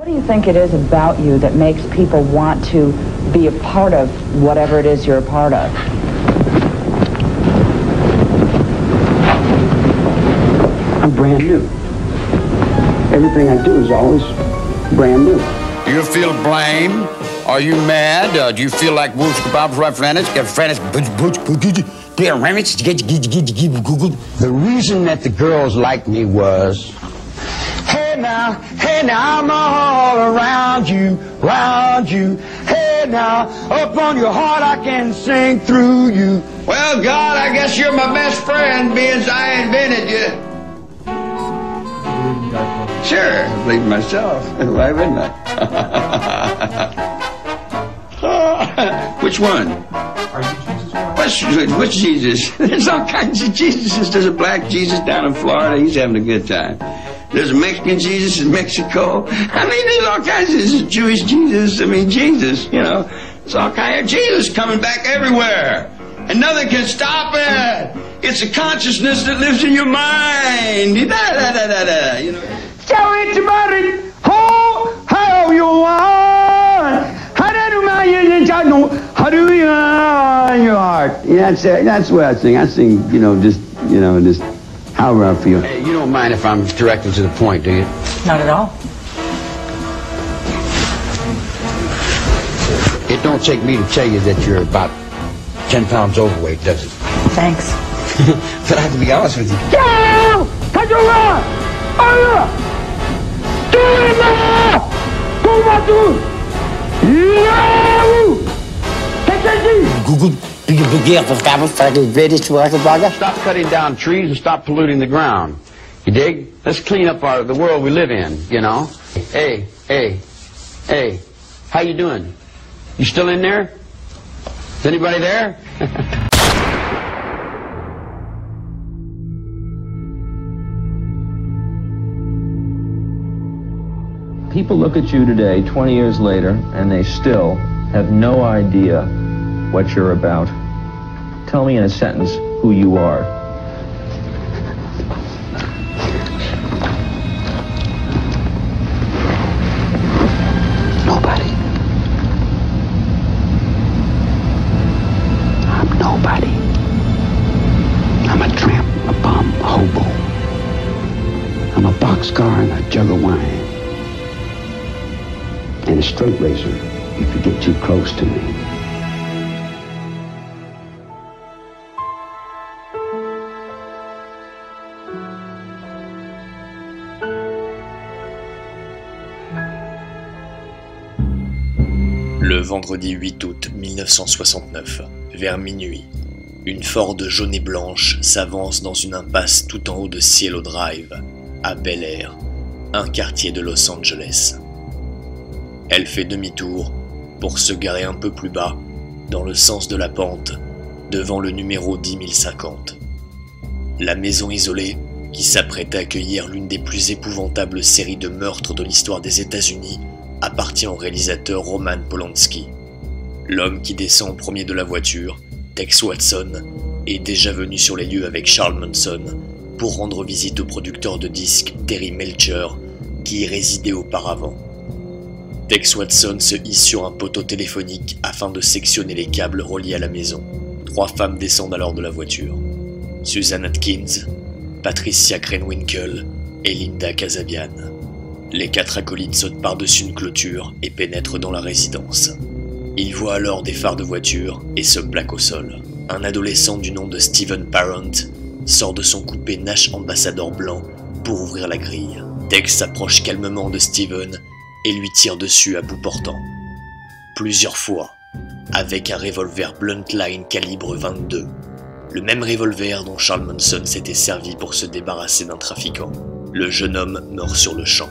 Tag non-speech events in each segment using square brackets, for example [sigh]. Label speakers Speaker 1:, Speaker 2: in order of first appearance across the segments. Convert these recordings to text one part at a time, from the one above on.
Speaker 1: What do you think it is about you that makes people want to be a part of whatever it is you're a part of?
Speaker 2: I'm brand new. Everything I do is always brand new.
Speaker 3: Do you feel blame? Are you mad? Uh, do you feel like Woosh Kebab's referendum?
Speaker 2: The reason that the girls liked me was, hey now, hey now, I'm all around you, round you. Hey now, up on your heart I can sing through you.
Speaker 3: Well, God, I guess you're my best friend, being I invented you. Sure, I believe myself. Why wouldn't I? Which one? Which, which Jesus? [laughs] There's all kinds of Jesuses. There's a black Jesus down in Florida. He's having a good time. There's a Mexican Jesus in Mexico. I mean, there's all kinds of there's Jewish Jesus. I mean, Jesus, you know. There's all kinds of Jesus coming back everywhere. And nothing can stop it. It's a consciousness that lives in your mind. Da, da, da, da, da, you know.
Speaker 2: Tell it to Barry, ho, how you want. How? How you in your heart? That's it. That's what I sing. I sing, you know, just, you know, just however I feel.
Speaker 3: Hey, you don't mind if I'm directing to the point, do you?
Speaker 1: Not at all.
Speaker 3: It don't take me to tell you that you're about 10 pounds overweight, does it?
Speaker 1: Thanks. [laughs]
Speaker 3: but I have to be honest with you.
Speaker 2: Go! Take a run! Oh, yeah! Do it now! Go, my dude! Yeah! Take that
Speaker 3: Google.
Speaker 2: Stop cutting down trees and stop polluting the ground. You dig? Let's clean up our the world we live in, you know? Hey, hey, hey, how you doing? You still in there? Is anybody there? [laughs]
Speaker 4: People look at you today, 20 years later, and they still have no idea what you're about. Tell me in a sentence who you are.
Speaker 2: Nobody. I'm nobody. I'm a tramp, a bum, a hobo. I'm a boxcar and a jug of wine. And a straight razor if you get too close to me.
Speaker 5: Vendredi 8 août 1969, vers minuit, une Ford jaune et blanche s'avance dans une impasse tout en haut de Cielo Drive, à Bel Air, un quartier de Los Angeles. Elle fait demi-tour pour se garer un peu plus bas, dans le sens de la pente, devant le numéro 10050. La maison isolée, qui s'apprête à accueillir l'une des plus épouvantables séries de meurtres de l'histoire des États-Unis, appartient au réalisateur Roman Polanski. L'homme qui descend en premier de la voiture, Tex Watson, est déjà venu sur les lieux avec Charles Manson pour rendre visite au producteur de disques Terry Melcher, qui y résidait auparavant. Tex Watson se hisse sur un poteau téléphonique afin de sectionner les câbles reliés à la maison. Trois femmes descendent alors de la voiture. Susan Atkins, Patricia Krenwinkel et Linda Casabian. Les quatre acolytes sautent par-dessus une clôture et pénètrent dans la résidence. Ils voient alors des phares de voiture et se plaquent au sol. Un adolescent du nom de Stephen Parent sort de son coupé Nash Ambassador blanc pour ouvrir la grille. Tex s'approche calmement de Steven et lui tire dessus à bout portant. Plusieurs fois, avec un revolver Bluntline calibre 22. Le même revolver dont Charles Manson s'était servi pour se débarrasser d'un trafiquant. Le jeune homme meurt sur le champ.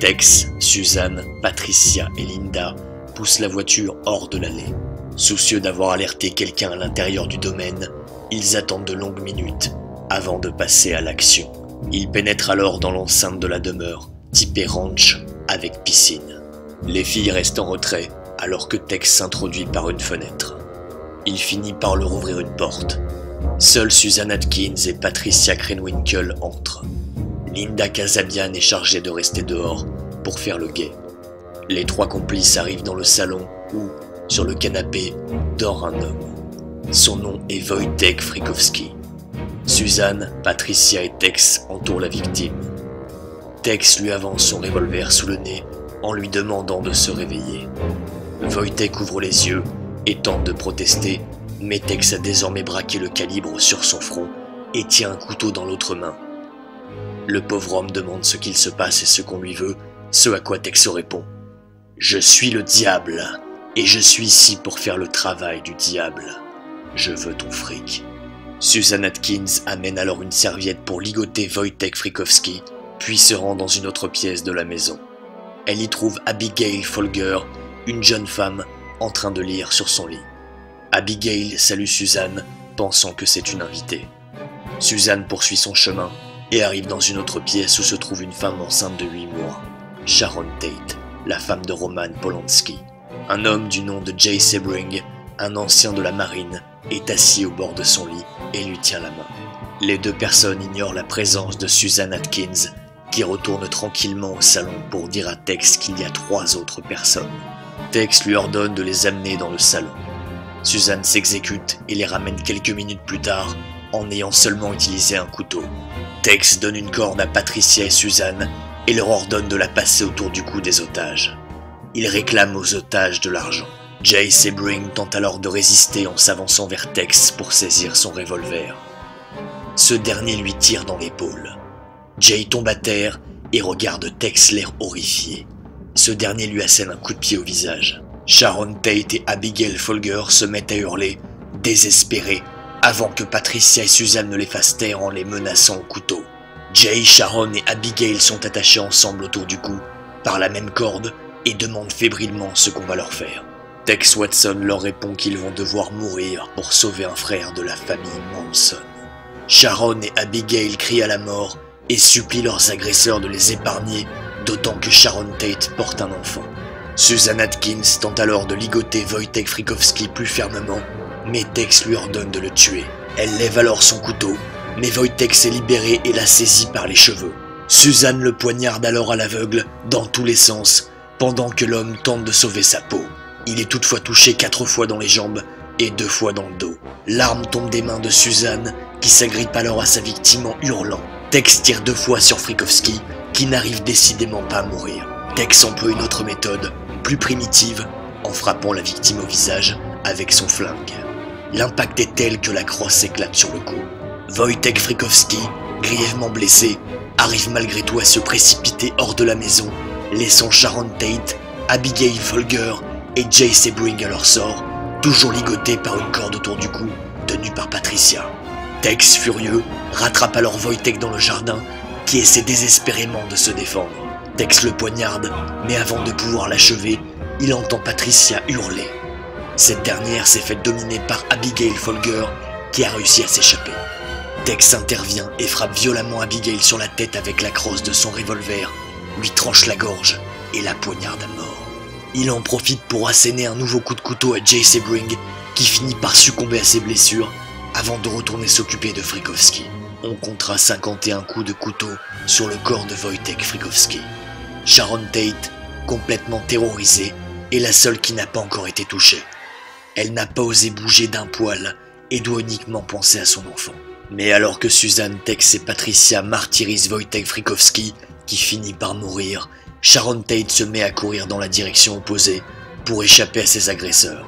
Speaker 5: Tex, Suzanne, Patricia et Linda poussent la voiture hors de l'allée. Soucieux d'avoir alerté quelqu'un à l'intérieur du domaine, ils attendent de longues minutes avant de passer à l'action. Ils pénètrent alors dans l'enceinte de la demeure, typée ranch avec piscine. Les filles restent en retrait alors que Tex s'introduit par une fenêtre. Il finit par leur ouvrir une porte. Seules Susan Atkins et Patricia Krenwinkel entrent. Linda Casabian est chargée de rester dehors pour faire le guet. Les trois complices arrivent dans le salon où, sur le canapé, dort un homme. Son nom est Wojtek Frikowski. Suzanne, Patricia et Tex entourent la victime. Tex lui avance son revolver sous le nez en lui demandant de se réveiller. Wojtek ouvre les yeux et tente de protester, mais Tex a désormais braqué le calibre sur son front et tient un couteau dans l'autre main. Le pauvre homme demande ce qu'il se passe et ce qu'on lui veut, ce à quoi Tex répond. Je suis le diable, et je suis ici pour faire le travail du diable. Je veux ton fric. Susan Atkins amène alors une serviette pour ligoter Wojtek Frikowski, puis se rend dans une autre pièce de la maison. Elle y trouve Abigail Folger, une jeune femme, en train de lire sur son lit. Abigail salue Suzanne, pensant que c'est une invitée. Suzanne poursuit son chemin et arrive dans une autre pièce où se trouve une femme enceinte de 8 mois, Sharon Tate, la femme de Roman Polanski. Un homme du nom de Jay Sebring, un ancien de la marine, est assis au bord de son lit et lui tient la main. Les deux personnes ignorent la présence de Susan Atkins, qui retourne tranquillement au salon pour dire à Tex qu'il y a trois autres personnes. Tex lui ordonne de les amener dans le salon. Suzanne s'exécute et les ramène quelques minutes plus tard en ayant seulement utilisé un couteau. Tex donne une corde à Patricia et Suzanne et leur ordonne de la passer autour du cou des otages. Il réclame aux otages de l'argent. Jay Sebring tente alors de résister en s'avançant vers Tex pour saisir son revolver. Ce dernier lui tire dans l'épaule. Jay tombe à terre et regarde Tex l'air horrifié. Ce dernier lui assène un coup de pied au visage. Sharon Tate et Abigail Folger se mettent à hurler, désespérés, avant que Patricia et Suzanne ne les fassent taire en les menaçant au couteau. Jay, Sharon et Abigail sont attachés ensemble autour du cou, par la même corde, et demandent fébrilement ce qu'on va leur faire. Tex Watson leur répond qu'ils vont devoir mourir pour sauver un frère de la famille Manson. Sharon et Abigail crient à la mort et supplient leurs agresseurs de les épargner, d'autant que Sharon Tate porte un enfant. Susan Atkins tente alors de ligoter Wojtek Frikowski plus fermement, mais Tex lui ordonne de le tuer. Elle lève alors son couteau, mais Wojtek s'est libéré et la saisit par les cheveux. Suzanne le poignarde alors à l'aveugle, dans tous les sens, pendant que l'homme tente de sauver sa peau. Il est toutefois touché quatre fois dans les jambes et deux fois dans le dos. L'arme tombe des mains de Suzanne, qui s'agrippe alors à sa victime en hurlant. Tex tire deux fois sur Frikowski, qui n'arrive décidément pas à mourir. Tex emploie une autre méthode, plus primitive, en frappant la victime au visage avec son flingue. L'impact est tel que la crosse s'éclate sur le cou. Wojtek Frikowski, grièvement blessé, arrive malgré tout à se précipiter hors de la maison, laissant Sharon Tate, Abigail Folger et Jay Sebring à leur sort, toujours ligotés par une corde autour du cou, tenue par Patricia. Tex, furieux, rattrape alors Wojtek dans le jardin, qui essaie désespérément de se défendre. Tex le poignarde, mais avant de pouvoir l'achever, il entend Patricia hurler. Cette dernière s'est faite dominer par Abigail Folger, qui a réussi à s'échapper. Tex intervient et frappe violemment Abigail sur la tête avec la crosse de son revolver, lui tranche la gorge et la poignarde à mort. Il en profite pour asséner un nouveau coup de couteau à Jay Sebring, qui finit par succomber à ses blessures avant de retourner s'occuper de Frikowski. On comptera 51 coups de couteau sur le corps de Wojtek Frikowski. Sharon Tate, complètement terrorisée, est la seule qui n'a pas encore été touchée. Elle n'a pas osé bouger d'un poil et doit uniquement penser à son enfant. Mais alors que Suzanne, Tex et Patricia martyrisent Wojtek Frikowski, qui finit par mourir, Sharon Tate se met à courir dans la direction opposée pour échapper à ses agresseurs.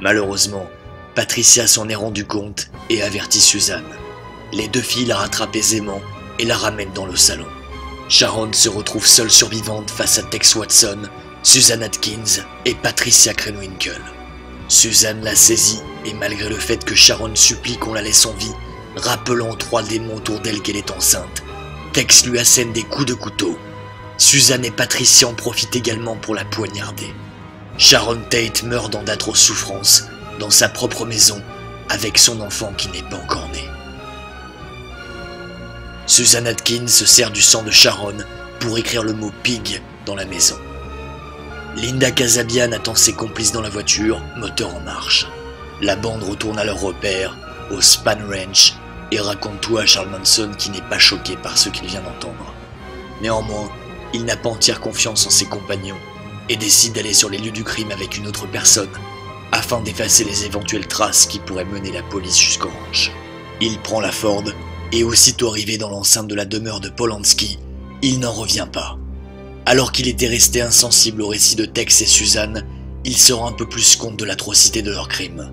Speaker 5: Malheureusement, Patricia s'en est rendu compte et avertit Suzanne. Les deux filles la rattrapent aisément et la ramènent dans le salon. Sharon se retrouve seule survivante face à Tex Watson, Suzanne Atkins et Patricia Krenwinkel. Suzanne la saisit et malgré le fait que Sharon supplie qu'on la laisse en vie, rappelant trois démons autour d'elle qu'elle est enceinte, Tex lui assène des coups de couteau. Suzanne et Patricia en profitent également pour la poignarder. Sharon Tate meurt dans d'atroces souffrances dans sa propre maison avec son enfant qui n'est pas encore né. Susan Atkins se sert du sang de Sharon pour écrire le mot pig dans la maison. Linda Casabian attend ses complices dans la voiture, moteur en marche. La bande retourne à leur repère, au Span Ranch, et raconte tout à Charles Manson qui n'est pas choqué par ce qu'il vient d'entendre. Néanmoins, il n'a pas entière confiance en ses compagnons et décide d'aller sur les lieux du crime avec une autre personne afin d'effacer les éventuelles traces qui pourraient mener la police jusqu'au ranch. Il prend la Ford et aussitôt arrivé dans l'enceinte de la demeure de Polanski, il n'en revient pas. Alors qu'il était resté insensible au récit de Tex et Suzanne, il se rend un peu plus compte de l'atrocité de leur crime.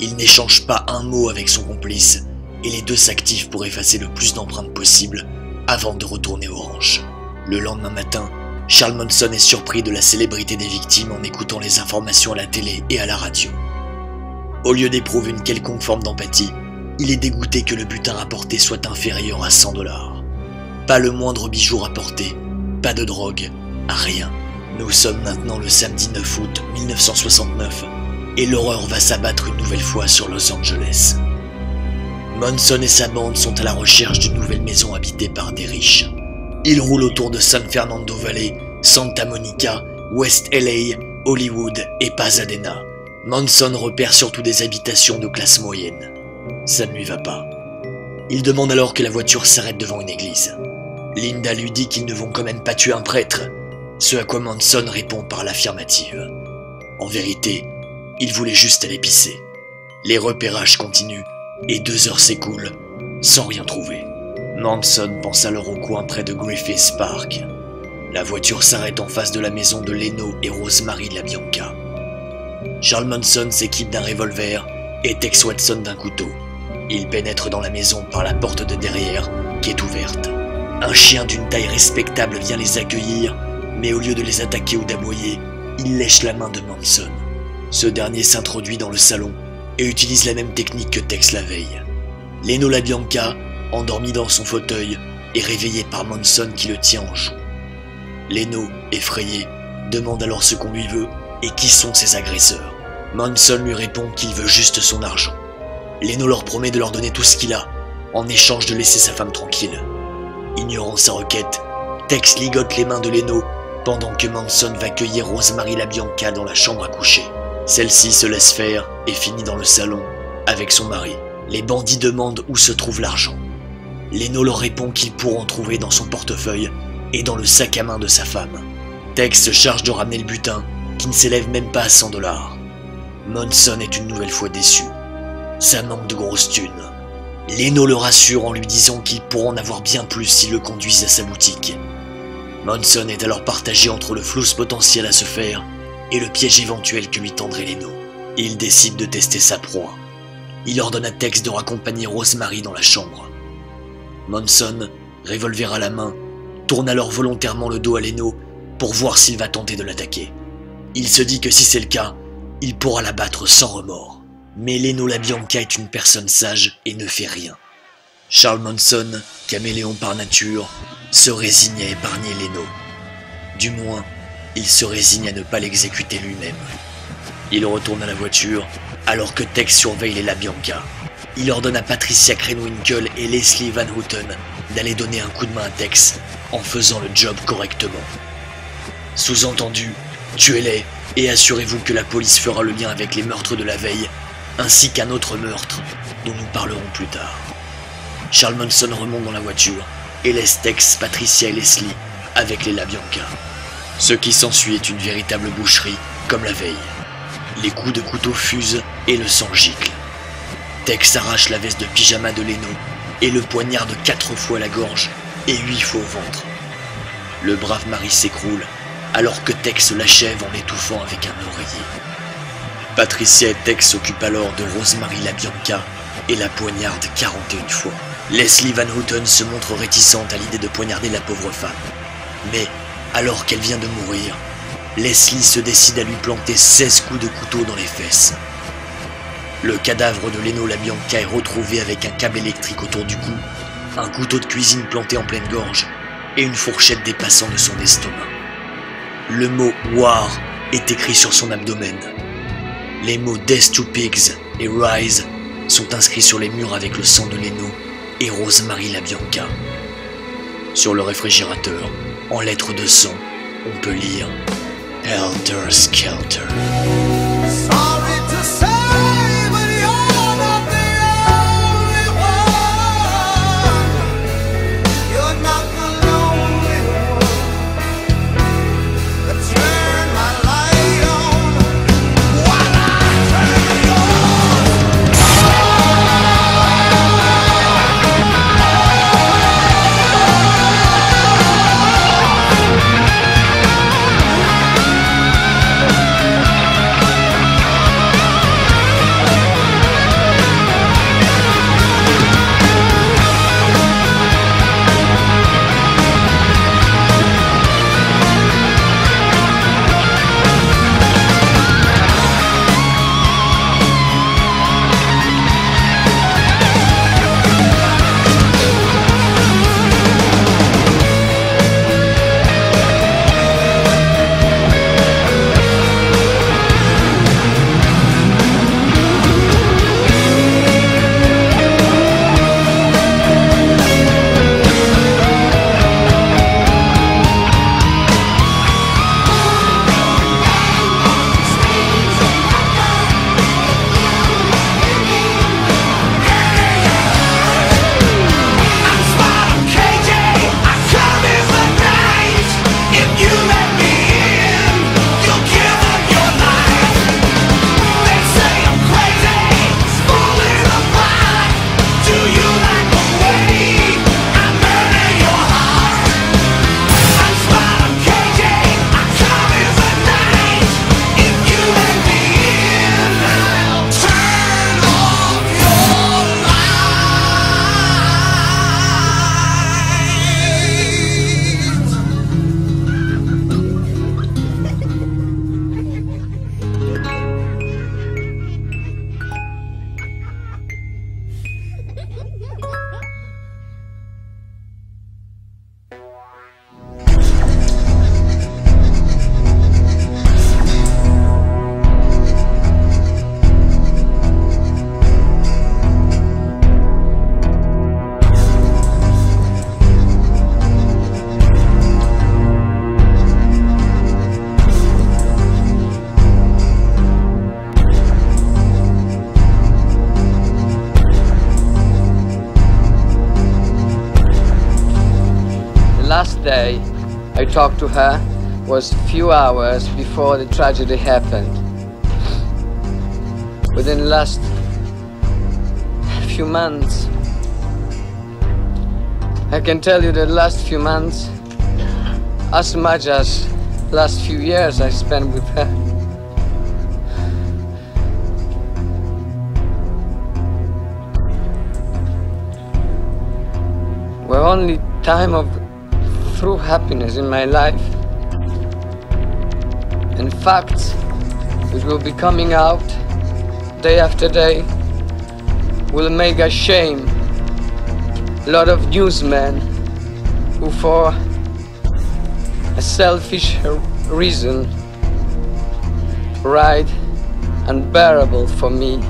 Speaker 5: Il n'échange pas un mot avec son complice et les deux s'activent pour effacer le plus d'empreintes possible avant de retourner au ranch. Le lendemain matin, Charles Monson est surpris de la célébrité des victimes en écoutant les informations à la télé et à la radio. Au lieu d'éprouver une quelconque forme d'empathie, il est dégoûté que le butin rapporté soit inférieur à 100 dollars. Pas le moindre bijou rapporté, pas de drogue, rien. Nous sommes maintenant le samedi 9 août 1969 et l'horreur va s'abattre une nouvelle fois sur Los Angeles. Monson et sa bande sont à la recherche d'une nouvelle maison habitée par des riches. Ils roulent autour de San Fernando Valley, Santa Monica, West LA, Hollywood et Pasadena. Monson repère surtout des habitations de classe moyenne. Ça ne lui va pas. Il demande alors que la voiture s'arrête devant une église. Linda lui dit qu'ils ne vont quand même pas tuer un prêtre, ce à quoi Manson répond par l'affirmative. En vérité, il voulait juste aller pisser. Les repérages continuent et deux heures s'écoulent sans rien trouver. Manson pense alors au coin près de Griffith Park. La voiture s'arrête en face de la maison de Leno et Rosemary LaBianca. Charles Manson s'équipe d'un revolver et Tex Watson d'un couteau. Il pénètre dans la maison par la porte de derrière qui est ouverte. Un chien d'une taille respectable vient les accueillir, mais au lieu de les attaquer ou d'aboyer, il lèche la main de Manson. Ce dernier s'introduit dans le salon et utilise la même technique que Tex la veille. Leno LaBianca, endormi dans son fauteuil, est réveillé par Manson qui le tient en joue. Leno, effrayé, demande alors ce qu'on lui veut et qui sont ses agresseurs. Manson lui répond qu'il veut juste son argent. Leno leur promet de leur donner tout ce qu'il a, en échange de laisser sa femme tranquille. Ignorant sa requête, Tex ligote les mains de Leno pendant que Manson va cueillir Rosemary LaBianca dans la chambre à coucher. Celle-ci se laisse faire et finit dans le salon avec son mari. Les bandits demandent où se trouve l'argent. Leno leur répond qu'ils pourront trouver dans son portefeuille et dans le sac à main de sa femme. Tex se charge de ramener le butin, qui ne s'élève même pas à 100 dollars. Monson est une nouvelle fois déçu. Ça manque de grosses thunes. Leno le rassure en lui disant qu'ils pourront en avoir bien plus s'ils le conduisent à sa boutique. Monson est alors partagé entre le flou potentiel à se faire et le piège éventuel que lui tendrait Leno. Il décide de tester sa proie. Il ordonne à Tex de raccompagner Rosemary dans la chambre. Monson, revolver à la main, tourne alors volontairement le dos à Leno pour voir s'il va tenter de l'attaquer. Il se dit que si c'est le cas, il pourra l'abattre sans remords. Mais Leno Labianca est une personne sage et ne fait rien. Charles Monson, caméléon par nature, se résigne à épargner Leno. Du moins, il se résigne à ne pas l'exécuter lui-même. Il retourne à la voiture alors que Tex surveille les Labianca. Il ordonne à Patricia Krenwinkel et Leslie Van Houten d'aller donner un coup de main à Tex en faisant le job correctement. Sous-entendu, tuez-les et assurez-vous que la police fera le lien avec les meurtres de la veille, ainsi qu'un autre meurtre dont nous parlerons plus tard. Charles Monson remonte dans la voiture et laisse Tex, Patricia et Leslie avec les Labianca. Ce qui s'ensuit est une véritable boucherie, comme la veille. Les coups de couteau fusent et le sang gicle. Tex arrache la veste de pyjama de Leno et le poignarde quatre fois à la gorge et huit fois au ventre. Le brave mari s'écroule alors que Tex l'achève en l'étouffant avec un oreiller. Patricia Tex s'occupent alors de Rosemary LaBianca et la poignarde 41 fois. Leslie Van Houten se montre réticente à l'idée de poignarder la pauvre femme. Mais, alors qu'elle vient de mourir, Leslie se décide à lui planter 16 coups de couteau dans les fesses. Le cadavre de Leno Labianca est retrouvé avec un câble électrique autour du cou, un couteau de cuisine planté en pleine gorge et une fourchette dépassant de son estomac. Le mot War est écrit sur son abdomen. Les mots Death to Pigs et Rise sont inscrits sur les murs avec le sang de Leno et Rosemary Labianca. Sur le réfrigérateur, en lettres de sang, on peut lire Helter Skelter.
Speaker 6: To
Speaker 7: her was few hours before the tragedy happened. Within the last few months, I can tell you the last few months, as much as last few years I spent with her. Were only time of true happiness in my life. And facts which will be coming out day after day will make us shame a lot of newsmen who for a selfish reason write unbearable for me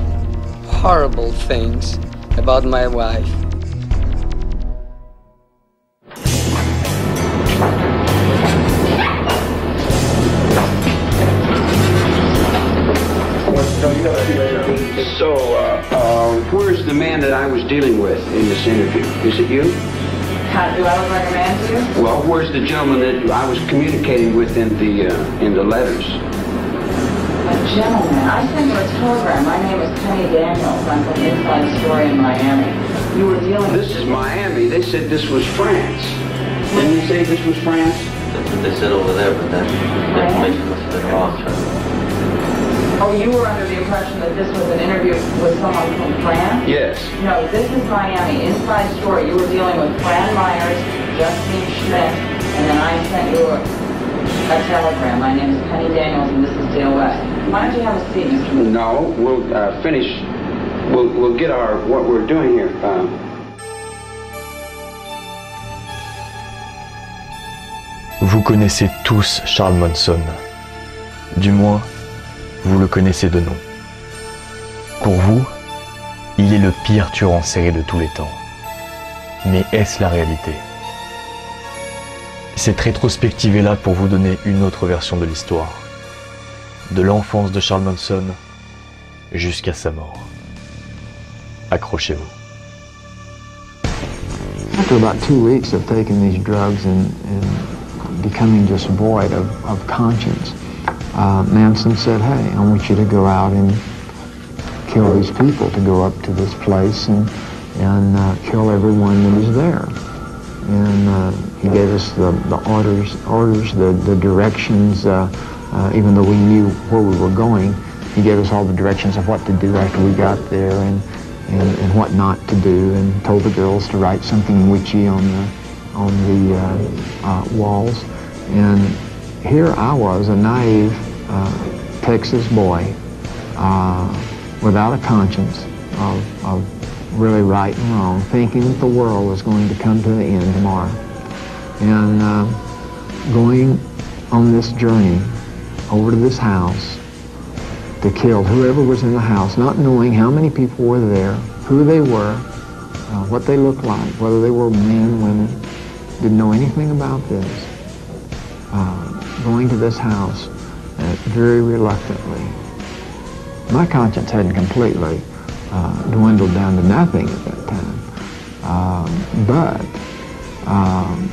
Speaker 7: horrible things about my wife.
Speaker 2: Dealing with in this interview? Is it you?
Speaker 1: How, do I look like a man to you?
Speaker 2: Well, where's the gentleman that I was communicating with in the uh, in the letters?
Speaker 1: A gentleman. I sent you a telegram. My name is Penny Daniels. I'm from Inside Story in Miami. You were dealing with...
Speaker 2: This is Miami. They said this was France. Didn't you say this was France?
Speaker 8: That's what they said over there, but that information must have been wrong, Charlie.
Speaker 1: Oh, you were under the impression that this was an interview with someone from France?
Speaker 2: Yes.
Speaker 1: No, this is Miami. Inside Story. You were dealing with Fran Myers, Justine Schmidt, and then I sent you a, a telegram. My name is Penny Daniels, and this is Dale West. Why don't you have a seat, Mr. Wood?
Speaker 2: No, we'll uh, finish. We'll, we'll get our what we're doing here. Um,
Speaker 5: Vous connaissez tous Charles Monson. Du moins, vous le connaissez de nom. Pour vous, il est le pire tueur en série de tous les temps. Mais est-ce la réalité? Cette rétrospective est là pour vous donner une autre version de l'histoire. De l'enfance de Charles Manson jusqu'à sa mort. Accrochez-vous.
Speaker 9: After about two weeks of taking these drugs and, becoming just void of conscience, uh, Manson said, hey, I want you to go out and kill these people, to go up to this place and, and uh, kill everyone that is there. And uh, he gave us the, the orders, orders the, the directions, uh, uh, even though we knew where we were going, he gave us all the directions of what to do after we got there and, and, and what not to do and told the girls to write something witchy on the, on the uh, walls. And here I was, a naive uh, Texas boy, uh, without a conscience of, of really right and wrong, thinking that the world was going to come to an end tomorrow. And uh, going on this journey over to this house to kill whoever was in the house, not knowing how many people were there, who they were, uh, what they looked like, whether they were men, women, didn't know anything about this. Uh, going to this house uh, very reluctantly. My conscience hadn't completely uh, dwindled down to nothing at that time. Um, but um,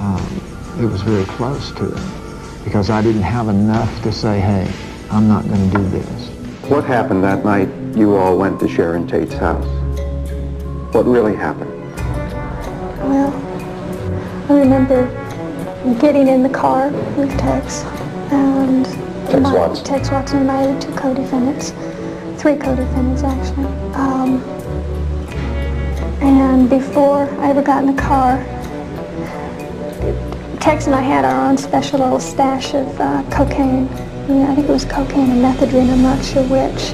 Speaker 9: um, it was very close to it because I didn't have enough to say, hey, I'm not going to do this.
Speaker 10: What happened that night you all went to Sharon Tate's house? What really happened?
Speaker 11: Well, I remember getting in the car with Tex and
Speaker 10: Tex
Speaker 11: my,
Speaker 10: Watson.
Speaker 11: Tex and my other two co-defendants, three co-defendants actually. Um, and before I ever got in the car, Tex and I had our own special little stash of uh, cocaine. Yeah, I think it was cocaine and methadone, I'm not sure which.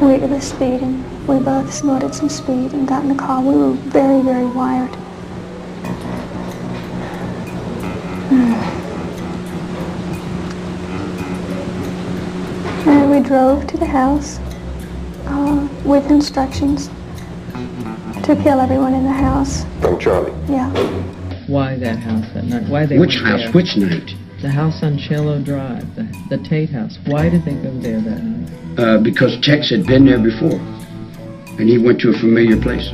Speaker 11: We were speeding. We both snorted some speed and got in the car. We were very, very wired. Drove to the house uh, with instructions to kill everyone in the house.
Speaker 10: From Charlie.
Speaker 11: Yeah.
Speaker 12: Why that house that night? Why they
Speaker 2: Which
Speaker 12: went
Speaker 2: house?
Speaker 12: there?
Speaker 2: Which night?
Speaker 12: The house on Cello Drive, the, the Tate house. Why did they go there that night?
Speaker 2: Uh, because Tex had been there before, and he went to a familiar place.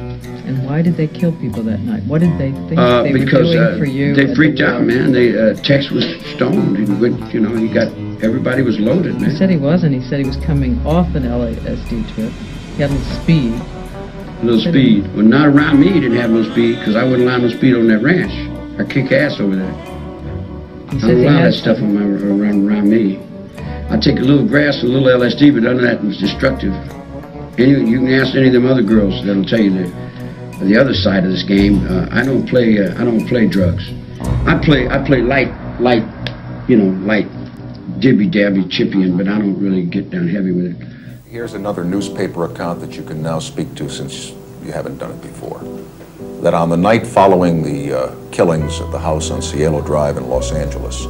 Speaker 12: And why did they kill people that night? What did they think
Speaker 3: Uh,
Speaker 12: they were doing
Speaker 3: uh,
Speaker 12: for you?
Speaker 3: they
Speaker 12: at the
Speaker 3: freaked out, man. They uh, Tex was stoned. He went, you know, he got everybody was loaded,
Speaker 12: He said he wasn't. He said he was coming off an LASD trip. He had a little speed.
Speaker 3: A little speed. Well, not around me. He didn't have no speed because I wouldn't allow no speed on that ranch. I kick ass over there.
Speaker 12: He
Speaker 3: I don't allow that stuff on my, around around me. I take a little grass, and a little LSD, but none of that was destructive. Any, you can ask any of them other girls that'll tell you the the other side of this game. Uh, I don't play. Uh, I don't play drugs. I play. I play light, light, you know, light, dibby dabby chipping, but I don't really get down heavy with it.
Speaker 13: Here's another newspaper account that you can now speak to since you haven't done it before. That on the night following the uh, killings at the house on Cielo Drive in Los Angeles,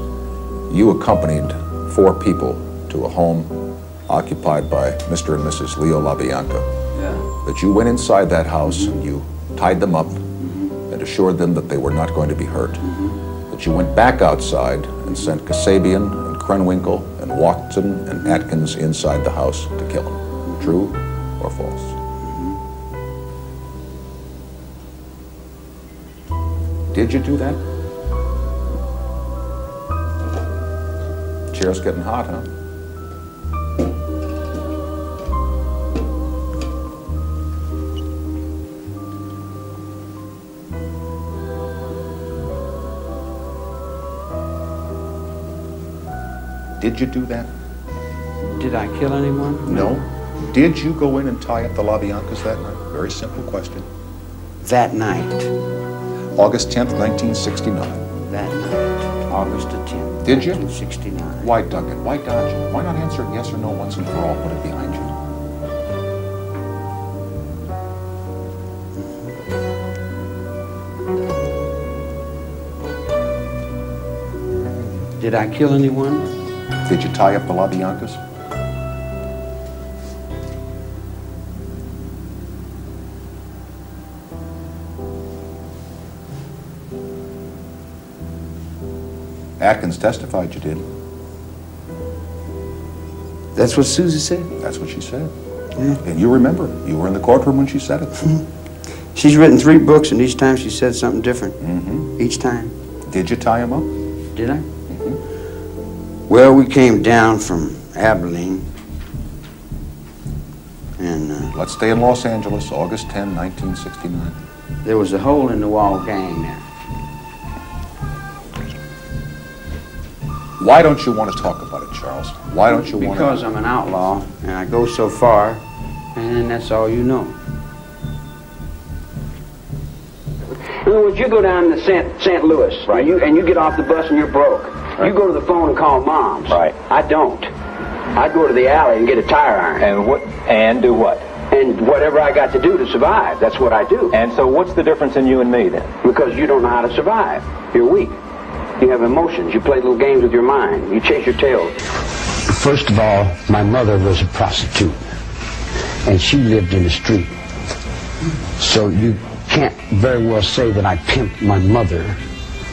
Speaker 13: you accompanied four people to a home occupied by Mr. and Mrs. Leo LaBianca.
Speaker 8: Yeah.
Speaker 13: That you went inside that house and you tied them up and assured them that they were not going to be hurt. That you went back outside and sent Kasabian and Krenwinkel and Watson and Atkins inside the house to kill them. True or false? Did you do that? Chair's getting hot, huh? Did you do that?
Speaker 2: Did I kill anyone?
Speaker 13: No. Did you go in and tie up the LaBiancas that night? Very simple question.
Speaker 2: That night.
Speaker 13: August 10th, 1969.
Speaker 2: That night. August the 10th.
Speaker 13: Did you?
Speaker 2: 1969.
Speaker 13: Why, Duncan? Why dodge it? Why not answer it yes or no once and for all? Put it behind you.
Speaker 2: Did I kill anyone?
Speaker 13: Did you tie up the LaBiancas? Atkins testified you did.
Speaker 2: That's what Susie said?
Speaker 13: That's what she said. Yeah. And you remember, you were in the courtroom when she said it. [laughs]
Speaker 2: She's written three books, and each time she said something different.
Speaker 13: Mm-hmm.
Speaker 2: Each time.
Speaker 13: Did you tie him up?
Speaker 2: Did I? Well, we came down from Abilene. And uh,
Speaker 13: Let's stay in Los Angeles, August 10, 1969.
Speaker 2: there was a hole in the wall gang there.
Speaker 13: Why don't you want to talk about it, Charles? Why don't you want to?
Speaker 2: Because I'm an outlaw, and I go so far, and then that's all you know. In other words, you go down to St. St. Louis, right? You, and you get off the bus and you're broke. You go to the phone and call moms. Right. I don't. I go to the alley and get a tire iron. And what? And do what? And whatever I got to do to survive, that's what I do. And so, what's the difference in you and me then? Because you don't know how to survive. You're weak. You have emotions. You play little games with your mind. You chase your tail.
Speaker 14: First of all, my mother was a prostitute, and she lived in the street. So you can't very well say that I pimped my mother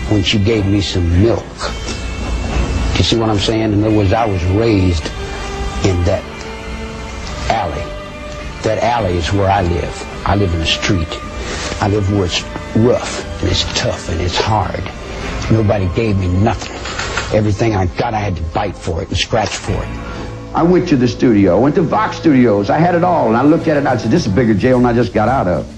Speaker 14: when she gave me some milk. See what I'm saying? In other words, I was raised in that alley. That alley is where I live. I live in the street. I live where it's rough and it's tough and it's hard. Nobody gave me nothing. Everything I got, I had to bite for it and scratch for it.
Speaker 15: I went to the studio, I went to Vox Studios. I had it all, and I looked at it and I said, this is a bigger jail than I just got out of.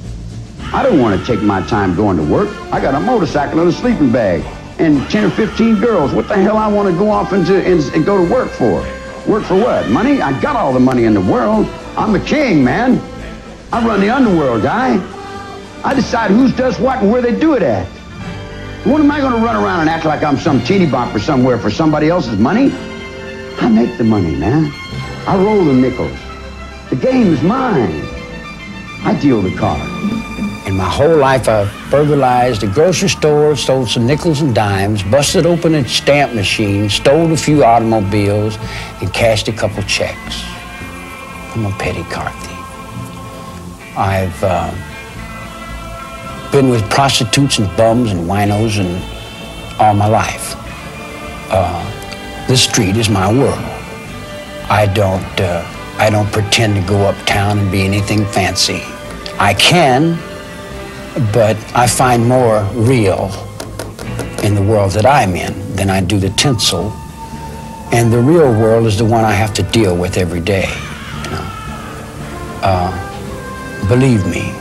Speaker 15: I don't want to take my time going to work. I got a motorcycle and a sleeping bag and 10 or 15 girls. What the hell I want to go off into and, and go to work for? Work for what? Money? I got all the money in the world. I'm a king, man. I run the underworld, guy. I decide who does what and where they do it at. What am I going to run around and act like I'm some teeny bopper somewhere for somebody else's money? I make the money, man. I roll the nickels. The game is mine. I deal the cards.
Speaker 14: In my whole life, I burglarized a grocery store, stole some nickels and dimes, busted open a stamp machine, stole a few automobiles, and cashed a couple checks. I'm a petty car thief. I've uh, been with prostitutes and bums and winos and all my life. Uh, this street is my world. I don't, uh, I don't pretend to go uptown and be anything fancy. I can, but I find more real in the world that I'm in than I do the tinsel. And the real world is the one I have to deal with every day. You know? uh, believe me,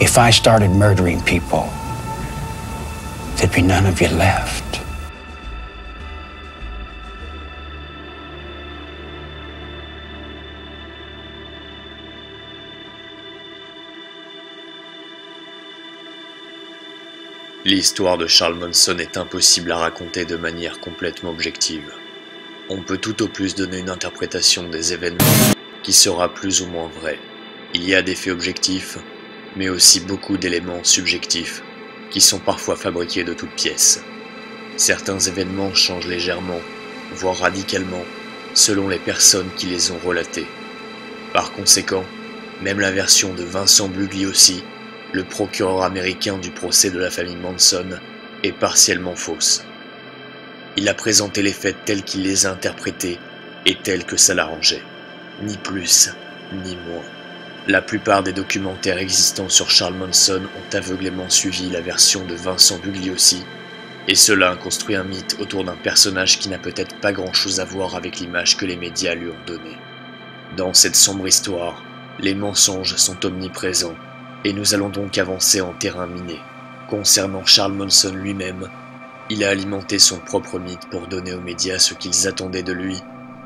Speaker 14: if I started murdering people, there'd be none of you left.
Speaker 5: L'histoire de Charles Manson est impossible à raconter de manière complètement objective. On peut tout au plus donner une interprétation des événements qui sera plus ou moins vraie. Il y a des faits objectifs, mais aussi beaucoup d'éléments subjectifs qui sont parfois fabriqués de toutes pièces. Certains événements changent légèrement, voire radicalement, selon les personnes qui les ont relatés. Par conséquent, même la version de Vincent Bugliosi le procureur américain du procès de la famille Manson est partiellement fausse. Il a présenté les faits tels qu'il les a interprétés et tels que ça l'arrangeait. Ni plus, ni moins. La plupart des documentaires existants sur Charles Manson ont aveuglément suivi la version de Vincent Bugliosi, et cela a construit un mythe autour d'un personnage qui n'a peut-être pas grand-chose à voir avec l'image que les médias lui ont donnée. Dans cette sombre histoire, les mensonges sont omniprésents et nous allons donc avancer en terrain miné. Concernant Charles Manson lui-même, il a alimenté son propre mythe pour donner aux médias ce qu'ils attendaient de lui,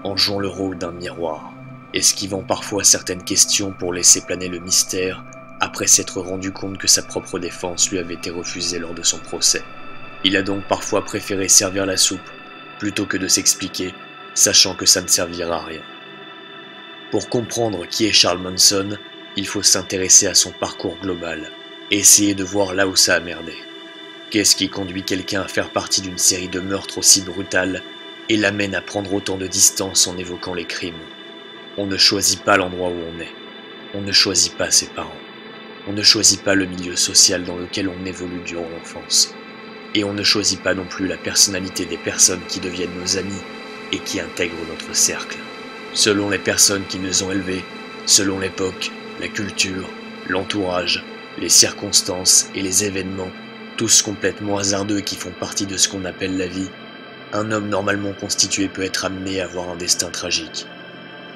Speaker 5: en jouant le rôle d'un miroir, esquivant parfois certaines questions pour laisser planer le mystère après s'être rendu compte que sa propre défense lui avait été refusée lors de son procès. Il a donc parfois préféré servir la soupe plutôt que de s'expliquer, sachant que ça ne servira à rien. Pour comprendre qui est Charles Manson, il faut s'intéresser à son parcours global, essayer de voir là où ça a merdé. Qu'est-ce qui conduit quelqu'un à faire partie d'une série de meurtres aussi brutales et l'amène à prendre autant de distance en évoquant les crimes? On ne choisit pas l'endroit où on est. On ne choisit pas ses parents. On ne choisit pas le milieu social dans lequel on évolue durant l'enfance. Et on ne choisit pas non plus la personnalité des personnes qui deviennent nos amis et qui intègrent notre cercle. Selon les personnes qui nous ont élevés, selon l'époque, la culture, l'entourage, les circonstances et les événements, tous complètement hasardeux qui font partie de ce qu'on appelle la vie, un homme normalement constitué peut être amené à avoir un destin tragique.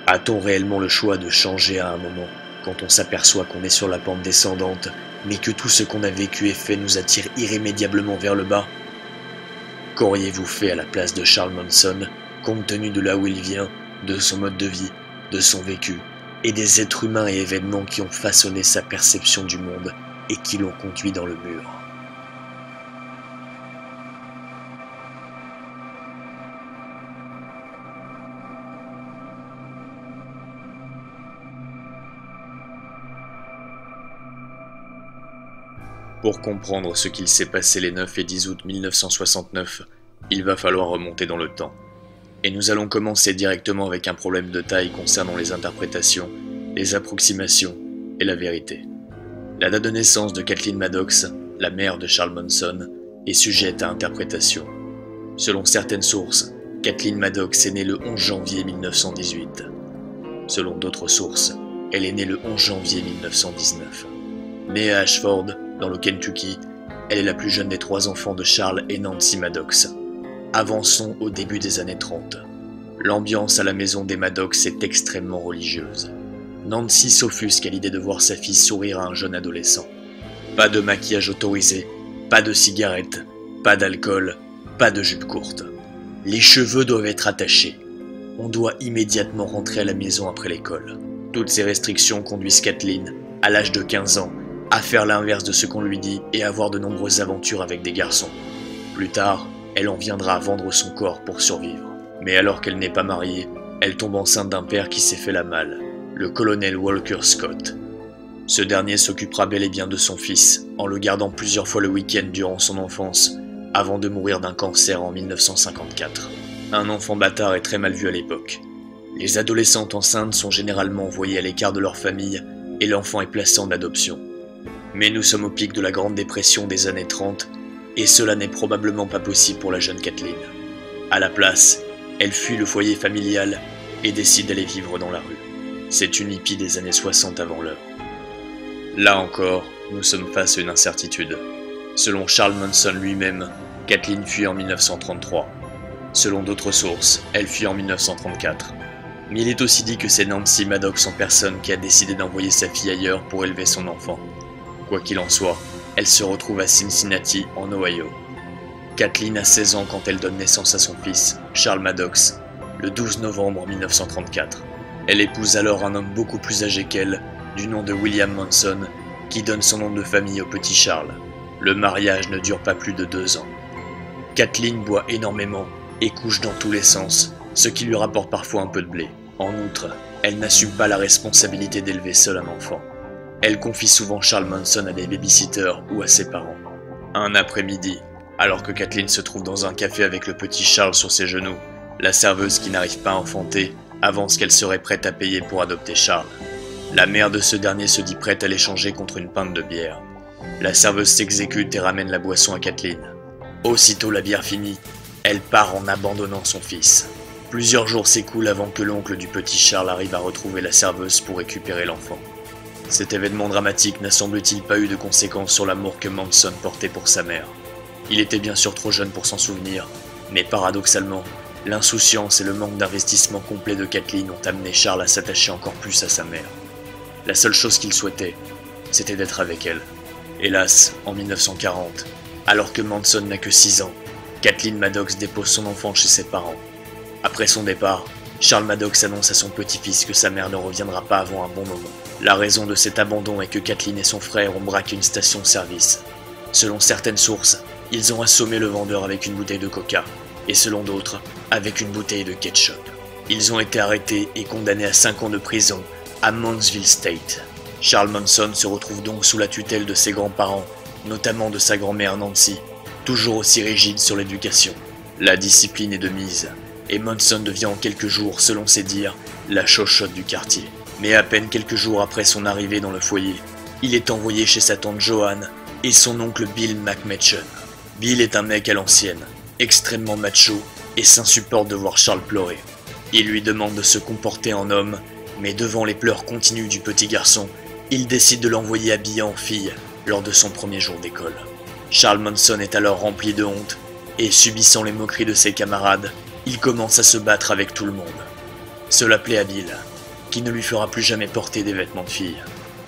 Speaker 5: A-t-on réellement le choix de changer à un moment, quand on s'aperçoit qu'on est sur la pente descendante, mais que tout ce qu'on a vécu et fait nous attire irrémédiablement vers le bas? Qu'auriez-vous fait à la place de Charles Manson, compte tenu de là où il vient, de son mode de vie, de son vécu, et des êtres humains et événements qui ont façonné sa perception du monde et qui l'ont conduit dans le mur. Pour comprendre ce qu'il s'est passé les 9 et 10 août 1969, il va falloir remonter dans le temps. Et nous allons commencer directement avec un problème de taille concernant les interprétations, les approximations et la vérité. La date de naissance de Kathleen Maddox, la mère de Charles Manson, est sujette à interprétation. Selon certaines sources, Kathleen Maddox est née le 11 janvier 1918. Selon d'autres sources, elle est née le 11 janvier 1919. Née à Ashford, dans le Kentucky, elle est la plus jeune des trois enfants de Charles et Nancy Maddox. Avançons au début des années 30. L'ambiance à la maison des Maddox est extrêmement religieuse. Nancy s'offusque à l'idée de voir sa fille sourire à un jeune adolescent. Pas de maquillage autorisé, pas de cigarettes, pas d'alcool, pas de jupe courte. Les cheveux doivent être attachés. On doit immédiatement rentrer à la maison après l'école. Toutes ces restrictions conduisent Kathleen, à l'âge de 15 ans, à faire l'inverse de ce qu'on lui dit et à avoir de nombreuses aventures avec des garçons. Plus tard, elle en viendra à vendre son corps pour survivre. Mais alors qu'elle n'est pas mariée, elle tombe enceinte d'un père qui s'est fait la malle, le colonel Walker Scott. Ce dernier s'occupera bel et bien de son fils, en le gardant plusieurs fois le week-end durant son enfance, avant de mourir d'un cancer en 1954. Un enfant bâtard est très mal vu à l'époque. Les adolescentes enceintes sont généralement envoyées à l'écart de leur famille et l'enfant est placé en adoption. Mais nous sommes au pic de la Grande Dépression des années 30 et cela n'est probablement pas possible pour la jeune Kathleen. À la place, elle fuit le foyer familial et décide d'aller vivre dans la rue. C'est une hippie des années 60 avant l'heure. Là encore, nous sommes face à une incertitude. Selon Charles Manson lui-même, Kathleen fuit en 1933. Selon d'autres sources, elle fuit en 1934. Mais il est aussi dit que c'est Nancy Maddox en personne qui a décidé d'envoyer sa fille ailleurs pour élever son enfant. Quoi qu'il en soit, elle se retrouve à Cincinnati, en Ohio. Kathleen a 16 ans quand elle donne naissance à son fils, Charles Maddox, le 12 novembre 1934. Elle épouse alors un homme beaucoup plus âgé qu'elle, du nom de William Manson, qui donne son nom de famille au petit Charles. Le mariage ne dure pas plus de deux ans. Kathleen boit énormément et couche dans tous les sens, ce qui lui rapporte parfois un peu de blé. En outre, elle n'assume pas la responsabilité d'élever seule un enfant. Elle confie souvent Charles Manson à des babysitters ou à ses parents. Un après-midi, alors que Kathleen se trouve dans un café avec le petit Charles sur ses genoux, la serveuse qui n'arrive pas à enfanter avance qu'elle serait prête à payer pour adopter Charles. La mère de ce dernier se dit prête à l'échanger contre une pinte de bière. La serveuse s'exécute et ramène la boisson à Kathleen. Aussitôt la bière finie, elle part en abandonnant son fils. Plusieurs jours s'écoulent avant que l'oncle du petit Charles arrive à retrouver la serveuse pour récupérer l'enfant. Cet événement dramatique n'a semble-t-il pas eu de conséquences sur l'amour que Manson portait pour sa mère. Il était bien sûr trop jeune pour s'en souvenir, mais paradoxalement, l'insouciance et le manque d'investissement complet de Kathleen ont amené Charles à s'attacher encore plus à sa mère. La seule chose qu'il souhaitait, c'était d'être avec elle. Hélas, en 1940, alors que Manson n'a que 6 ans, Kathleen Maddox dépose son enfant chez ses parents. Après son départ, Charles Maddox annonce à son petit-fils que sa mère ne reviendra pas avant un bon moment. La raison de cet abandon est que Kathleen et son frère ont braqué une station-service. Selon certaines sources, ils ont assommé le vendeur avec une bouteille de coca, et selon d'autres, avec une bouteille de ketchup. Ils ont été arrêtés et condamnés à 5 ans de prison à Mansville State. Charles Manson se retrouve donc sous la tutelle de ses grands-parents, notamment de sa grand-mère Nancy, toujours aussi rigide sur l'éducation. La discipline est de mise, et Manson devient en quelques jours, selon ses dires, la chochotte du quartier. Mais à peine quelques jours après son arrivée dans le foyer, il est envoyé chez sa tante Joanne et son oncle Bill McMetchen. Bill est un mec à l'ancienne, extrêmement macho et s'insupporte de voir Charles pleurer. Il lui demande de se comporter en homme, mais devant les pleurs continues du petit garçon, il décide de l'envoyer habillé en fille lors de son premier jour d'école. Charles Manson est alors rempli de honte et subissant les moqueries de ses camarades, il commence à se battre avec tout le monde. Cela plaît à Bill, qui ne lui fera plus jamais porter des vêtements de fille.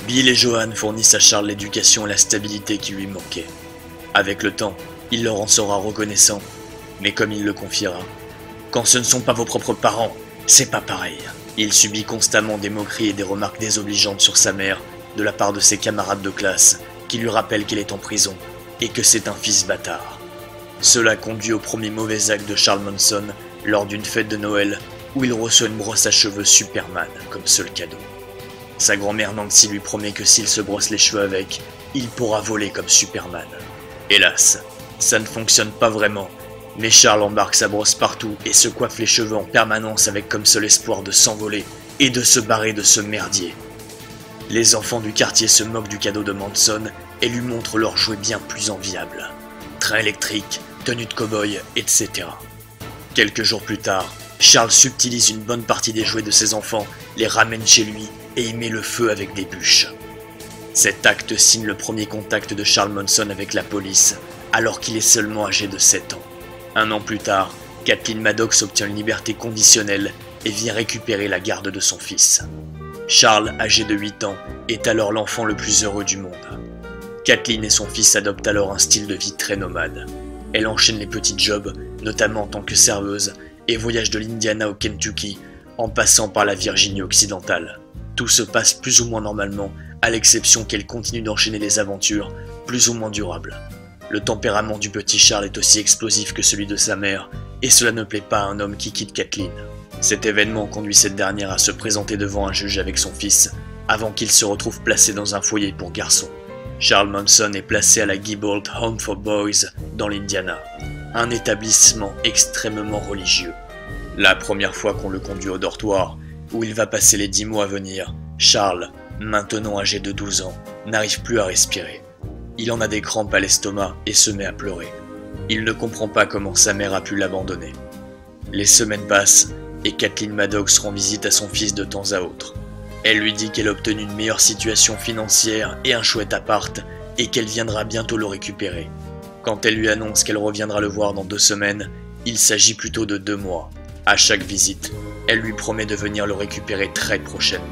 Speaker 5: Bill et Johan fournissent à Charles l'éducation et la stabilité qui lui manquaient. Avec le temps, il leur en sera reconnaissant, mais comme il le confiera, quand ce ne sont pas vos propres parents, c'est pas pareil. Il subit constamment des moqueries et des remarques désobligeantes sur sa mère de la part de ses camarades de classe qui lui rappellent qu'elle est en prison et que c'est un fils bâtard. Cela conduit au premier mauvais acte de Charles Manson lors d'une fête de Noël où il reçoit une brosse à cheveux Superman comme seul cadeau. Sa grand-mère Nancy lui promet que s'il se brosse les cheveux avec, il pourra voler comme Superman. Hélas, ça ne fonctionne pas vraiment, mais Charles embarque sa brosse partout et se coiffe les cheveux en permanence avec comme seul espoir de s'envoler et de se barrer de ce merdier. Les enfants du quartier se moquent du cadeau de Manson et lui montrent leurs jouets bien plus enviables. Train électrique, tenue de cow-boy, etc. Quelques jours plus tard, Charles subtilise une bonne partie des jouets de ses enfants, les ramène chez lui et y met le feu avec des bûches. Cet acte signe le premier contact de Charles Manson avec la police, alors qu'il est seulement âgé de 7 ans. Un an plus tard, Kathleen Maddox obtient une liberté conditionnelle et vient récupérer la garde de son fils. Charles, âgé de 8 ans, est alors l'enfant le plus heureux du monde. Kathleen et son fils adoptent alors un style de vie très nomade. Elle enchaîne les petits jobs, notamment en tant que serveuse, et voyage de l'Indiana au Kentucky, en passant par la Virginie occidentale. Tout se passe plus ou moins normalement, à l'exception qu'elle continue d'enchaîner des aventures plus ou moins durables. Le tempérament du petit Charles est aussi explosif que celui de sa mère, et cela ne plaît pas à un homme qui quitte Kathleen. Cet événement conduit cette dernière à se présenter devant un juge avec son fils, avant qu'il se retrouve placé dans un foyer pour garçons. Charles Manson est placé à la Gibbold Home for Boys dans l'Indiana, un établissement extrêmement religieux. La première fois qu'on le conduit au dortoir, où il va passer les dix mois à venir, Charles, maintenant âgé de 12 ans, n'arrive plus à respirer. Il en a des crampes à l'estomac et se met à pleurer. Il ne comprend pas comment sa mère a pu l'abandonner. Les semaines passent et Kathleen Maddox rend visite à son fils de temps à autre. Elle lui dit qu'elle a obtenu une meilleure situation financière et un chouette appart et qu'elle viendra bientôt le récupérer. Quand elle lui annonce qu'elle reviendra le voir dans deux semaines, il s'agit plutôt de deux mois. À chaque visite, elle lui promet de venir le récupérer très prochainement.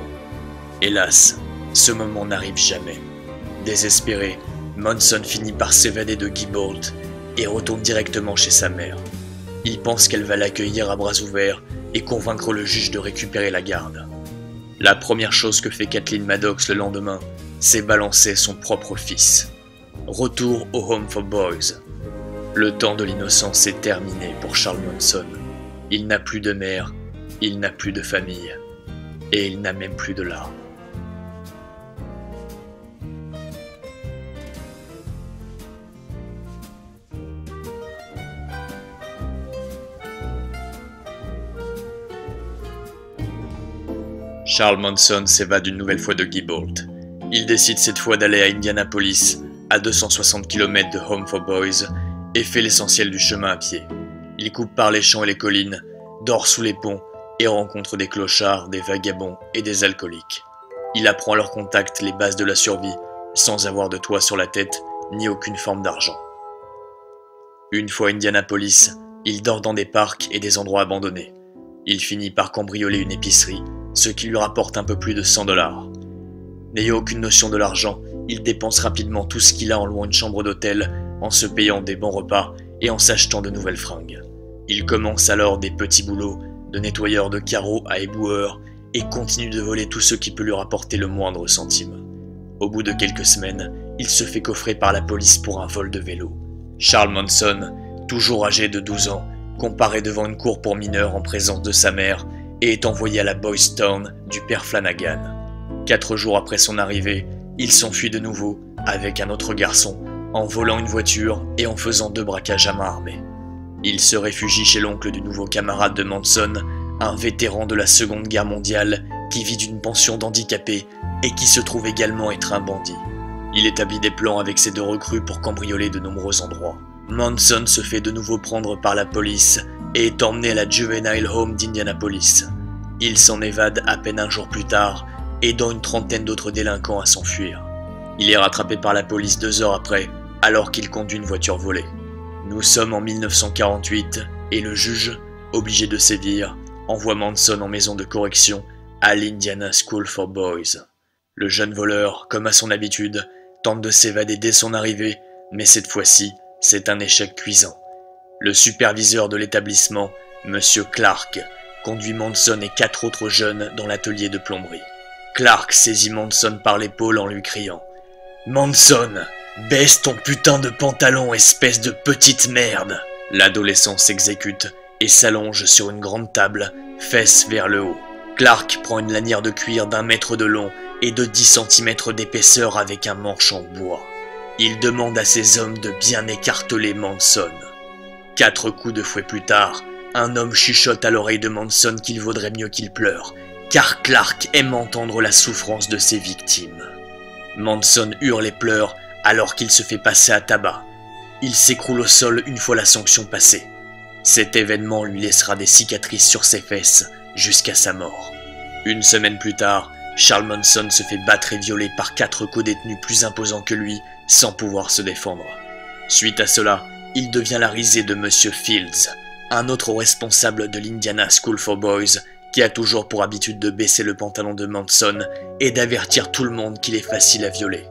Speaker 5: Hélas, ce moment n'arrive jamais. Désespéré, Monson finit par s'évader de Guybolt et retourne directement chez sa mère. Il pense qu'elle va l'accueillir à bras ouverts et convaincre le juge de récupérer la garde. La première chose que fait Kathleen Maddox le lendemain, c'est balancer son propre fils. Retour au Home for Boys. Le temps de l'innocence est terminé pour Charles Monson. Il n'a plus de mère, il n'a plus de famille, et il n'a même plus de larmes. Charles Monson s'évade une nouvelle fois de Guybolt. Il décide cette fois d'aller à Indianapolis, à 260 km de Home for Boys, et fait l'essentiel du chemin à pied. Il coupe par les champs et les collines, dort sous les ponts et rencontre des clochards, des vagabonds et des alcooliques. Il apprend à leur contact les bases de la survie, sans avoir de toit sur la tête ni aucune forme d'argent. Une fois à Indianapolis, il dort dans des parcs et des endroits abandonnés. Il finit par cambrioler une épicerie, ce qui lui rapporte un peu plus de 100 dollars. N'ayant aucune notion de l'argent, il dépense rapidement tout ce qu'il a en louant une chambre d'hôtel, en se payant des bons repas et en s'achetant de nouvelles fringues. Il commence alors des petits boulots, de nettoyeur de carreaux à éboueur, et continue de voler tout ce qui peut lui rapporter le moindre centime. Au bout de quelques semaines, il se fait coffrer par la police pour un vol de vélo. Charles Monson, toujours âgé de 12 ans, comparaît devant une cour pour mineurs en présence de sa mère et est envoyé à la Boys Town du père Flanagan. Quatre jours après son arrivée, il s'enfuit de nouveau avec un autre garçon, en volant une voiture et en faisant deux braquages à main armée. Il se réfugie chez l'oncle du nouveau camarade de Manson, un vétéran de la Seconde Guerre mondiale qui vit d'une pension d'handicapés et qui se trouve également être un bandit. Il établit des plans avec ses deux recrues pour cambrioler de nombreux endroits. Manson se fait de nouveau prendre par la police et est emmené à la Juvenile Home d'Indianapolis. Il s'en évade à peine un jour plus tard, aidant une trentaine d'autres délinquants à s'enfuir. Il est rattrapé par la police deux heures après, alors qu'il conduit une voiture volée. Nous sommes en 1948 et le juge, obligé de sévir, envoie Manson en maison de correction à l'Indiana School for Boys. Le jeune voleur, comme à son habitude, tente de s'évader dès son arrivée, mais cette fois-ci, c'est un échec cuisant. Le superviseur de l'établissement, M. Clark, conduit Manson et quatre autres jeunes dans l'atelier de plomberie. Clark saisit Manson par l'épaule en lui criant Manson, baisse ton putain de pantalon, espèce de petite merde L'adolescent s'exécute et s'allonge sur une grande table, fesses vers le haut. Clark prend une lanière de cuir d'un mètre de long et de 10 cm d'épaisseur avec un manche en bois. Il demande à ses hommes de bien écarteler Manson. Quatre coups de fouet plus tard, un homme chuchote à l'oreille de Manson qu'il vaudrait mieux qu'il pleure, car Clark aime entendre la souffrance de ses victimes. Manson hurle et pleure alors qu'il se fait passer à tabac. Il s'écroule au sol une fois la sanction passée. Cet événement lui laissera des cicatrices sur ses fesses jusqu'à sa mort. Une semaine plus tard, Charles Manson se fait battre et violer par quatre co-détenus plus imposants que lui sans pouvoir se défendre. Suite à cela, il devient la risée de Monsieur Fields, un autre responsable de l'Indiana School for Boys qui a toujours pour habitude de baisser le pantalon de Manson et d'avertir tout le monde qu'il est facile à violer.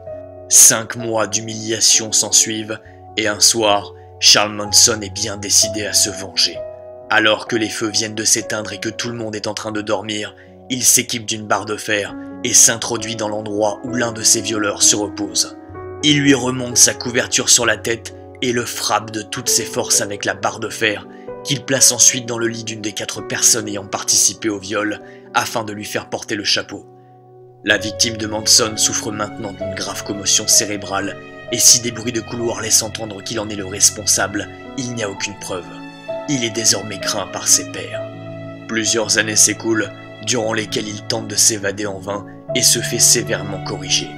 Speaker 5: Cinq mois d'humiliation s'ensuivent et un soir, Charles Manson est bien décidé à se venger. Alors que les feux viennent de s'éteindre et que tout le monde est en train de dormir, il s'équipe d'une barre de fer et s'introduit dans l'endroit où l'un de ses violeurs se repose. Il lui remonte sa couverture sur la tête et le frappe de toutes ses forces avec la barre de fer, qu'il place ensuite dans le lit d'une des quatre personnes ayant participé au viol, afin de lui faire porter le chapeau. La victime de Manson souffre maintenant d'une grave commotion cérébrale, et si des bruits de couloir laissent entendre qu'il en est le responsable, il n'y a aucune preuve. Il est désormais craint par ses pairs. Plusieurs années s'écoulent, durant lesquelles il tente de s'évader en vain et se fait sévèrement corriger.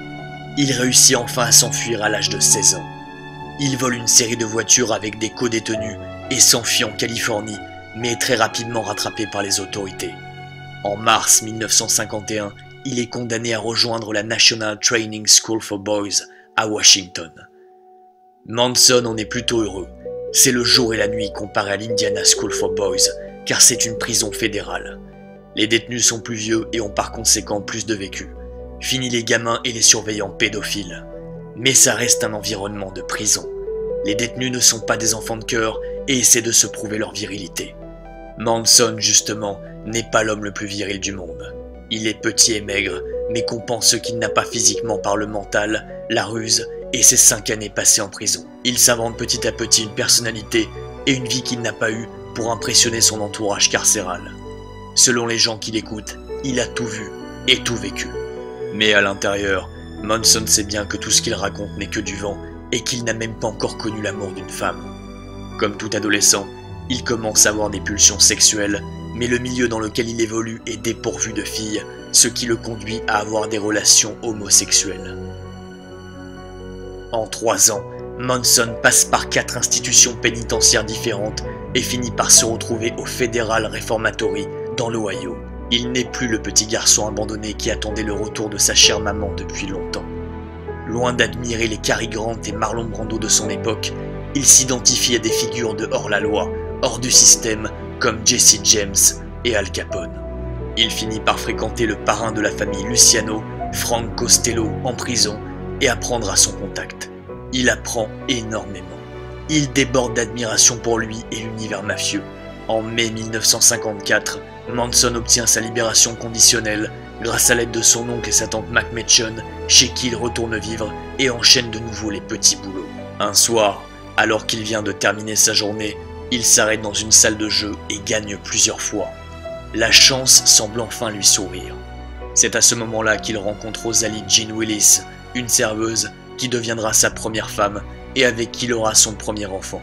Speaker 5: Il réussit enfin à s'enfuir à l'âge de 16 ans. Il vole une série de voitures avec des co-détenus et s'enfuit en Californie, mais est très rapidement rattrapé par les autorités. En mars 1951, il est condamné à rejoindre la National Training School for Boys à Washington. Manson en est plutôt heureux. C'est le jour et la nuit comparé à l'Indiana School for Boys, car c'est une prison fédérale. Les détenus sont plus vieux et ont par conséquent plus de vécu. Fini les gamins et les surveillants pédophiles. Mais ça reste un environnement de prison. Les détenus ne sont pas des enfants de cœur et essaient de se prouver leur virilité. Manson, justement, n'est pas l'homme le plus viril du monde. Il est petit et maigre, mais compense ce qu'il n'a pas physiquement par le mental, la ruse et ses cinq années passées en prison. Il s'invente petit à petit une personnalité et une vie qu'il n'a pas eue pour impressionner son entourage carcéral. Selon les gens qui l'écoutent, il a tout vu et tout vécu. Mais à l'intérieur, Manson sait bien que tout ce qu'il raconte n'est que du vent et qu'il n'a même pas encore connu l'amour d'une femme. Comme tout adolescent, il commence à avoir des pulsions sexuelles, mais le milieu dans lequel il évolue est dépourvu de filles, ce qui le conduit à avoir des relations homosexuelles. En trois ans, Manson passe par quatre institutions pénitentiaires différentes et finit par se retrouver au Federal Reformatory dans l'Ohio. Il n'est plus le petit garçon abandonné qui attendait le retour de sa chère maman depuis longtemps. Loin d'admirer les Cary Grant et Marlon Brando de son époque, il s'identifie à des figures de hors-la-loi, hors du système, comme Jesse James et Al Capone. Il finit par fréquenter le parrain de la famille Luciano, Frank Costello, en prison, et apprendre à son contact. Il apprend énormément. Il déborde d'admiration pour lui et l'univers mafieux. En mai 1954, Manson obtient sa libération conditionnelle grâce à l'aide de son oncle et sa tante McMetchon, chez qui il retourne vivre et enchaîne de nouveau les petits boulots. Un soir, alors qu'il vient de terminer sa journée, il s'arrête dans une salle de jeu et gagne plusieurs fois. La chance semble enfin lui sourire. C'est à ce moment-là qu'il rencontre Rosalie Jean Willis, une serveuse qui deviendra sa première femme et avec qui il aura son premier enfant.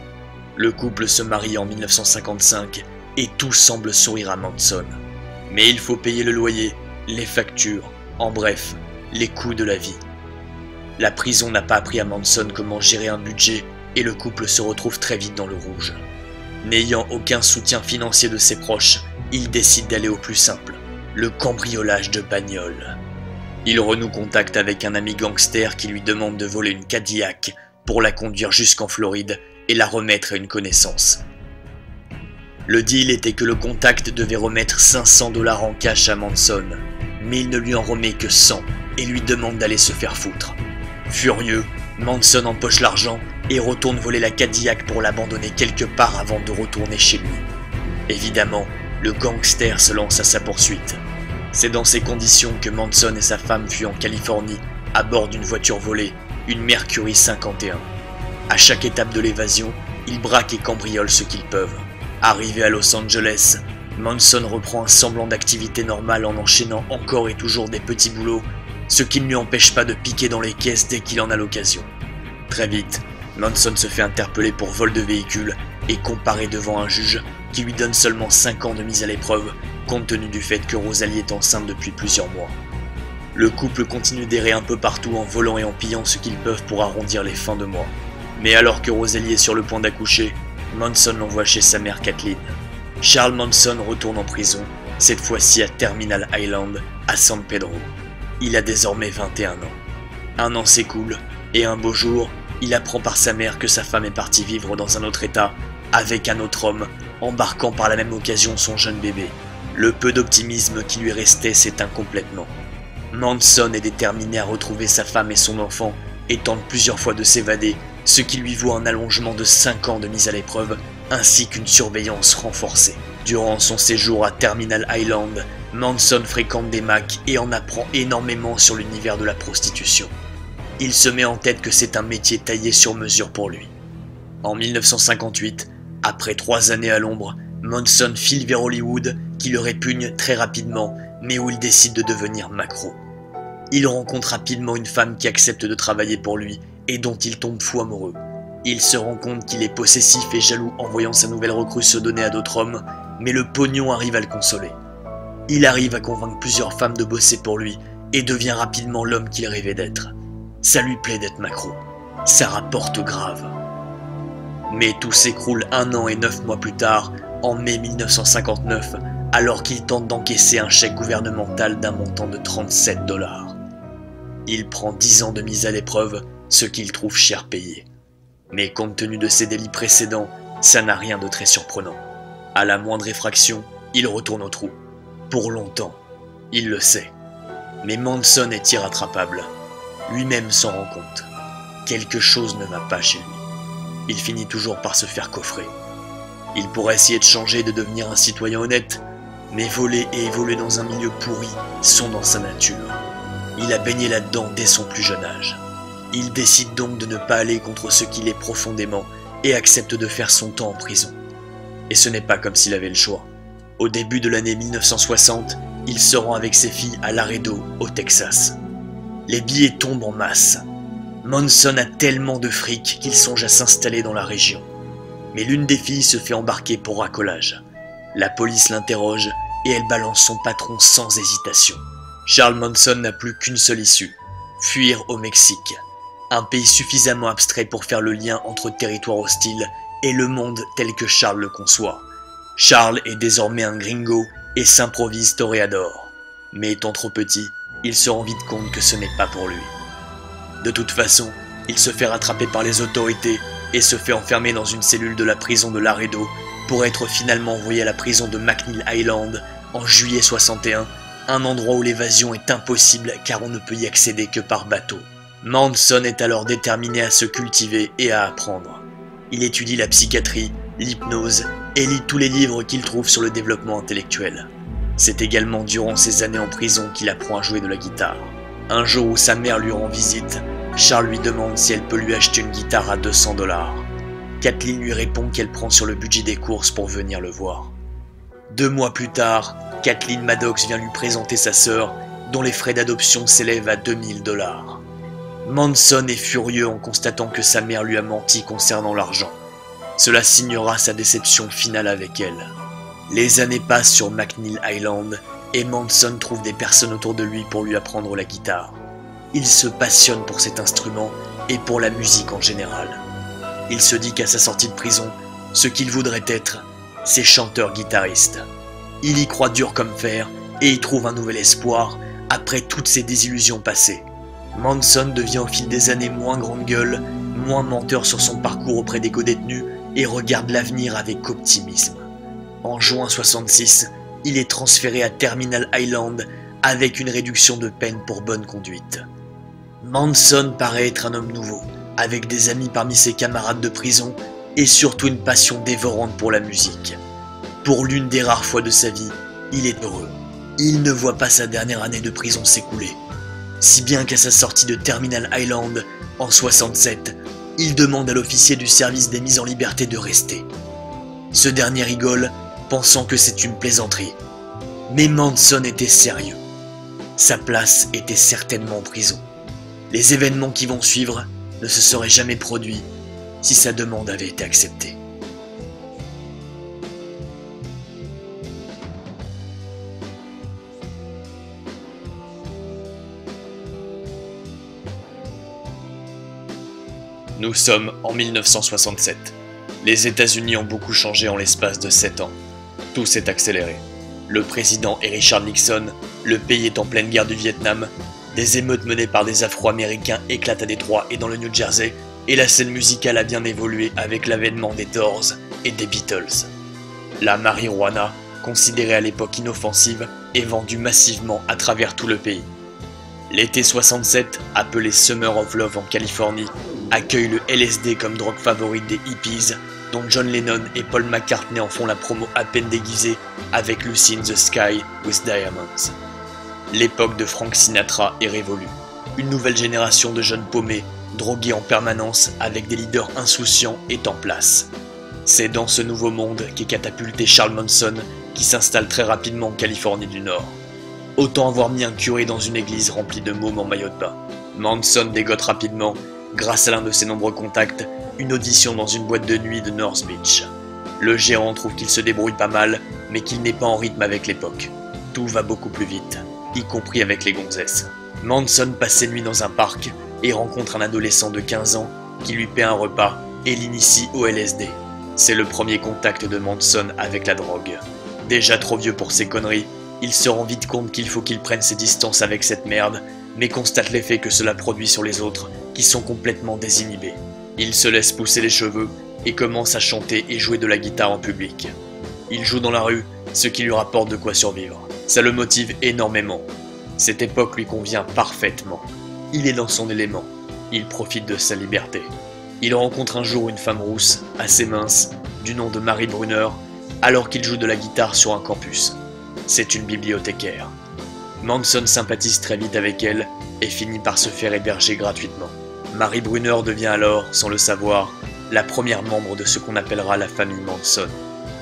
Speaker 5: Le couple se marie en 1955 et tout semble sourire à Manson. Mais il faut payer le loyer, les factures, en bref, les coûts de la vie. La prison n'a pas appris à Manson comment gérer un budget et le couple se retrouve très vite dans le rouge. N'ayant aucun soutien financier de ses proches, il décide d'aller au plus simple, le cambriolage de bagnoles. Il renoue contact avec un ami gangster qui lui demande de voler une Cadillac pour la conduire jusqu'en Floride et la remettre à une connaissance. Le deal était que le contact devait remettre 500 dollars en cash à Manson, mais il ne lui en remet que 100 et lui demande d'aller se faire foutre. Furieux, Manson empoche l'argent et retourne voler la Cadillac pour l'abandonner quelque part avant de retourner chez lui. Évidemment, le gangster se lance à sa poursuite. C'est dans ces conditions que Manson et sa femme fuient en Californie à bord d'une voiture volée, une Mercury 51. À chaque étape de l'évasion, ils braquent et cambriolent ce qu'ils peuvent. Arrivé à Los Angeles, Manson reprend un semblant d'activité normale en enchaînant encore et toujours des petits boulots, ce qui ne lui empêche pas de piquer dans les caisses dès qu'il en a l'occasion. Très vite, Manson se fait interpeller pour vol de véhicule et comparé devant un juge qui lui donne seulement 5 ans de mise à l'épreuve compte tenu du fait que Rosalie est enceinte depuis plusieurs mois. Le couple continue d'errer un peu partout en volant et en pillant ce qu'ils peuvent pour arrondir les fins de mois. Mais alors que Rosalie est sur le point d'accoucher, Manson l'envoie chez sa mère Kathleen. Charles Manson retourne en prison, cette fois-ci à Terminal Island, à San Pedro. Il a désormais 21 ans. Un an s'écoule, et un beau jour, il apprend par sa mère que sa femme est partie vivre dans un autre état, avec un autre homme, embarquant par la même occasion son jeune bébé. Le peu d'optimisme qui lui restait s'éteint complètement. Manson est déterminé à retrouver sa femme et son enfant et tente plusieurs fois de s'évader, ce qui lui vaut un allongement de 5 ans de mise à l'épreuve, ainsi qu'une surveillance renforcée. Durant son séjour à Terminal Island, Manson fréquente des Macs et en apprend énormément sur l'univers de la prostitution. Il se met en tête que c'est un métier taillé sur mesure pour lui. En 1958, après trois années à l'ombre, Manson file vers Hollywood, qui le répugne très rapidement, mais où il décide de devenir macro. Il rencontre rapidement une femme qui accepte de travailler pour lui et dont il tombe fou amoureux. Il se rend compte qu'il est possessif et jaloux en voyant sa nouvelle recrue se donner à d'autres hommes, mais le pognon arrive à le consoler. Il arrive à convaincre plusieurs femmes de bosser pour lui et devient rapidement l'homme qu'il rêvait d'être. Ça lui plaît d'être macro. Ça rapporte grave. Mais tout s'écroule un an et neuf mois plus tard, en mai 1959, alors qu'il tente d'encaisser un chèque gouvernemental d'un montant de 37 dollars. Il prend 10 ans de mise à l'épreuve, ce qu'il trouve cher payé. Mais compte tenu de ses délits précédents, ça n'a rien de très surprenant. À la moindre effraction, il retourne au trou. Pour longtemps. Il le sait. Mais Manson est irrattrapable. Lui-même s'en rend compte. Quelque chose ne va pas chez lui. Il finit toujours par se faire coffrer. Il pourrait essayer de changer, de devenir un citoyen honnête, mais voler et évoluer dans un milieu pourri sont dans sa nature. Il a baigné là-dedans dès son plus jeune âge. Il décide donc de ne pas aller contre ce qu'il est profondément et accepte de faire son temps en prison. Et ce n'est pas comme s'il avait le choix. Au début de l'année 1960, il se rend avec ses filles à Laredo, au Texas. Les billets tombent en masse. Monson a tellement de fric qu'il songe à s'installer dans la région. Mais l'une des filles se fait embarquer pour racolage. La police l'interroge et elle balance son patron sans hésitation. Charles Monson n'a plus qu'une seule issue, fuir au Mexique, un pays suffisamment abstrait pour faire le lien entre territoire hostile et le monde tel que Charles le conçoit. Charles est désormais un gringo et s'improvise toréador. Mais étant trop petit, il se rend vite compte que ce n'est pas pour lui. De toute façon, il se fait rattraper par les autorités et se fait enfermer dans une cellule de la prison de Laredo pour être finalement envoyé à la prison de McNeil Island en juillet 61, un endroit où l'évasion est impossible car on ne peut y accéder que par bateau. Manson est alors déterminé à se cultiver et à apprendre. Il étudie la psychiatrie, l'hypnose et lit tous les livres qu'il trouve sur le développement intellectuel. C'est également durant ses années en prison qu'il apprend à jouer de la guitare. Un jour où sa mère lui rend visite, Charles lui demande si elle peut lui acheter une guitare à 200 dollars. Kathleen lui répond qu'elle prend sur le budget des courses pour venir le voir. Deux mois plus tard, Kathleen Maddox vient lui présenter sa sœur, dont les frais d'adoption s'élèvent à 2000 dollars. Manson est furieux en constatant que sa mère lui a menti concernant l'argent. Cela signera sa déception finale avec elle. Les années passent sur McNeil Island et Manson trouve des personnes autour de lui pour lui apprendre la guitare. Il se passionne pour cet instrument et pour la musique en général. Il se dit qu'à sa sortie de prison, ce qu'il voudrait être, c'est chanteur-guitariste. Il y croit dur comme fer et y trouve un nouvel espoir après toutes ses désillusions passées. Manson devient au fil des années moins grande gueule, moins menteur sur son parcours auprès des co-détenus et regarde l'avenir avec optimisme. En juin 66, il est transféré à Terminal Island avec une réduction de peine pour bonne conduite. Manson paraît être un homme nouveau, avec des amis parmi ses camarades de prison et surtout une passion dévorante pour la musique. Pour l'une des rares fois de sa vie, il est heureux. Il ne voit pas sa dernière année de prison s'écouler. Si bien qu'à sa sortie de Terminal Island, en 67, il demande à l'officier du service des mises en liberté de rester. Ce dernier rigole, pensant que c'est une plaisanterie. Mais Manson était sérieux. Sa place était certainement en prison. Les événements qui vont suivre ne se seraient jamais produits si sa demande avait été acceptée. Nous sommes en 1967. Les États-Unis ont beaucoup changé en l'espace de 7 ans. Tout s'est accéléré. Le président est Richard Nixon, le pays est en pleine guerre du Vietnam, des émeutes menées par des Afro-Américains éclatent à Détroit et dans le New Jersey, et la scène musicale a bien évolué avec l'avènement des Doors et des Beatles. La marijuana, considérée à l'époque inoffensive, est vendue massivement à travers tout le pays. L'été 67, appelé Summer of Love en Californie, accueille le LSD comme drogue favorite des hippies, John Lennon et Paul McCartney en font la promo à peine déguisée avec Lucy in the Sky with Diamonds. L'époque de Frank Sinatra est révolue. Une nouvelle génération de jeunes paumés, drogués en permanence avec des leaders insouciants, est en place. C'est dans ce nouveau monde qu'est catapulté Charles Manson, qui s'installe très rapidement en Californie du Nord. Autant avoir mis un curé dans une église remplie de mômes en maillot de bain. Manson dégote rapidement, grâce à l'un de ses nombreux contacts, une audition dans une boîte de nuit de North Beach. Le gérant trouve qu'il se débrouille pas mal, mais qu'il n'est pas en rythme avec l'époque. Tout va beaucoup plus vite, y compris avec les gonzesses. Manson passe ses nuits dans un parc et rencontre un adolescent de 15 ans qui lui paie un repas et l'initie au LSD. C'est le premier contact de Manson avec la drogue. Déjà trop vieux pour ses conneries, il se rend vite compte qu'il faut qu'il prenne ses distances avec cette merde, mais constate l'effet que cela produit sur les autres, qui sont complètement désinhibés. Il se laisse pousser les cheveux et commence à chanter et jouer de la guitare en public. Il joue dans la rue, ce qui lui rapporte de quoi survivre. Ça le motive énormément. Cette époque lui convient parfaitement. Il est dans son élément. Il profite de sa liberté. Il rencontre un jour une femme rousse, assez mince, du nom de Marie Brunner, alors qu'il joue de la guitare sur un campus. C'est une bibliothécaire. Manson sympathise très vite avec elle et finit par se faire héberger gratuitement. Marie Brunner devient alors, sans le savoir, la première membre de ce qu'on appellera la famille Manson.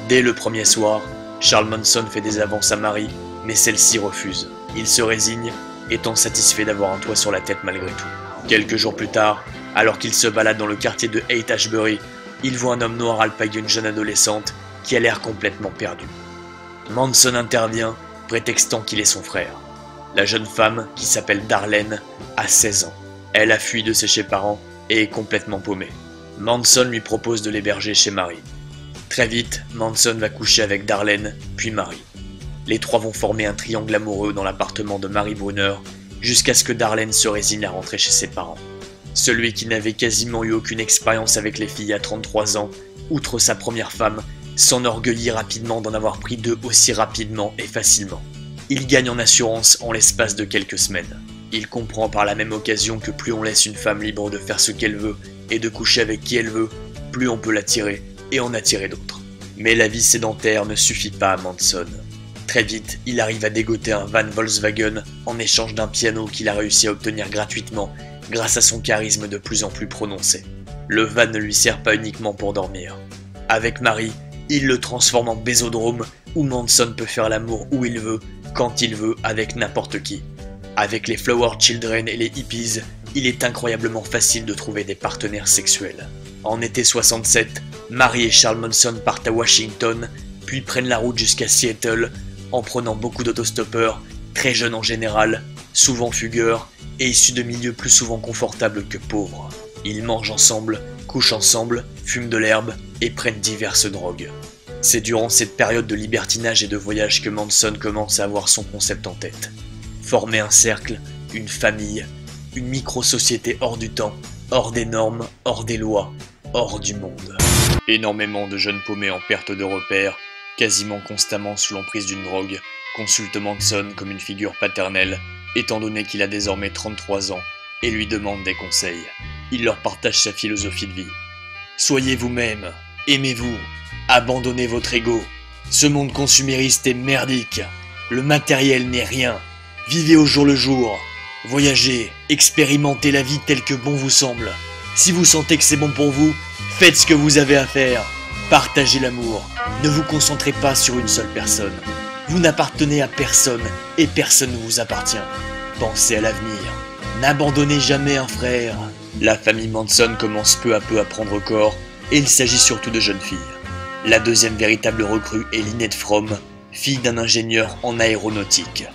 Speaker 5: Dès le premier soir, Charles Manson fait des avances à Marie, mais celle-ci refuse. Il se résigne, étant satisfait d'avoir un toit sur la tête malgré tout. Quelques jours plus tard, alors qu'il se balade dans le quartier de Haight Ashbury, il voit un homme noir alpaguer une jeune adolescente qui a l'air complètement perdue. Manson intervient, prétextant qu'il est son frère. La jeune femme, qui s'appelle Darlene, a 16 ans. Elle a fui de ses chez parents et est complètement paumée. Manson lui propose de l'héberger chez Marie. Très vite, Manson va coucher avec Darlene, puis Marie. Les trois vont former un triangle amoureux dans l'appartement de Marie Brunner, jusqu'à ce que Darlene se résigne à rentrer chez ses parents. Celui qui n'avait quasiment eu aucune expérience avec les filles à 33 ans, outre sa première femme, s'enorgueillit rapidement d'en avoir pris deux aussi rapidement et facilement. Il gagne en assurance en l'espace de quelques semaines. Il comprend par la même occasion que plus on laisse une femme libre de faire ce qu'elle veut et de coucher avec qui elle veut, plus on peut l'attirer et en attirer d'autres. Mais la vie sédentaire ne suffit pas à Manson. Très vite, il arrive à dégoter un van Volkswagen en échange d'un piano qu'il a réussi à obtenir gratuitement grâce à son charisme de plus en plus prononcé. Le van ne lui sert pas uniquement pour dormir. Avec Marie, il le transforme en bésodrome où Manson peut faire l'amour où il veut, quand il veut, avec n'importe qui. Avec les Flower Children et les hippies, il est incroyablement facile de trouver des partenaires sexuels. En été 67, Marie et Charles Manson partent à Washington, puis prennent la route jusqu'à Seattle, en prenant beaucoup d'autostoppeurs, très jeunes en général, souvent fugueurs, et issus de milieux plus souvent confortables que pauvres. Ils mangent ensemble, couchent ensemble, fument de l'herbe et prennent diverses drogues. C'est durant cette période de libertinage et de voyage que Manson commence à avoir son concept en tête. Former un cercle, une famille, une micro-société hors du temps, hors des normes, hors des lois, hors du monde. Énormément de jeunes paumés en perte de repères, quasiment constamment sous l'emprise d'une drogue, consultent Manson comme une figure paternelle, étant donné qu'il a désormais 33 ans, et lui demandent des conseils. Il leur partage sa philosophie de vie. Soyez vous-même, aimez-vous, abandonnez votre ego. Ce monde consumériste est merdique. Le matériel n'est rien. Vivez au jour le jour. Voyagez, expérimentez la vie telle que bon vous semble. Si vous sentez que c'est bon pour vous, faites ce que vous avez à faire. Partagez l'amour. Ne vous concentrez pas sur une seule personne. Vous n'appartenez à personne et personne ne vous appartient. Pensez à l'avenir. N'abandonnez jamais un frère. La famille Manson commence peu à peu à prendre corps et il s'agit surtout de jeunes filles. La deuxième véritable recrue est Lynette Fromm, fille d'un ingénieur en aéronautique.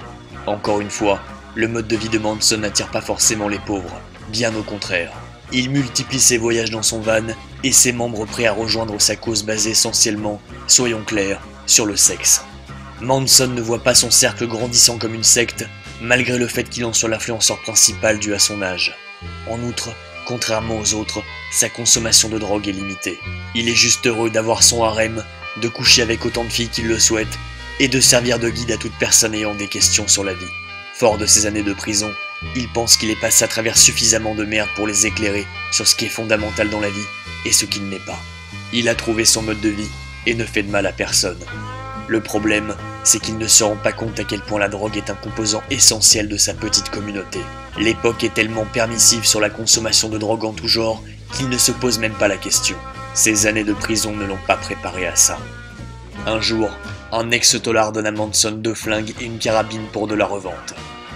Speaker 5: Encore une fois, le mode de vie de Manson n'attire pas forcément les pauvres, bien au contraire. Il multiplie ses voyages dans son van et ses membres prêts à rejoindre sa cause basée essentiellement, soyons clairs, sur le sexe. Manson ne voit pas son cercle grandissant comme une secte, malgré le fait qu'il en soit l'influenceur principal dû à son âge. En outre, contrairement aux autres, sa consommation de drogue est limitée. Il est juste heureux d'avoir son harem, de coucher avec autant de filles qu'il le souhaite, et de servir de guide à toute personne ayant des questions sur la vie. Fort de ses années de prison, il pense qu'il est passé à travers suffisamment de merde pour les éclairer sur ce qui est fondamental dans la vie et ce qui ne l'est pas. Il a trouvé son mode de vie et ne fait de mal à personne. Le problème, c'est qu'il ne se rend pas compte à quel point la drogue est un composant essentiel de sa petite communauté. L'époque est tellement permissive sur la consommation de drogue en tout genre qu'il ne se pose même pas la question. Ses années de prison ne l'ont pas préparé à ça. Un jour, un ex-tolard donne à Manson deux flingues et une carabine pour de la revente.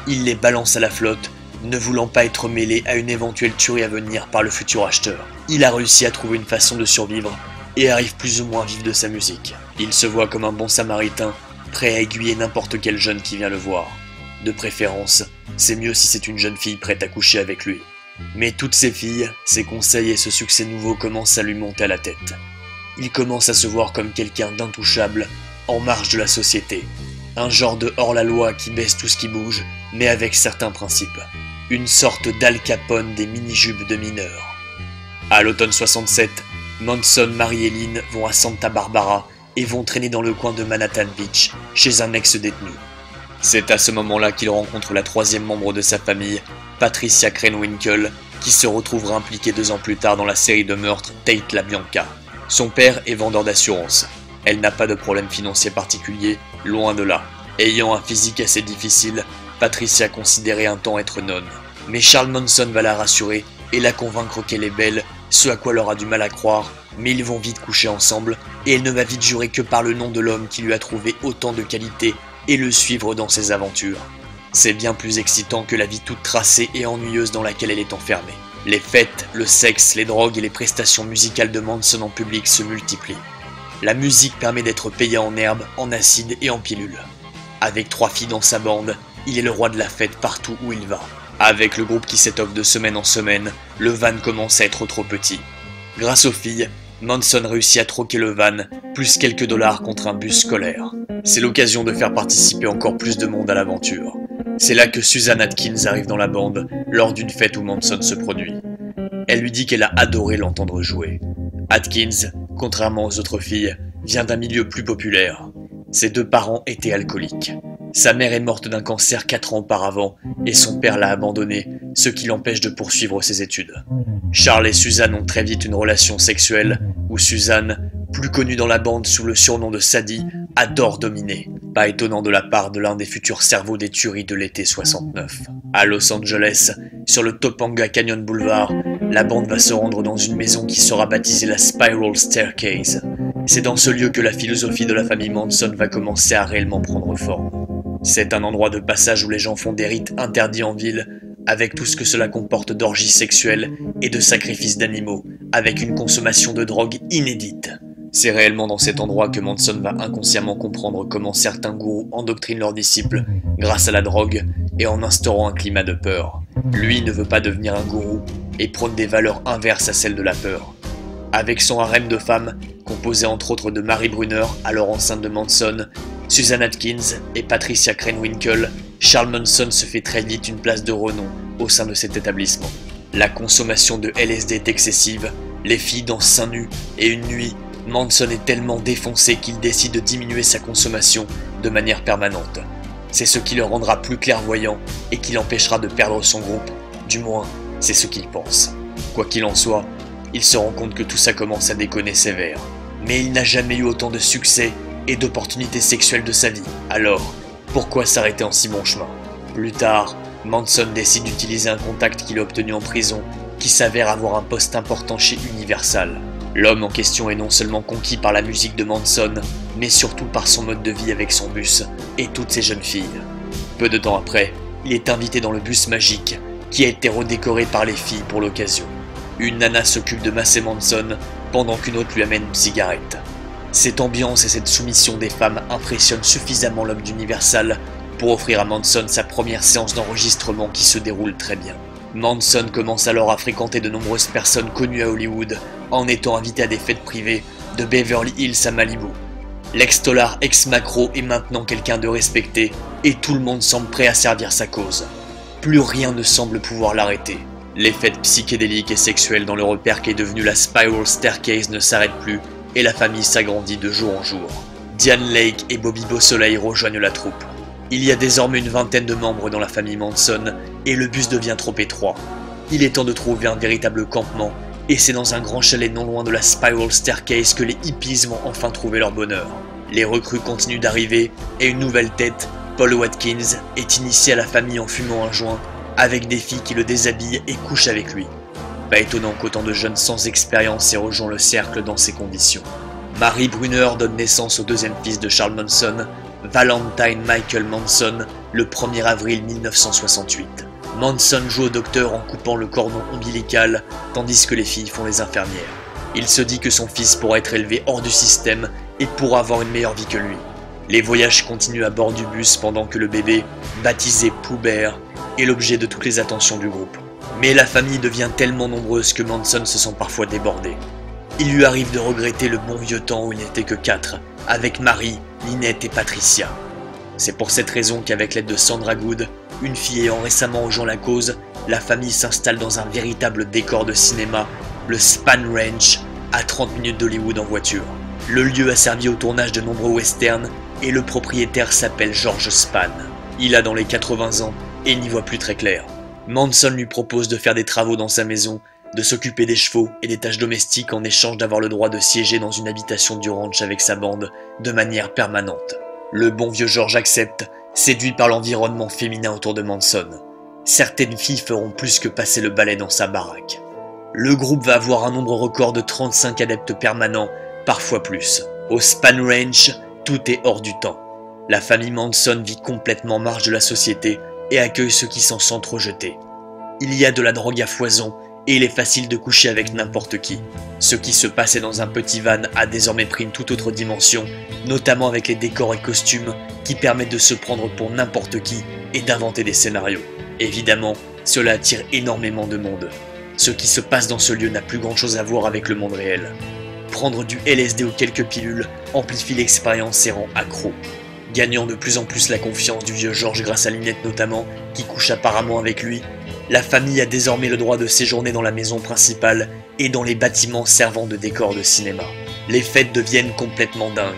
Speaker 5: Il les balance à la flotte, ne voulant pas être mêlé à une éventuelle tuerie à venir par le futur acheteur. Il a réussi à trouver une façon de survivre et arrive plus ou moins à vivre de sa musique. Il se voit comme un bon samaritain, prêt à aiguiller n'importe quel jeune qui vient le voir. De préférence, c'est mieux si c'est une jeune fille prête à coucher avec lui. Mais toutes ces filles, ses conseils et ce succès nouveau commencent à lui monter à la tête. Il commence à se voir comme quelqu'un d'intouchable en marge de la société. Un genre de hors-la-loi qui baisse tout ce qui bouge, mais avec certains principes. Une sorte d'Al Capone des mini-jupes de mineurs. À l'automne 67, Manson, Marie et Lynn vont à Santa Barbara et vont traîner dans le coin de Manhattan Beach, chez un ex-détenu. C'est à ce moment-là qu'il rencontre la troisième membre de sa famille, Patricia Krenwinkel, qui se retrouvera impliquée deux ans plus tard dans la série de meurtres Tate LaBianca. Son père est vendeur d'assurance. Elle n'a pas de problème financier particulier, loin de là. Ayant un physique assez difficile, Patricia considérait un temps être nonne. Mais Charles Manson va la rassurer et la convaincre qu'elle est belle, ce à quoi elle aura du mal à croire, mais ils vont vite coucher ensemble, et elle ne va vite jurer que par le nom de l'homme qui lui a trouvé autant de qualités et le suivre dans ses aventures. C'est bien plus excitant que la vie toute tracée et ennuyeuse dans laquelle elle est enfermée. Les fêtes, le sexe, les drogues et les prestations musicales de Manson en public se multiplient. La musique permet d'être payé en herbe, en acide et en pilule. Avec trois filles dans sa bande, il est le roi de la fête partout où il va. Avec le groupe qui s'étoffe de semaine en semaine, le van commence à être trop petit. Grâce aux filles, Manson réussit à troquer le van, plus quelques dollars contre un bus scolaire. C'est l'occasion de faire participer encore plus de monde à l'aventure. C'est là que Susan Atkins arrive dans la bande, lors d'une fête où Manson se produit. Elle lui dit qu'elle a adoré l'entendre jouer. Atkins, contrairement aux autres filles, vient d'un milieu plus populaire. Ses deux parents étaient alcooliques. Sa mère est morte d'un cancer 4 ans auparavant et son père l'a abandonné, ce qui l'empêche de poursuivre ses études. Charles et Suzanne ont très vite une relation sexuelle où Suzanne, plus connue dans la bande sous le surnom de Sadie, adore dominer. Pas étonnant de la part de l'un des futurs cerveaux des tueries de l'été 69. À Los Angeles, sur le Topanga Canyon Boulevard, la bande va se rendre dans une maison qui sera baptisée la Spiral Staircase. C'est dans ce lieu que la philosophie de la famille Manson va commencer à réellement prendre forme. C'est un endroit de passage où les gens font des rites interdits en ville, avec tout ce que cela comporte d'orgies sexuelles et de sacrifices d'animaux, avec une consommation de drogue inédite. C'est réellement dans cet endroit que Manson va inconsciemment comprendre comment certains gourous endoctrinent leurs disciples grâce à la drogue et en instaurant un climat de peur. Lui ne veut pas devenir un gourou et prône des valeurs inverses à celles de la peur. Avec son harem de femmes, composé entre autres de Mary Brunner, alors enceinte de Manson, Susan Atkins et Patricia Krenwinkel, Charles Manson se fait très vite une place de renom au sein de cet établissement. La consommation de LSD est excessive, les filles dansent seins nus, et une nuit, Manson est tellement défoncé qu'il décide de diminuer sa consommation de manière permanente. C'est ce qui le rendra plus clairvoyant et qui l'empêchera de perdre son groupe, du moins, c'est ce qu'il pense. Quoi qu'il en soit, il se rend compte que tout ça commence à déconner sévère. Mais il n'a jamais eu autant de succès et d'opportunités sexuelles de sa vie. Alors, pourquoi s'arrêter en si bon chemin? Plus tard, Manson décide d'utiliser un contact qu'il a obtenu en prison, qui s'avère avoir un poste important chez Universal. L'homme en question est non seulement conquis par la musique de Manson, mais surtout par son mode de vie avec son bus et toutes ses jeunes filles. Peu de temps après, il est invité dans le bus magique, qui a été redécoré par les filles pour l'occasion. Une nana s'occupe de masser Manson, pendant qu'une autre lui amène une cigarette. Cette ambiance et cette soumission des femmes impressionnent suffisamment l'homme d'Universal pour offrir à Manson sa première séance d'enregistrement qui se déroule très bien. Manson commence alors à fréquenter de nombreuses personnes connues à Hollywood en étant invité à des fêtes privées de Beverly Hills à Malibu. L'ex-Tolar ex-Macro est maintenant quelqu'un de respecté et tout le monde semble prêt à servir sa cause. Plus rien ne semble pouvoir l'arrêter. Les fêtes psychédéliques et sexuelles dans le repère qui est devenu la Spiral Staircase ne s'arrêtent plus et la famille s'agrandit de jour en jour. Diane Lake et Bobby Beausoleil rejoignent la troupe. Il y a désormais une vingtaine de membres dans la famille Manson et le bus devient trop étroit. Il est temps de trouver un véritable campement et c'est dans un grand chalet non loin de la Spiral Staircase que les hippies vont enfin trouver leur bonheur. Les recrues continuent d'arriver et une nouvelle tête, Paul Watkins, est initié à la famille en fumant un joint avec des filles qui le déshabillent et couchent avec lui. Pas étonnant qu'autant de jeunes sans expérience aient rejoint le cercle dans ces conditions. Marie Brunner donne naissance au deuxième fils de Charles Manson, Valentine Michael Manson, le 1er avril 1968. Manson joue au docteur en coupant le cordon ombilical, tandis que les filles font les infirmières. Il se dit que son fils pourra être élevé hors du système et pourra avoir une meilleure vie que lui. Les voyages continuent à bord du bus pendant que le bébé, baptisé Pooh Bear, est l'objet de toutes les attentions du groupe. Mais la famille devient tellement nombreuse que Manson se sent parfois débordé. Il lui arrive de regretter le bon vieux temps où il n'était que quatre, avec Marie, Ninette et Patricia. C'est pour cette raison qu'avec l'aide de Sandra Good, une fille ayant récemment rejoint la cause, la famille s'installe dans un véritable décor de cinéma, le Span Ranch, à 30 minutes d'Hollywood en voiture. Le lieu a servi au tournage de nombreux westerns et le propriétaire s'appelle George Span. Il a dans les 80 ans et n'y voit plus très clair. Manson lui propose de faire des travaux dans sa maison, de s'occuper des chevaux et des tâches domestiques en échange d'avoir le droit de siéger dans une habitation du ranch avec sa bande de manière permanente. Le bon vieux George accepte, séduit par l'environnement féminin autour de Manson. Certaines filles feront plus que passer le balai dans sa baraque. Le groupe va avoir un nombre record de 35 adeptes permanents, parfois plus. Au Span Ranch, tout est hors du temps. La famille Manson vit complètement en marge de la société et accueille ceux qui s'en sentent rejetés. Il y a de la drogue à foison et il est facile de coucher avec n'importe qui. Ce qui se passait dans un petit van a désormais pris une toute autre dimension, notamment avec les décors et costumes qui permettent de se prendre pour n'importe qui et d'inventer des scénarios. Évidemment, cela attire énormément de monde. Ce qui se passe dans ce lieu n'a plus grand chose à voir avec le monde réel. Prendre du LSD ou quelques pilules amplifie l'expérience et rend accro. Gagnant de plus en plus la confiance du vieux Georges grâce à Linette notamment, qui couche apparemment avec lui, la famille a désormais le droit de séjourner dans la maison principale et dans les bâtiments servant de décor de cinéma. Les fêtes deviennent complètement dingues.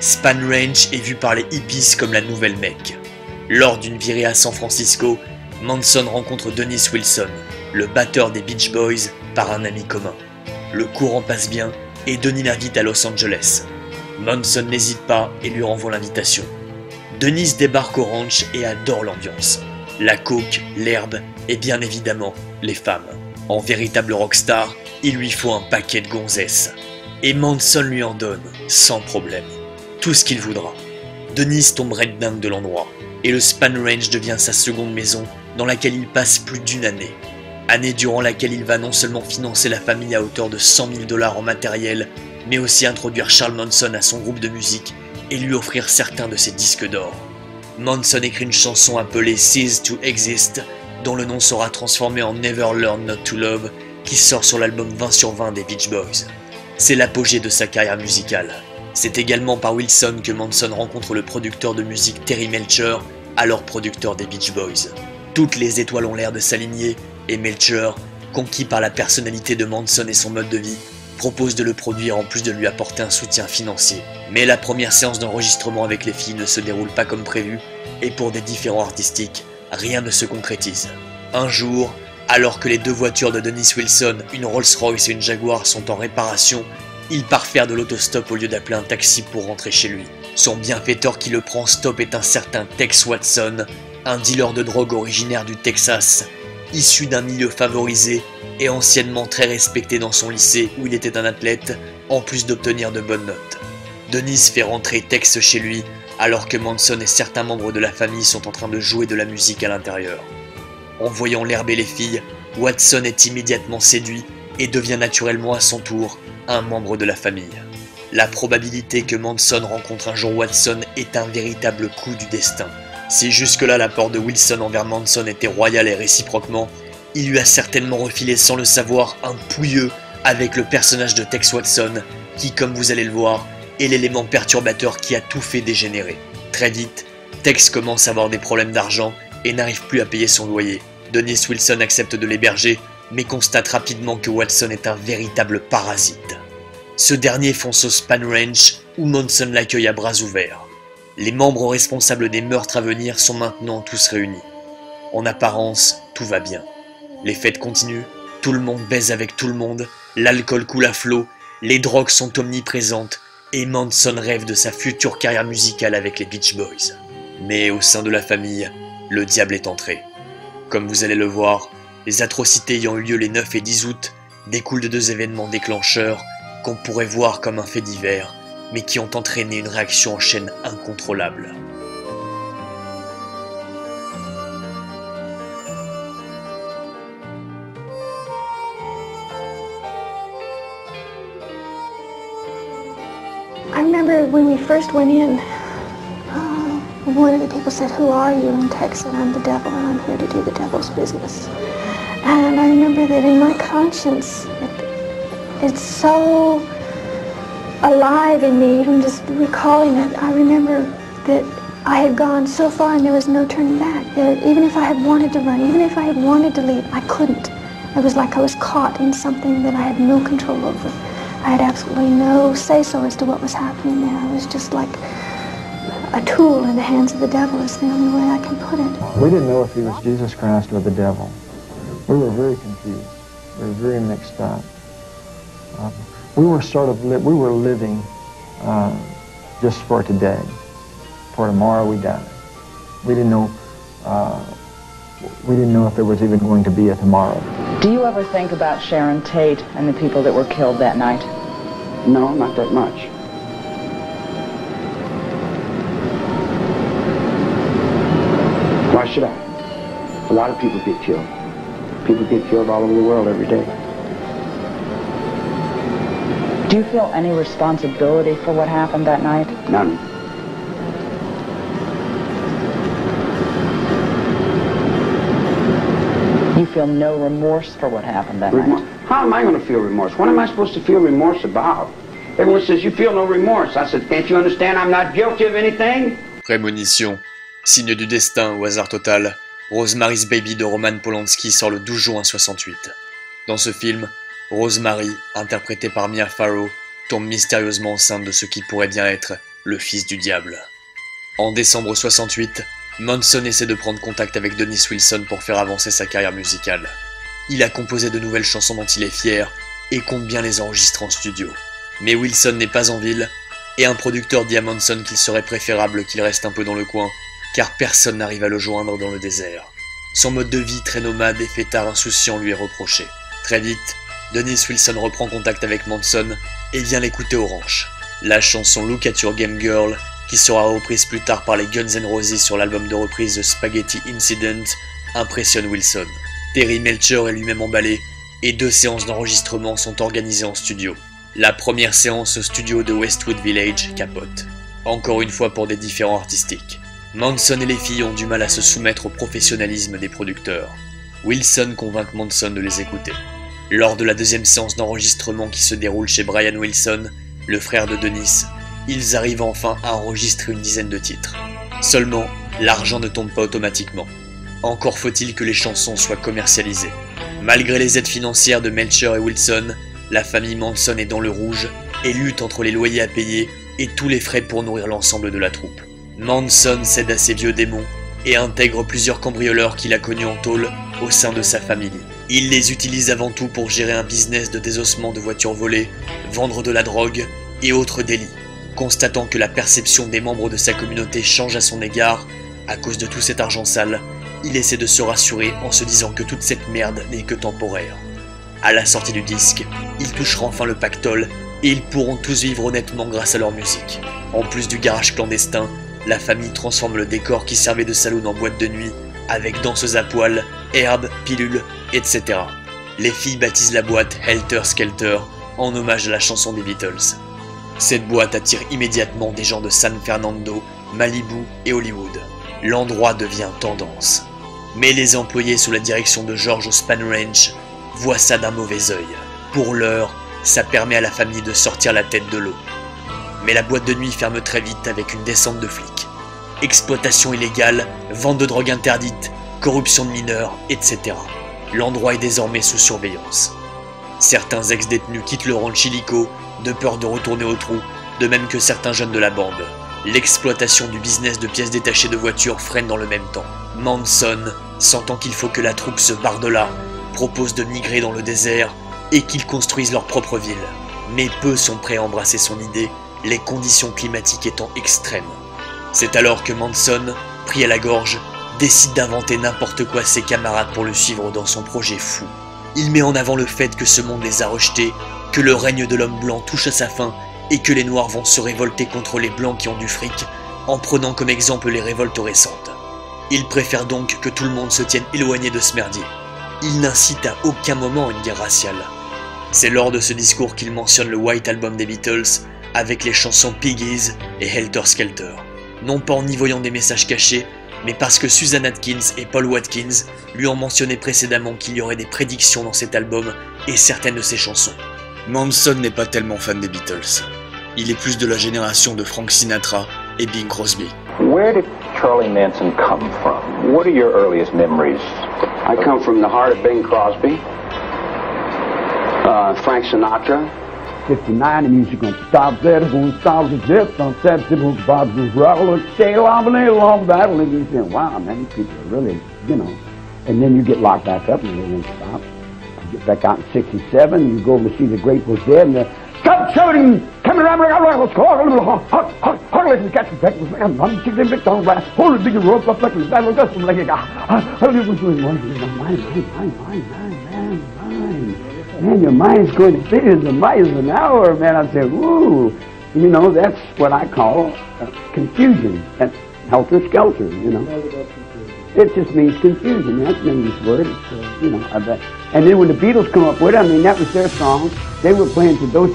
Speaker 5: Span Ranch est vu par les hippies comme la nouvelle Mecque. Lors d'une virée à San Francisco, Manson rencontre Dennis Wilson, le batteur des Beach Boys, par un ami commun. Le courant passe bien et Denis l'invite à Los Angeles. Manson n'hésite pas et lui renvoie l'invitation. Denis débarque au ranch et adore l'ambiance. La coke, l'herbe et bien évidemment les femmes. En véritable rockstar, il lui faut un paquet de gonzesses. Et Manson lui en donne, sans problème. Tout ce qu'il voudra. Denis tomberait dingue de l'endroit, et le Span Range devient sa seconde maison dans laquelle il passe plus d'une année. Année durant laquelle il va non seulement financer la famille à hauteur de 100 000 dollars en matériel, mais aussi introduire Charles Manson à son groupe de musique et lui offrir certains de ses disques d'or. Manson écrit une chanson appelée Cease to Exist, dont le nom sera transformé en Never Learn Not to Love, qui sort sur l'album 20 sur 20 des Beach Boys. C'est l'apogée de sa carrière musicale. C'est également par Wilson que Manson rencontre le producteur de musique Terry Melcher, alors producteur des Beach Boys. Toutes les étoiles ont l'air de s'aligner et Melcher, conquis par la personnalité de Manson et son mode de vie, propose de le produire en plus de lui apporter un soutien financier. Mais la première séance d'enregistrement avec les filles ne se déroule pas comme prévu, et pour des différents artistiques, rien ne se concrétise. Un jour, alors que les deux voitures de Dennis Wilson, une Rolls-Royce et une Jaguar sont en réparation, il part faire de l'autostop au lieu d'appeler un taxi pour rentrer chez lui. Son bienfaiteur qui le prend en stop est un certain Tex Watson, un dealer de drogue originaire du Texas, issu d'un milieu favorisé et anciennement très respecté dans son lycée où il était un athlète, en plus d'obtenir de bonnes notes. Denise fait rentrer Tex chez lui alors que Manson et certains membres de la famille sont en train de jouer de la musique à l'intérieur. En voyant l'herbe et les filles, Watson est immédiatement séduit et devient naturellement à son tour un membre de la famille. La probabilité que Manson rencontre un jour Watson est un véritable coup du destin. Si jusque-là l'apport de Wilson envers Manson était royal et réciproquement, il lui a certainement refilé sans le savoir un pouilleux avec le personnage de Tex Watson, qui, comme vous allez le voir, est l'élément perturbateur qui a tout fait dégénérer. Très vite, Tex commence à avoir des problèmes d'argent et n'arrive plus à payer son loyer. Dennis Wilson accepte de l'héberger, mais constate rapidement que Watson est un véritable parasite. Ce dernier fonce au Span Ranch, où Manson l'accueille à bras ouverts. Les membres responsables des meurtres à venir sont maintenant tous réunis. En apparence, tout va bien. Les fêtes continuent, tout le monde baise avec tout le monde, l'alcool coule à flot, les drogues sont omniprésentes, et Manson rêve de sa future carrière musicale avec les Beach Boys. Mais au sein de la famille, le diable est entré. Comme vous allez le voir, les atrocités ayant eu lieu les 9 et 10 août découlent de deux événements déclencheurs qu'on pourrait voir comme un fait divers, mais qui ont entraîné une réaction en chaîne incontrôlable.
Speaker 11: Remember when we first went in, uh, one of the people said, who are you? And Tex said, I'm the devil and I'm here to do the devil's business. And I remember that in my conscience, it, it's so alive in me, even just recalling it. I remember that I had gone so far and there was no turning back. There, even if I had wanted to run, even if I had wanted to leave, I couldn't. It was like I was caught in something that I had no control over. I had absolutely no say-so as to what was happening there. I was just like a tool in the hands of the devil is the only way I can put it.
Speaker 9: We didn't know if he was Jesus Christ or the devil. We were very confused. We were very mixed up. Uh, we were sort of we were living uh, just for today. For tomorrow we die. We didn't know. Uh, we didn't know if there was even going to be a tomorrow.
Speaker 1: Do you ever think about Sharon Tate and the people that were killed that night?
Speaker 15: No, not that much. Why should I? A lot of people get killed. People get killed all over the world every day.
Speaker 1: Do you feel any responsibility for what happened that night?
Speaker 15: None.
Speaker 1: Feel no remorse for what happened that
Speaker 15: Remor-
Speaker 1: night?
Speaker 15: How am I going to feel remorse? What am I supposed to feel remorse about? Everyone says, you feel no remorse. I said, can't you understand I'm not guilty of anything?
Speaker 5: Prémonition, signe du destin au hasard total, Rosemary's Baby de Roman Polanski sort le 12 juin 68. Dans ce film, Rosemary, interprétée par Mia Farrow, tombe mystérieusement enceinte de ce qui pourrait bien être le fils du diable. En décembre 68, Manson essaie de prendre contact avec Dennis Wilson pour faire avancer sa carrière musicale. Il a composé de nouvelles chansons dont il est fier et compte bien les enregistrer en studio. Mais Wilson n'est pas en ville et un producteur dit à Manson qu'il serait préférable qu'il reste un peu dans le coin, car personne n'arrive à le joindre dans le désert. Son mode de vie très nomade et fêtard insouciant lui est reproché. Très vite, Dennis Wilson reprend contact avec Manson et vient l'écouter au ranch. La chanson Look at Your Game Girl, qui sera reprise plus tard par les Guns N' Roses sur l'album de reprise The Spaghetti Incident, impressionne Wilson. Terry Melcher est lui-même emballé et deux séances d'enregistrement sont organisées en studio. La première séance au studio de Westwood Village capote. Encore une fois pour des différents artistiques. Manson et les filles ont du mal à se soumettre au professionnalisme des producteurs. Wilson convainc Manson de les écouter. Lors de la deuxième séance d'enregistrement qui se déroule chez Brian Wilson, le frère de Denis, ils arrivent enfin à enregistrer une dizaine de titres. Seulement, l'argent ne tombe pas automatiquement. Encore faut-il que les chansons soient commercialisées. Malgré les aides financières de Melcher et Wilson, la famille Manson est dans le rouge et lutte entre les loyers à payer et tous les frais pour nourrir l'ensemble de la troupe. Manson cède à ses vieux démons et intègre plusieurs cambrioleurs qu'il a connus en tôle au sein de sa famille. Il les utilise avant tout pour gérer un business de désossement de voitures volées, vendre de la drogue et autres délits. Constatant que la perception des membres de sa communauté change à son égard à cause de tout cet argent sale, il essaie de se rassurer en se disant que toute cette merde n'est que temporaire. À la sortie du disque, il touchera enfin le pactole et ils pourront tous vivre honnêtement grâce à leur musique. En plus du garage clandestin, la famille transforme le décor qui servait de saloon en boîte de nuit avec danseuses à poils, herbes, pilules, etc. Les filles baptisent la boîte Helter Skelter en hommage à la chanson des Beatles. Cette boîte attire immédiatement des gens de San Fernando, Malibu et Hollywood. L'endroit devient tendance. Mais les employés sous la direction de George Span Ranch voient ça d'un mauvais œil. Pour l'heure, ça permet à la famille de sortir la tête de l'eau. Mais la boîte de nuit ferme très vite avec une descente de flics. Exploitation illégale, vente de drogue interdite, corruption de mineurs, etc. L'endroit est désormais sous surveillance. Certains ex-détenus quittent le ranch Chilico de peur de retourner au trou, de même que certains jeunes de la bande. L'exploitation du business de pièces détachées de voitures freine dans le même temps. Manson, sentant qu'il faut que la troupe se barre de là, propose de migrer dans le désert et qu'ils construisent leur propre ville. Mais peu sont prêts à embrasser son idée, les conditions climatiques étant extrêmes. C'est alors que Manson, pris à la gorge, décide d'inventer n'importe quoi ses camarades pour le suivre dans son projet fou. Il met en avant le fait que ce monde les a rejetés, que le règne de l'homme blanc touche à sa fin et que les noirs vont se révolter contre les blancs qui ont du fric, en prenant comme exemple les révoltes récentes. Il préfère donc que tout le monde se tienne éloigné de ce merdier. Il n'incite à aucun moment une guerre raciale. C'est lors de ce discours qu'il mentionne le White Album des Beatles avec les chansons Piggies et Helter Skelter. Non pas en y voyant des messages cachés, mais parce que Susan Atkins et Paul Watkins lui ont mentionné précédemment qu'il y aurait des prédictions dans cet album et certaines de ses chansons. Manson n'est pas tellement fan des Beatles. Il est plus de la génération de Frank Sinatra et Bing Crosby.
Speaker 10: Where did Charlie Manson come from? What are your earliest memories?
Speaker 2: I come from the heart of Bing Crosby, uh, Frank Sinatra. 59, the music gonna stop there, stops the zip, on boom bobs long battle, and you think, wow, man, these people are really, you know. And then you get locked back up and they won't stop. Get back out in 67, you go over to see the Grateful Dead, and they're, Come shooting! Come around, around, around, let's go, hot, hot, hot, hot, let's catch the breakfast, I'm chicken, big tongue, glass, hold the big rope up, like the battle, just like a guy. How do you doing? Mine, mine, mine, mine, mine, mine. Man, your mind's going to bigger than miles an hour, man. I said, woo. You know, that's what I call uh, confusion. That's helter-skelter, you know. It just means confusion. That's an English word. It's, uh, you know, I bet. And then when the Beatles come up with it, I mean, that was their song. They were playing to those.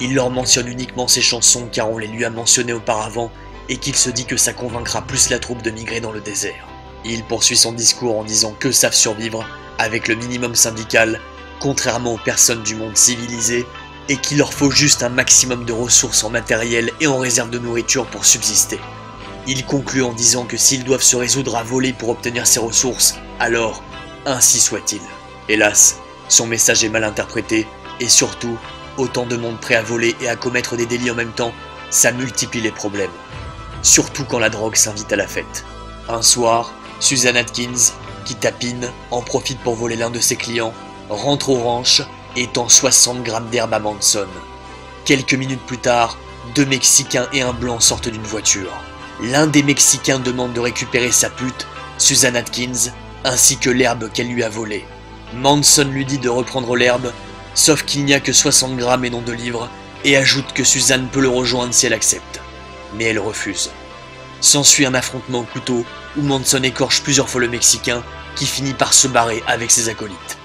Speaker 5: Il leur mentionne uniquement ses chansons car on les lui a mentionnées auparavant et qu'il se dit que ça convaincra plus la troupe de migrer dans le désert. Il poursuit son discours en disant qu'eux savent survivre avec le minimum syndical, contrairement aux personnes du monde civilisé, et qu'il leur faut juste un maximum de ressources en matériel et en réserve de nourriture pour subsister. Il conclut en disant que s'ils doivent se résoudre à voler pour obtenir ces ressources, alors ainsi soit-il. Hélas, son message est mal interprété, et surtout, autant de monde prêt à voler et à commettre des délits en même temps, ça multiplie les problèmes. Surtout quand la drogue s'invite à la fête. Un soir, Susan Atkins, qui tapine, en profite pour voler l'un de ses clients, rentre au ranch et tend 60 grammes d'herbe à Manson. Quelques minutes plus tard, deux Mexicains et un Blanc sortent d'une voiture. L'un des Mexicains demande de récupérer sa pute, Susan Atkins, ainsi que l'herbe qu'elle lui a volée. Manson lui dit de reprendre l'herbe, sauf qu'il n'y a que 60 grammes et non de livres, et ajoute que Suzanne peut le rejoindre si elle accepte. Mais elle refuse. S'ensuit un affrontement au couteau où Manson écorche plusieurs fois le Mexicain qui finit par se barrer avec ses acolytes.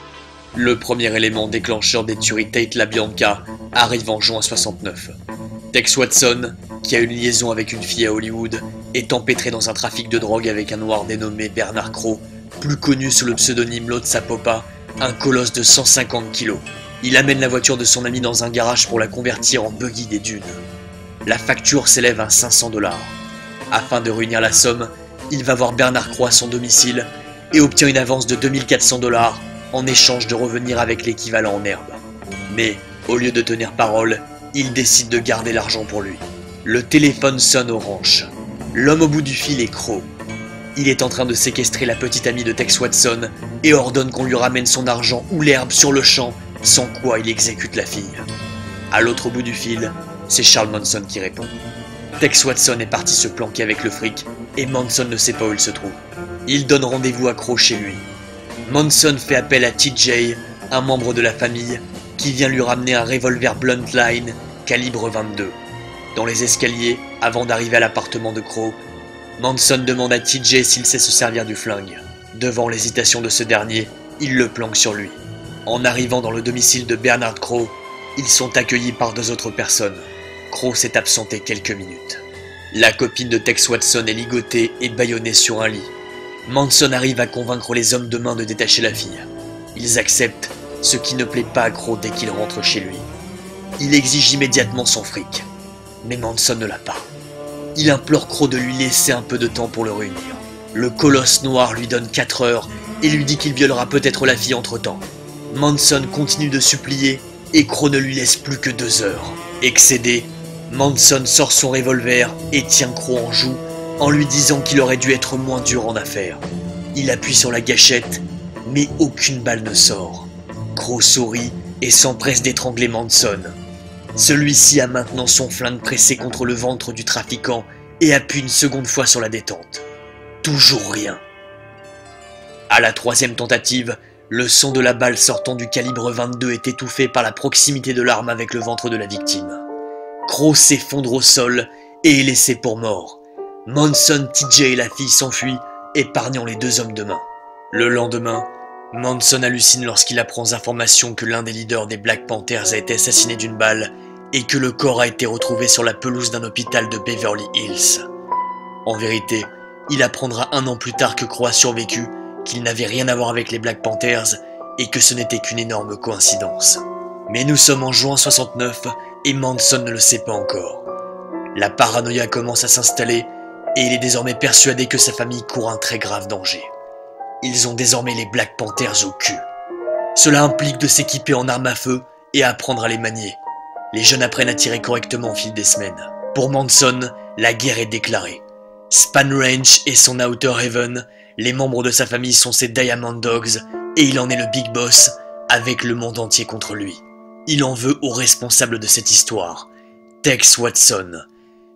Speaker 5: Le premier élément déclencheur des tueries Tate LaBianca arrive en juin 69. Tex Watson, qui a une liaison avec une fille à Hollywood, est empêtré dans un trafic de drogue avec un noir dénommé Bernard Crow, plus connu sous le pseudonyme Lotsa Popa, un colosse de 150 kilos. Il amène la voiture de son ami dans un garage pour la convertir en buggy des dunes. La facture s'élève à 500 dollars. Afin de réunir la somme, il va voir Bernard Croix à son domicile et obtient une avance de 2400 dollars en échange de revenir avec l'équivalent en herbe. Mais, au lieu de tenir parole, il décide de garder l'argent pour lui. Le téléphone sonne ranch. L'homme au bout du fil est Crow. Il est en train de séquestrer la petite amie de Tex Watson et ordonne qu'on lui ramène son argent ou l'herbe sur le champ, sans quoi il exécute la fille. À l'autre bout du fil, c'est Charles Manson qui répond. Tex Watson est parti se planquer avec le fric et Manson ne sait pas où il se trouve. Il donne rendez-vous à Crow chez lui. Manson fait appel à TJ, un membre de la famille, qui vient lui ramener un revolver Bluntline calibre 22. Dans les escaliers, avant d'arriver à l'appartement de Crow, Manson demande à TJ s'il sait se servir du flingue. Devant l'hésitation de ce dernier, il le planque sur lui. En arrivant dans le domicile de Bernard Crow, ils sont accueillis par deux autres personnes. Crow s'est absenté quelques minutes. La copine de Tex Watson est ligotée et bâillonnée sur un lit. Manson arrive à convaincre les hommes de main de détacher la fille. Ils acceptent, ce qui ne plaît pas à Crow dès qu'il rentre chez lui. Il exige immédiatement son fric. Mais Manson ne l'a pas. Il implore Crow de lui laisser un peu de temps pour le réunir. Le colosse noir lui donne 4 heures et lui dit qu'il violera peut-être la fille entre-temps. Manson continue de supplier et Crow ne lui laisse plus que 2 heures. Excédé, Manson sort son revolver et tient Crow en joue en lui disant qu'il aurait dû être moins dur en affaires. Il appuie sur la gâchette, mais aucune balle ne sort. Crow sourit et s'empresse d'étrangler Manson. Celui-ci a maintenant son flingue pressé contre le ventre du trafiquant et appuie une seconde fois sur la détente. Toujours rien. À la troisième tentative, le son de la balle sortant du calibre 22 est étouffé par la proximité de l'arme avec le ventre de la victime. Crow s'effondre au sol et est laissé pour mort. Manson, TJ et la fille s'enfuient, épargnant les deux hommes de main. Le lendemain, Manson hallucine lorsqu'il apprend aux informations que l'un des leaders des Black Panthers a été assassiné d'une balle et que le corps a été retrouvé sur la pelouse d'un hôpital de Beverly Hills. En vérité, il apprendra un an plus tard que Croix a survécu, qu'il n'avait rien à voir avec les Black Panthers et que ce n'était qu'une énorme coïncidence. Mais nous sommes en juin 69 et Manson ne le sait pas encore. La paranoïa commence à s'installer et il est désormais persuadé que sa famille court un très grave danger. Ils ont désormais les Black Panthers au cul. Cela implique de s'équiper en armes à feu et apprendre à les manier. Les jeunes apprennent à tirer correctement au fil des semaines. Pour Manson, la guerre est déclarée. Span Ranch est son Outer Heaven, les membres de sa famille sont ses Diamond Dogs, et il en est le Big Boss, avec le monde entier contre lui. Il en veut au responsable de cette histoire, Tex Watson.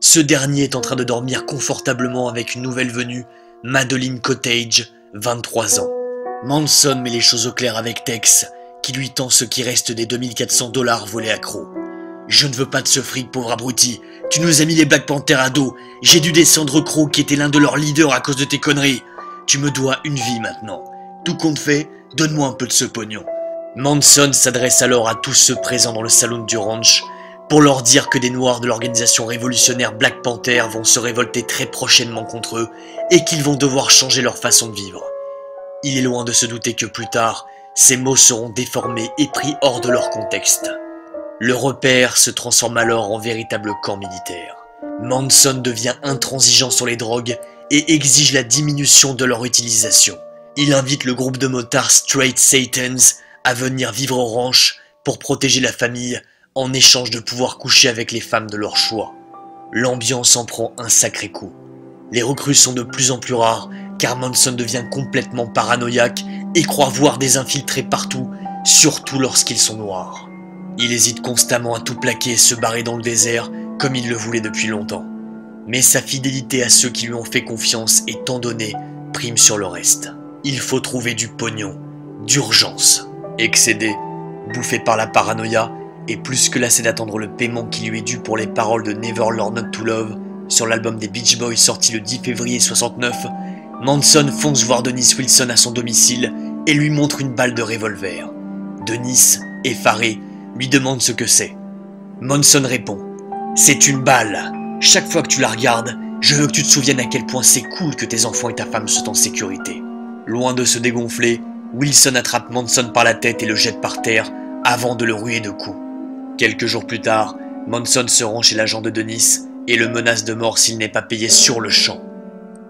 Speaker 5: Ce dernier est en train de dormir confortablement avec une nouvelle venue, Madeline Cottage, 23 ans. Manson met les choses au clair avec Tex, qui lui tend ce qui reste des 2400 dollars volés à Crow. Je ne veux pas de ce fric, pauvre abruti. Tu nous as mis les Black Panthers à dos. J'ai dû descendre Crow, qui était l'un de leurs leaders à cause de tes conneries. Tu me dois une vie maintenant. Tout compte fait, donne-moi un peu de ce pognon. Manson s'adresse alors à tous ceux présents dans le salon du ranch pour leur dire que des noirs de l'organisation révolutionnaire Black Panther vont se révolter très prochainement contre eux et qu'ils vont devoir changer leur façon de vivre. Il est loin de se douter que plus tard, ces mots seront déformés et pris hors de leur contexte. Le repère se transforme alors en véritable camp militaire. Manson devient intransigeant sur les drogues et exige la diminution de leur utilisation. Il invite le groupe de motards Straight Satans à venir vivre au ranch pour protéger la famille en échange de pouvoir coucher avec les femmes de leur choix. L'ambiance en prend un sacré coup. Les recrues sont de plus en plus rares car Manson devient complètement paranoïaque et croit voir des infiltrés partout, surtout lorsqu'ils sont noirs. Il hésite constamment à tout plaquer et se barrer dans le désert comme il le voulait depuis longtemps. Mais sa fidélité à ceux qui lui ont fait confiance étant donnée prime sur le reste. Il faut trouver du pognon, d'urgence. Excédé, bouffé par la paranoïa, et plus que lassé d'attendre le paiement qui lui est dû pour les paroles de Never Learn Not to Love sur l'album des Beach Boys sorti le 10 février 69, Manson fonce voir Denis Wilson à son domicile et lui montre une balle de revolver. Denis, effaré, lui demande ce que c'est. Manson répond C'est une balle. Chaque fois que tu la regardes, je veux que tu te souviennes à quel point c'est cool que tes enfants et ta femme soient en sécurité. Loin de se dégonfler, Wilson attrape Manson par la tête et le jette par terre avant de le ruer de coups. Quelques jours plus tard, Manson se rend chez l'agent de Denis et le menace de mort s'il n'est pas payé sur le champ.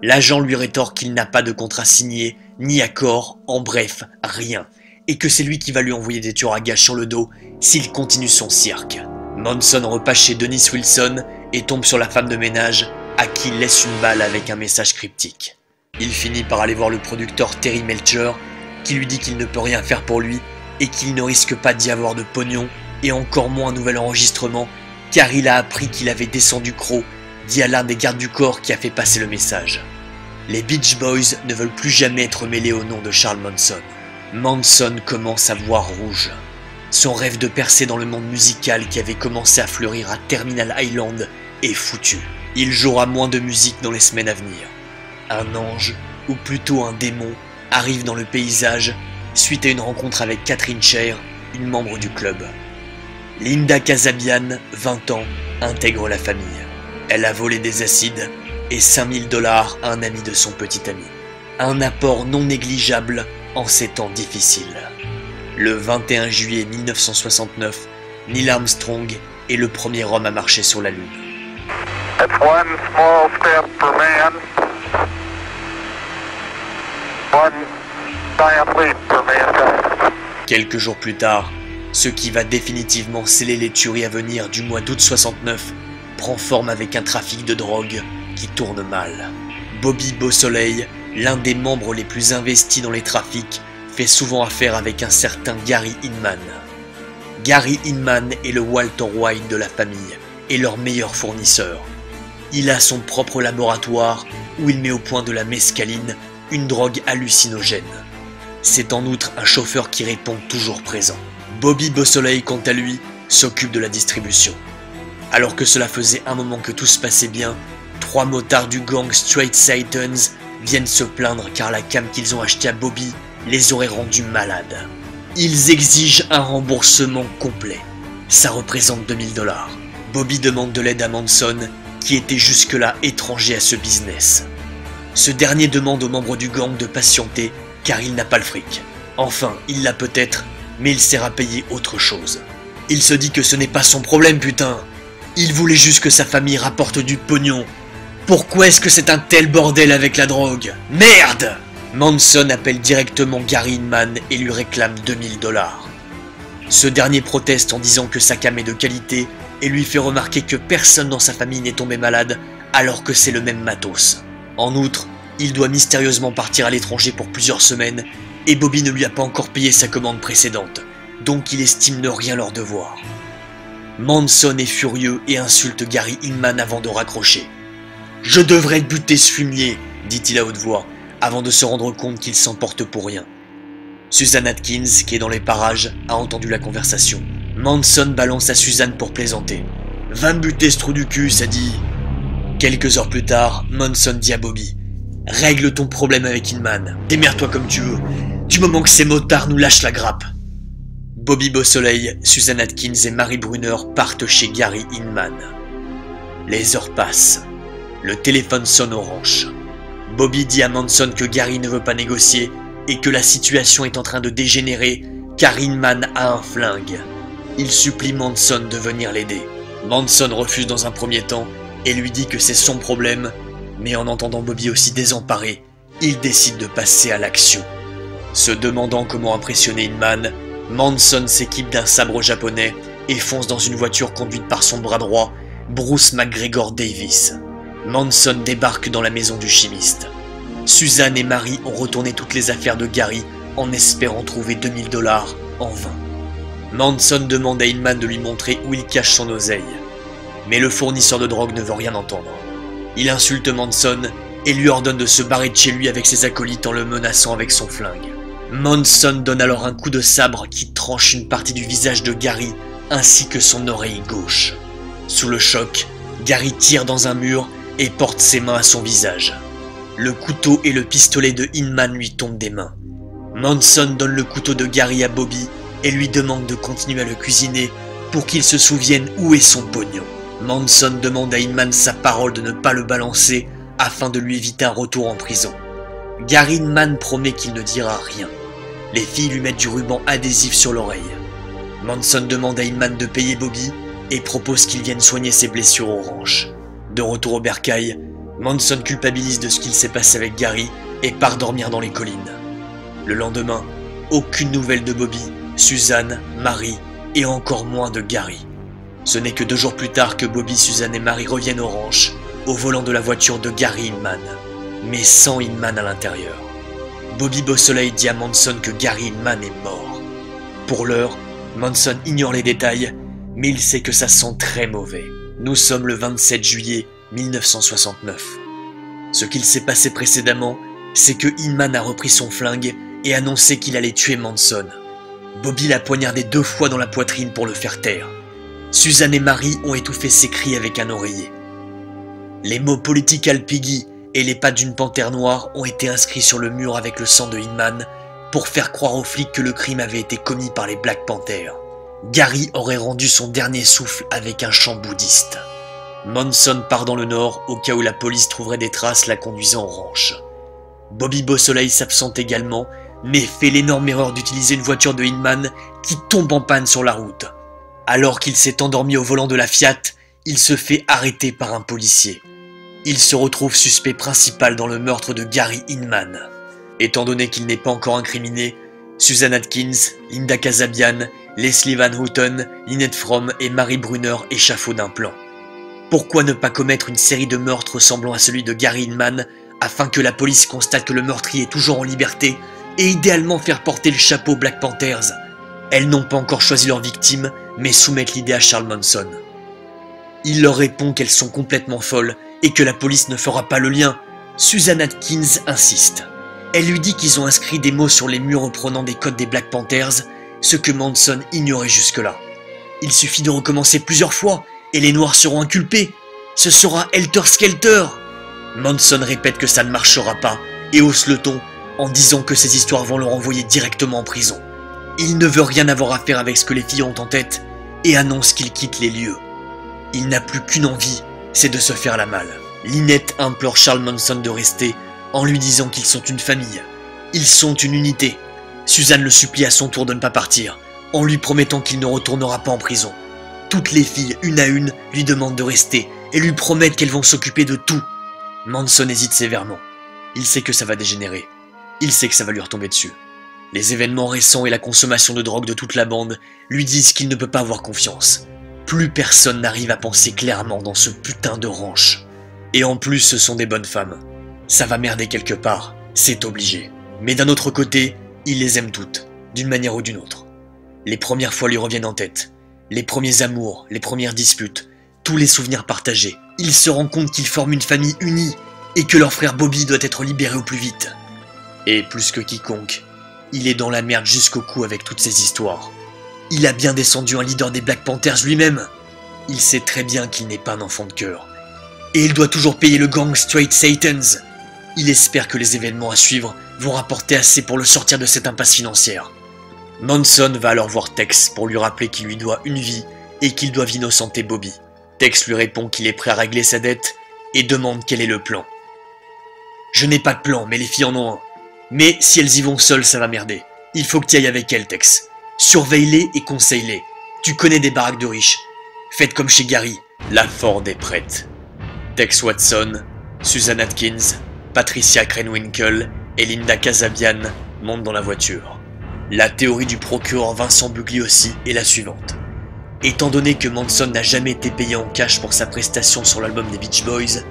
Speaker 5: L'agent lui rétorque qu'il n'a pas de contrat signé, ni accord, en bref, rien, et que c'est lui qui va lui envoyer des tueurs à gages sur le dos s'il continue son cirque. Manson repasse chez Denis Wilson et tombe sur la femme de ménage, à qui il laisse une balle avec un message cryptique. Il finit par aller voir le producteur Terry Melcher, qui lui dit qu'il ne peut rien faire pour lui et qu'il ne risque pas d'y avoir de pognon et encore moins un nouvel enregistrement, car il a appris qu'il avait descendu Crow, dit à l'un des gardes du corps qui a fait passer le message. Les Beach Boys ne veulent plus jamais être mêlés au nom de Charles Manson. Manson commence à voir rouge. Son rêve de percer dans le monde musical qui avait commencé à fleurir à Terminal Island est foutu. Il jouera moins de musique dans les semaines à venir. Un ange, ou plutôt un démon, arrive dans le paysage suite à une rencontre avec Catherine Cher, une membre du club. Linda Casabian, 20 ans, intègre la famille. Elle a volé des acides et 5000 dollars à un ami de son petit ami. Un apport non négligeable en ces temps difficiles. Le 21 juillet 1969, Neil Armstrong est le premier homme à marcher sur la Lune.
Speaker 16: It's one small step for man, one giant leap for mankind.
Speaker 5: Quelques jours plus tard, ce qui va définitivement sceller les tueries à venir du mois d'août 69 prend forme avec un trafic de drogue qui tourne mal. Bobby Beausoleil, l'un des membres les plus investis dans les trafics, fait souvent affaire avec un certain Gary Inman. Gary Inman est le Walter White de la famille et leur meilleur fournisseur. Il a son propre laboratoire où il met au point de la mescaline, une drogue hallucinogène. C'est en outre un chauffeur qui répond toujours présent. Bobby Beausoleil, quant à lui, s'occupe de la distribution. Alors que cela faisait un moment que tout se passait bien, trois motards du gang Straight Satans viennent se plaindre car la cam qu'ils ont achetée à Bobby les aurait rendus malades. Ils exigent un remboursement complet. Ça représente 2000 dollars. Bobby demande de l'aide à Manson, qui était jusque-là étranger à ce business. Ce dernier demande aux membres du gang de patienter car il n'a pas le fric. Enfin, il l'a peut-être, mais il sert à payer autre chose. Il se dit que ce n'est pas son problème, putain. Il voulait juste que sa famille rapporte du pognon. Pourquoi est-ce que c'est un tel bordel avec la drogue? Merde Manson appelle directement Gary Inman et lui réclame 2000 dollars. Ce dernier proteste en disant que sa cam est de qualité et lui fait remarquer que personne dans sa famille n'est tombé malade alors que c'est le même matos. En outre, il doit mystérieusement partir à l'étranger pour plusieurs semaines et Bobby ne lui a pas encore payé sa commande précédente, donc il estime ne rien leur devoir. Manson est furieux et insulte Gary Inman avant de raccrocher. Je devrais buter ce fumier, dit-il à haute voix, avant de se rendre compte qu'il s'emporte pour rien. Susan Atkins, qui est dans les parages, a entendu la conversation. Manson balance à Suzanne pour plaisanter. Va me buter ce trou du cul, ça dit. Quelques heures plus tard, Manson dit à Bobby Règle ton problème avec Inman, démerde-toi comme tu veux. Du moment que ces motards nous lâchent la grappe. Bobby Beausoleil, Susan Atkins et Marie Brunner partent chez Gary Inman. Les heures passent. Le téléphone sonne ranch. Bobby dit à Manson que Gary ne veut pas négocier et que la situation est en train de dégénérer car Inman a un flingue. Il supplie Manson de venir l'aider. Manson refuse dans un premier temps et lui dit que c'est son problème, mais en entendant Bobby aussi désemparé, il décide de passer à l'action. Se demandant comment impressionner Inman, Manson s'équipe d'un sabre japonais et fonce dans une voiture conduite par son bras droit, Bruce McGregor Davis. Manson débarque dans la maison du chimiste. Suzanne et Marie ont retourné toutes les affaires de Gary en espérant trouver 2000 dollars en vain. Manson demande à Inman de lui montrer où il cache son oseille. Mais le fournisseur de drogue ne veut rien entendre. Il insulte Manson et lui ordonne de se barrer de chez lui avec ses acolytes en le menaçant avec son flingue. Manson donne alors un coup de sabre qui tranche une partie du visage de Gary ainsi que son oreille gauche. Sous le choc, Gary tire dans un mur et porte ses mains à son visage. Le couteau et le pistolet de Inman lui tombent des mains. Manson donne le couteau de Gary à Bobby et lui demande de continuer à le cuisiner pour qu'il se souvienne où est son pognon. Manson demande à Inman sa parole de ne pas le balancer afin de lui éviter un retour en prison. Gary Inman promet qu'il ne dira rien. Les filles lui mettent du ruban adhésif sur l'oreille. Manson demande à Inman de payer Bobby et propose qu'il vienne soigner ses blessures au ranch. De retour au bercail, Manson culpabilise de ce qu'il s'est passé avec Gary et part dormir dans les collines. Le lendemain, aucune nouvelle de Bobby, Suzanne, Marie et encore moins de Gary. Ce n'est que deux jours plus tard que Bobby, Suzanne et Marie reviennent au ranch, au volant de la voiture de Gary Inman, mais sans Inman à l'intérieur. Bobby Beausoleil dit à Manson que Gary Inman est mort. Pour l'heure, Manson ignore les détails, mais il sait que ça sent très mauvais. Nous sommes le 27 juillet 1969. Ce qu'il s'est passé précédemment, c'est que Inman a repris son flingue et annoncé qu'il allait tuer Manson. Bobby l'a poignardé deux fois dans la poitrine pour le faire taire. Suzanne et Marie ont étouffé ses cris avec un oreiller. Les mots political piggy et les pattes d'une panthère noire ont été inscrits sur le mur avec le sang de Inman pour faire croire aux flics que le crime avait été commis par les Black Panthers. Gary aurait rendu son dernier souffle avec un chant bouddhiste. Manson part dans le nord au cas où la police trouverait des traces la conduisant au ranch. Bobby Beausoleil s'absente également, mais fait l'énorme erreur d'utiliser une voiture de Hinman qui tombe en panne sur la route. Alors qu'il s'est endormi au volant de la Fiat, il se fait arrêter par un policier. Il se retrouve suspect principal dans le meurtre de Gary Hinman. Étant donné qu'il n'est pas encore incriminé, Susan Atkins, Linda Kasabian, Leslie Van Houten, Lynette Fromm et Marie Brunner échafaudent d'un plan. Pourquoi ne pas commettre une série de meurtres ressemblant à celui de Gary Hinman afin que la police constate que le meurtrier est toujours en liberté et idéalement faire porter le chapeau Black Panthers? Elles n'ont pas encore choisi leur victime, mais soumettent l'idée à Charles Manson. Il leur répond qu'elles sont complètement folles et que la police ne fera pas le lien. Susan Atkins insiste. Elle lui dit qu'ils ont inscrit des mots sur les murs reprenant des codes des Black Panthers, ce que Manson ignorait jusque-là. Il suffit de recommencer plusieurs fois et les Noirs seront inculpés. Ce sera Helter Skelter. Manson répète que ça ne marchera pas et hausse le ton en disant que ces histoires vont le renvoyer directement en prison. Il ne veut rien avoir à faire avec ce que les filles ont en tête et annonce qu'il quitte les lieux. Il n'a plus qu'une envie, c'est de se faire la malle. Lynette implore Charles Manson de rester en lui disant qu'ils sont une famille. Ils sont une unité. Suzanne le supplie à son tour de ne pas partir, en lui promettant qu'il ne retournera pas en prison. Toutes les filles, une à une, lui demandent de rester et lui promettent qu'elles vont s'occuper de tout. Manson hésite sévèrement. Il sait que ça va dégénérer. Il sait que ça va lui retomber dessus. Les événements récents et la consommation de drogue de toute la bande lui disent qu'il ne peut pas avoir confiance. Plus personne n'arrive à penser clairement dans ce putain de ranch. Et en plus, ce sont des bonnes femmes. Ça va merder quelque part, c'est obligé. Mais d'un autre côté, il les aime toutes, d'une manière ou d'une autre. Les premières fois lui reviennent en tête. Les premiers amours, les premières disputes, tous les souvenirs partagés. Il se rend compte qu'ils forment une famille unie et que leur frère Bobby doit être libéré au plus vite. Et plus que quiconque, il est dans la merde jusqu'au cou avec toutes ces histoires. Il a bien descendu un leader des Black Panthers lui-même. Il sait très bien qu'il n'est pas un enfant de cœur. Et il doit toujours payer le gang Straight Satans. Il espère que les événements à suivre vont rapporter assez pour le sortir de cette impasse financière. Manson va alors voir Tex pour lui rappeler qu'il lui doit une vie et qu'ils doivent innocenter Bobby. Tex lui répond qu'il est prêt à régler sa dette et demande quel est le plan. Je n'ai pas de plan, mais les filles en ont un. Mais si elles y vont seules, ça va merder. Il faut que tu ailles avec elles, Tex. Surveille-les et conseille-les. Tu connais des baraques de riches. Faites comme chez Gary. La Ford est prête. Tex Watson, Susan Atkins, Patricia Krenwinkel et Linda Casabian montent dans la voiture. La théorie du procureur Vincent Bugliosi est la suivante. Étant donné que Manson n'a jamais été payé en cash pour sa prestation sur l'album des Beach Boys,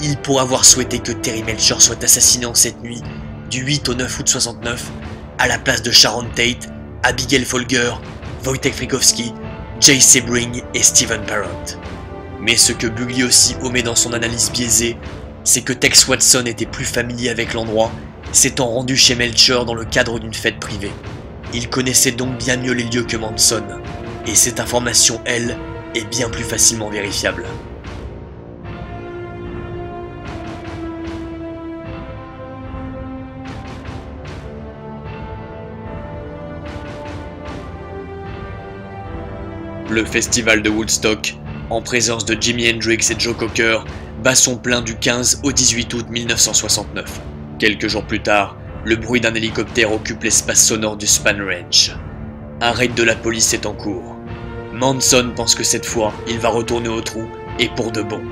Speaker 5: il pourrait avoir souhaité que Terry Melcher soit assassiné en cette nuit, du 8 au 9 août 69, à la place de Sharon Tate, Abigail Folger, Wojtek Frykowski, Jay Sebring et Stephen Parent. Mais ce que Bugliosi omet dans son analyse biaisée, c'est que Tex Watson était plus familier avec l'endroit, s'étant rendu chez Melcher dans le cadre d'une fête privée. Il connaissait donc bien mieux les lieux que Manson, et cette information, elle, est bien plus facilement vérifiable. Le festival de Woodstock, en présence de Jimi Hendrix et Joe Cocker, bat son plein du 15 au 18 août 1969. Quelques jours plus tard, le bruit d'un hélicoptère occupe l'espace sonore du Span Ranch. Un raid de la police est en cours. Manson pense que cette fois, il va retourner au trou, et pour de bon.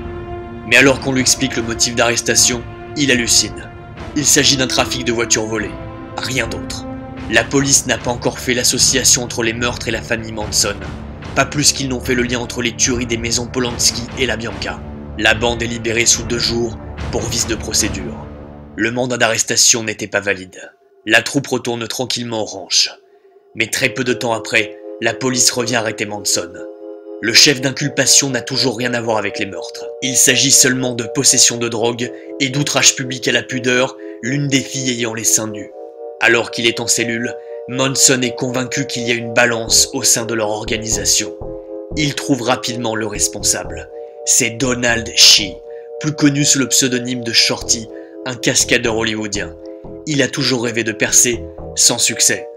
Speaker 5: Mais alors qu'on lui explique le motif d'arrestation, il hallucine. Il s'agit d'un trafic de voitures volées, rien d'autre. La police n'a pas encore fait l'association entre les meurtres et la famille Manson, pas plus qu'ils n'ont fait le lien entre les tueries des maisons Polanski et la Bianca. La bande est libérée sous deux jours pour vice de procédure. Le mandat d'arrestation n'était pas valide. La troupe retourne tranquillement au ranch. Mais très peu de temps après, la police revient arrêter Manson. Le chef d'inculpation n'a toujours rien à voir avec les meurtres. Il s'agit seulement de possession de drogue et d'outrage public à la pudeur, l'une des filles ayant les seins nus. Alors qu'il est en cellule, Manson est convaincu qu'il y a une balance au sein de leur organisation. Il trouve rapidement le responsable. C'est Donald Shee, plus connu sous le pseudonyme de Shorty, un cascadeur hollywoodien. Il a toujours rêvé de percer, sans succès.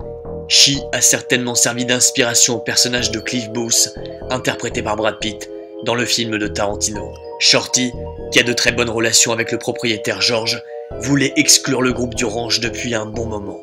Speaker 5: Shee a certainement servi d'inspiration au personnage de Cliff Booth, interprété par Brad Pitt, dans le film de Tarantino. Shorty, qui a de très bonnes relations avec le propriétaire George, voulait exclure le groupe du ranch depuis un bon moment.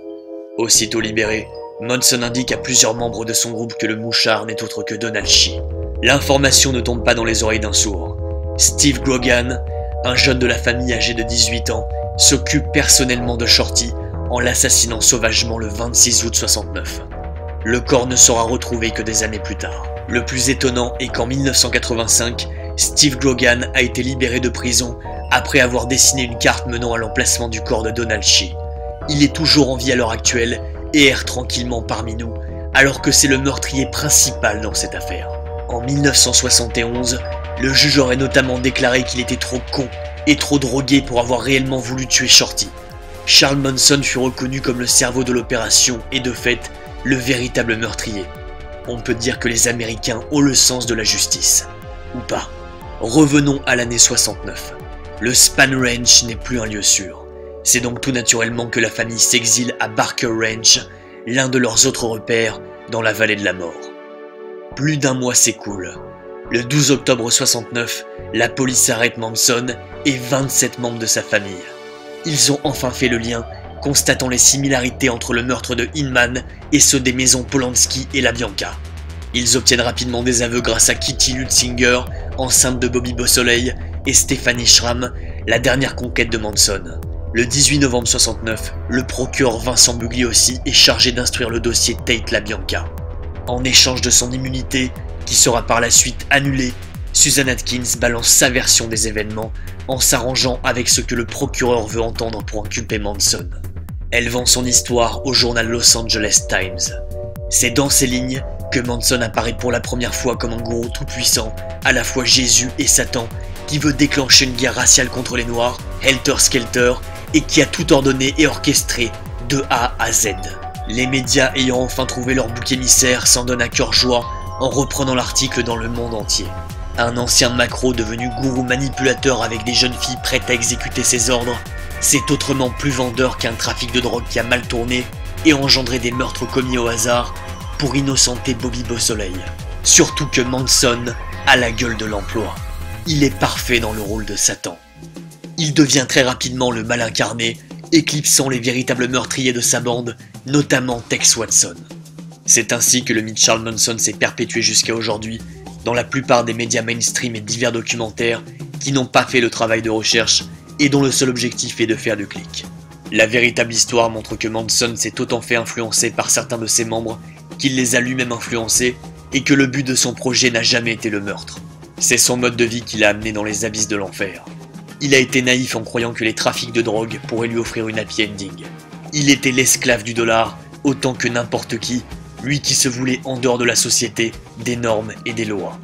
Speaker 5: Aussitôt libéré, Monson indique à plusieurs membres de son groupe que le mouchard n'est autre que Donald Shee. L'information ne tombe pas dans les oreilles d'un sourd. Steve Grogan, un jeune de la famille âgé de 18 ans, s'occupe personnellement de Shorty en l'assassinant sauvagement le 26 août 69. Le corps ne sera retrouvé que des années plus tard. Le plus étonnant est qu'en 1985, Steve Grogan a été libéré de prison après avoir dessiné une carte menant à l'emplacement du corps de Donald Shee. Il est toujours en vie à l'heure actuelle et erre tranquillement parmi nous, alors que c'est le meurtrier principal dans cette affaire. En 1971, le juge aurait notamment déclaré qu'il était trop con et trop drogué pour avoir réellement voulu tuer Shorty. Charles Manson fut reconnu comme le cerveau de l'opération et de fait, le véritable meurtrier. On peut dire que les Américains ont le sens de la justice. Ou pas. Revenons à l'année 69. Le Span Ranch n'est plus un lieu sûr. C'est donc tout naturellement que la famille s'exile à Barker Ranch, l'un de leurs autres repères dans la vallée de la mort. Plus d'un mois s'écoule. Le 12 octobre 69, la police arrête Manson et 27 membres de sa famille. Ils ont enfin fait le lien constatant les similarités entre le meurtre de Hinman et ceux des maisons Polanski et La Bianca. Ils obtiennent rapidement des aveux grâce à Kitty Lutzinger, enceinte de Bobby Beausoleil, et Stephanie Schramm, la dernière conquête de Manson. Le 18 novembre 69, le procureur Vincent Bugliosi est chargé d'instruire le dossier Tate LaBianca. En échange de son immunité, qui sera par la suite annulée, Susan Atkins balance sa version des événements en s'arrangeant avec ce que le procureur veut entendre pour inculper Manson. Elle vend son histoire au journal Los Angeles Times. C'est dans ces lignes que Manson apparaît pour la première fois comme un gourou tout-puissant, à la fois Jésus et Satan, qui veut déclencher une guerre raciale contre les Noirs, Helter Skelter, et qui a tout ordonné et orchestré de A à Z. Les médias ayant enfin trouvé leur bouc émissaire s'en donnent à cœur joie en reprenant l'article dans le monde entier. Un ancien macro devenu gourou manipulateur avec des jeunes filles prêtes à exécuter ses ordres, c'est autrement plus vendeur qu'un trafic de drogue qui a mal tourné et engendré des meurtres commis au hasard pour innocenter Bobby Beausoleil. Surtout que Manson a la gueule de l'emploi. Il est parfait dans le rôle de Satan. Il devient très rapidement le mal incarné, éclipsant les véritables meurtriers de sa bande, notamment Tex Watson. C'est ainsi que le mythe Charles Manson s'est perpétué jusqu'à aujourd'hui dans la plupart des médias mainstream et divers documentaires qui n'ont pas fait le travail de recherche et dont le seul objectif est de faire du clic. La véritable histoire montre que Manson s'est autant fait influencer par certains de ses membres qu'il les a lui-même influencés et que le but de son projet n'a jamais été le meurtre. C'est son mode de vie qui l'a amené dans les abysses de l'enfer. Il a été naïf en croyant que les trafics de drogue pourraient lui offrir une happy ending. Il était l'esclave du dollar autant que n'importe qui, lui qui se voulait en dehors de la société, des normes et des lois.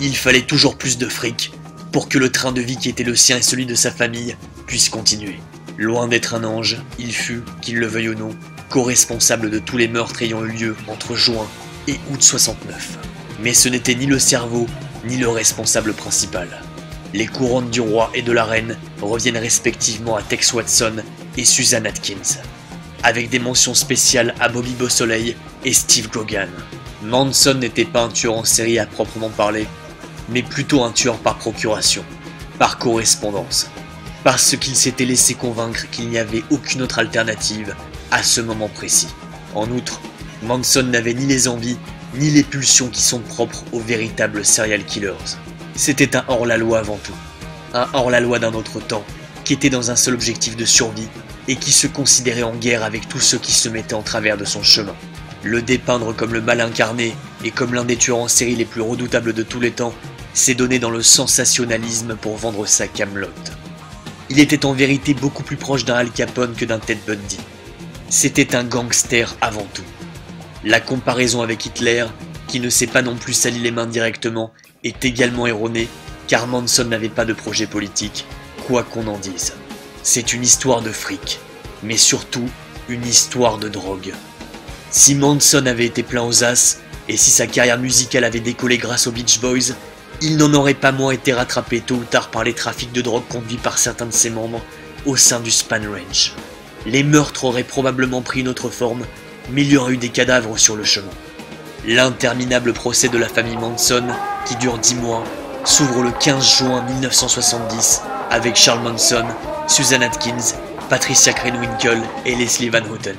Speaker 5: Il fallait toujours plus de fric pour que le train de vie qui était le sien et celui de sa famille puisse continuer. Loin d'être un ange, il fut, qu'il le veuille ou non, co-responsable de tous les meurtres ayant eu lieu entre juin et août 69. Mais ce n'était ni le cerveau, ni le responsable principal. Les couronnes du roi et de la reine reviennent respectivement à Tex Watson et Susan Atkins, avec des mentions spéciales à Bobby Beausoleil et Steve Grogan. Manson n'était pas un tueur en série à proprement parler, mais plutôt un tueur par procuration, par correspondance, parce qu'il s'était laissé convaincre qu'il n'y avait aucune autre alternative à ce moment précis. En outre, Manson n'avait ni les envies ni les pulsions qui sont propres aux véritables serial killers. C'était un hors-la-loi avant tout, un hors-la-loi d'un autre temps, qui était dans un seul objectif de survie et qui se considérait en guerre avec tous ceux qui se mettaient en travers de son chemin. Le dépeindre comme le mal incarné et comme l'un des tueurs en série les plus redoutables de tous les temps, s'est donné dans le sensationnalisme pour vendre sa camelote. Il était en vérité beaucoup plus proche d'un Al Capone que d'un Ted Bundy. C'était un gangster avant tout. La comparaison avec Hitler, qui ne s'est pas non plus sali les mains directement, est également erronée, car Manson n'avait pas de projet politique, quoi qu'on en dise. C'est une histoire de fric, mais surtout une histoire de drogue. Si Manson avait été plein aux as, et si sa carrière musicale avait décollé grâce aux Beach Boys, il n'en aurait pas moins été rattrapé tôt ou tard par les trafics de drogue conduits par certains de ses membres au sein du Span Range. Les meurtres auraient probablement pris une autre forme, mais il y aurait eu des cadavres sur le chemin. L'interminable procès de la famille Manson, qui dure 10 mois, s'ouvre le 15 juin 1970 avec Charles Manson, Susan Atkins, Patricia Krenwinkel et Leslie Van Houten.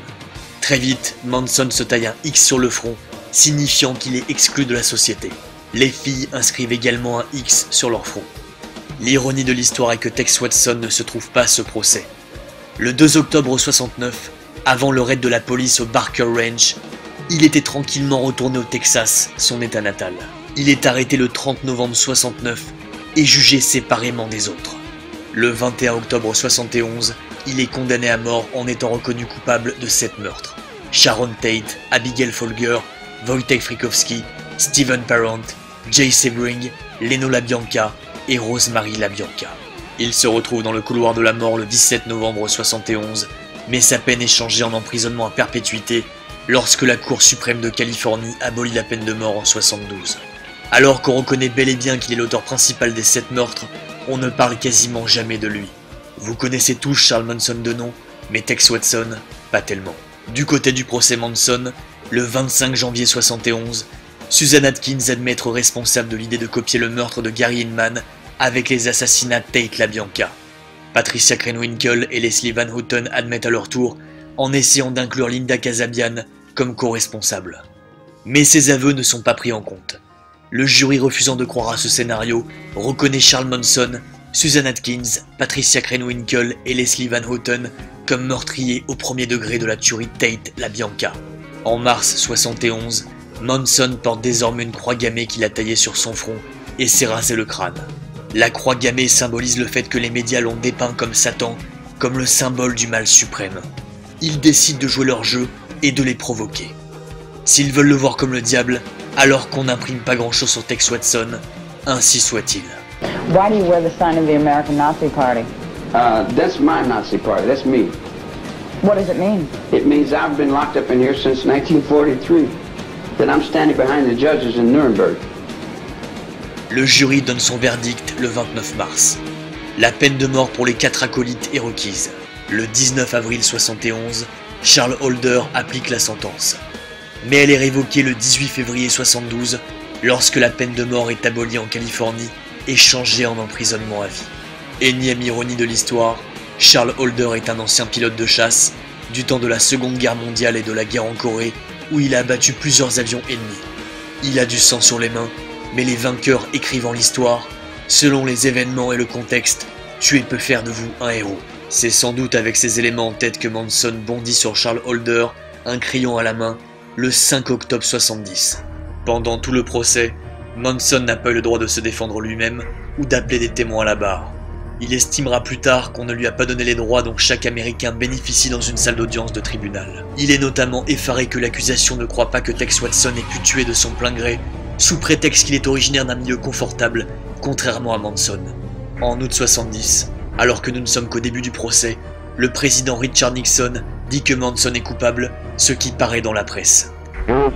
Speaker 5: Très vite, Manson se taille un X sur le front, signifiant qu'il est exclu de la société. Les filles inscrivent également un X sur leur front. L'ironie de l'histoire est que Tex Watson ne se trouve pas à ce procès. Le 2 octobre 69, avant le raid de la police au Barker Range, il était tranquillement retourné au Texas, son état natal. Il est arrêté le 30 novembre 69 et jugé séparément des autres. Le 21 octobre 71, il est condamné à mort en étant reconnu coupable de sept meurtres. Sharon Tate, Abigail Folger, Wojtek Frykowski, Stephen Parent, Jay Sebring, Leno LaBianca et Rosemary LaBianca. Il se retrouve dans le couloir de la mort le 17 novembre 71, mais sa peine est changée en emprisonnement à perpétuité lorsque la Cour suprême de Californie abolit la peine de mort en 72. Alors qu'on reconnaît bel et bien qu'il est l'auteur principal des sept meurtres, on ne parle quasiment jamais de lui. Vous connaissez tous Charles Manson de nom, mais Tex Watson, pas tellement. Du côté du procès Manson, le 25 janvier 71, Susan Atkins admet être responsable de l'idée de copier le meurtre de Gary Hinman avec les assassinats Tate LaBianca. Patricia Krenwinkel et Leslie Van Houten admettent à leur tour en essayant d'inclure Linda Casabian comme co-responsable. Mais ces aveux ne sont pas pris en compte. Le jury refusant de croire à ce scénario reconnaît Charles Monson, Susan Atkins, Patricia Krenwinkel et Leslie Van Houten comme meurtriers au premier degré de la tuerie Tate La Bianca. En mars 71, Monson porte désormais une croix gammée qu'il a taillée sur son front et s'est le crâne. La croix gammée symbolise le fait que les médias l'ont dépeint comme Satan, comme le symbole du mal suprême. Ils décident de jouer leur jeu et de les provoquer. S'ils veulent le voir comme le diable, alors qu'on n'imprime pas grand-chose sur Tex Watson, ainsi soit-il.
Speaker 1: Why do you wear the sign of the American Nazi Party?
Speaker 15: Uh, that's my Nazi party. That's me.
Speaker 1: What does it mean?
Speaker 15: It means I've been locked up in here since 1943. That I'm standing behind the judges in Nuremberg.
Speaker 5: Le jury donne son verdict le 29 mars. La peine de mort pour les quatre acolytes est requise. Le 19 avril 71, Charles Holder applique la sentence. Mais elle est révoquée le 18 février 72 lorsque la peine de mort est abolie en Californie et changée en emprisonnement à vie. Énième ironie de l'histoire, Charles Holder est un ancien pilote de chasse du temps de la Seconde Guerre mondiale et de la guerre en Corée où il a abattu plusieurs avions ennemis. Il a du sang sur les mains, mais les vainqueurs écrivant l'histoire, selon les événements et le contexte, tuer peut faire de vous un héros. C'est sans doute avec ces éléments en tête que Manson bondit sur Charles Holder, un crayon à la main, le 5 octobre 70. Pendant tout le procès, Manson n'a pas eu le droit de se défendre lui-même ou d'appeler des témoins à la barre. Il estimera plus tard qu'on ne lui a pas donné les droits dont chaque Américain bénéficie dans une salle d'audience de tribunal. Il est notamment effaré que l'accusation ne croit pas que Tex Watson ait pu tuer de son plein gré, sous prétexte qu'il est originaire d'un milieu confortable, contrairement à Manson. En août 70, alors que nous ne sommes qu'au début du procès, le président Richard Nixon dit que Manson est coupable, ce qui paraît dans la presse.
Speaker 16: Uh.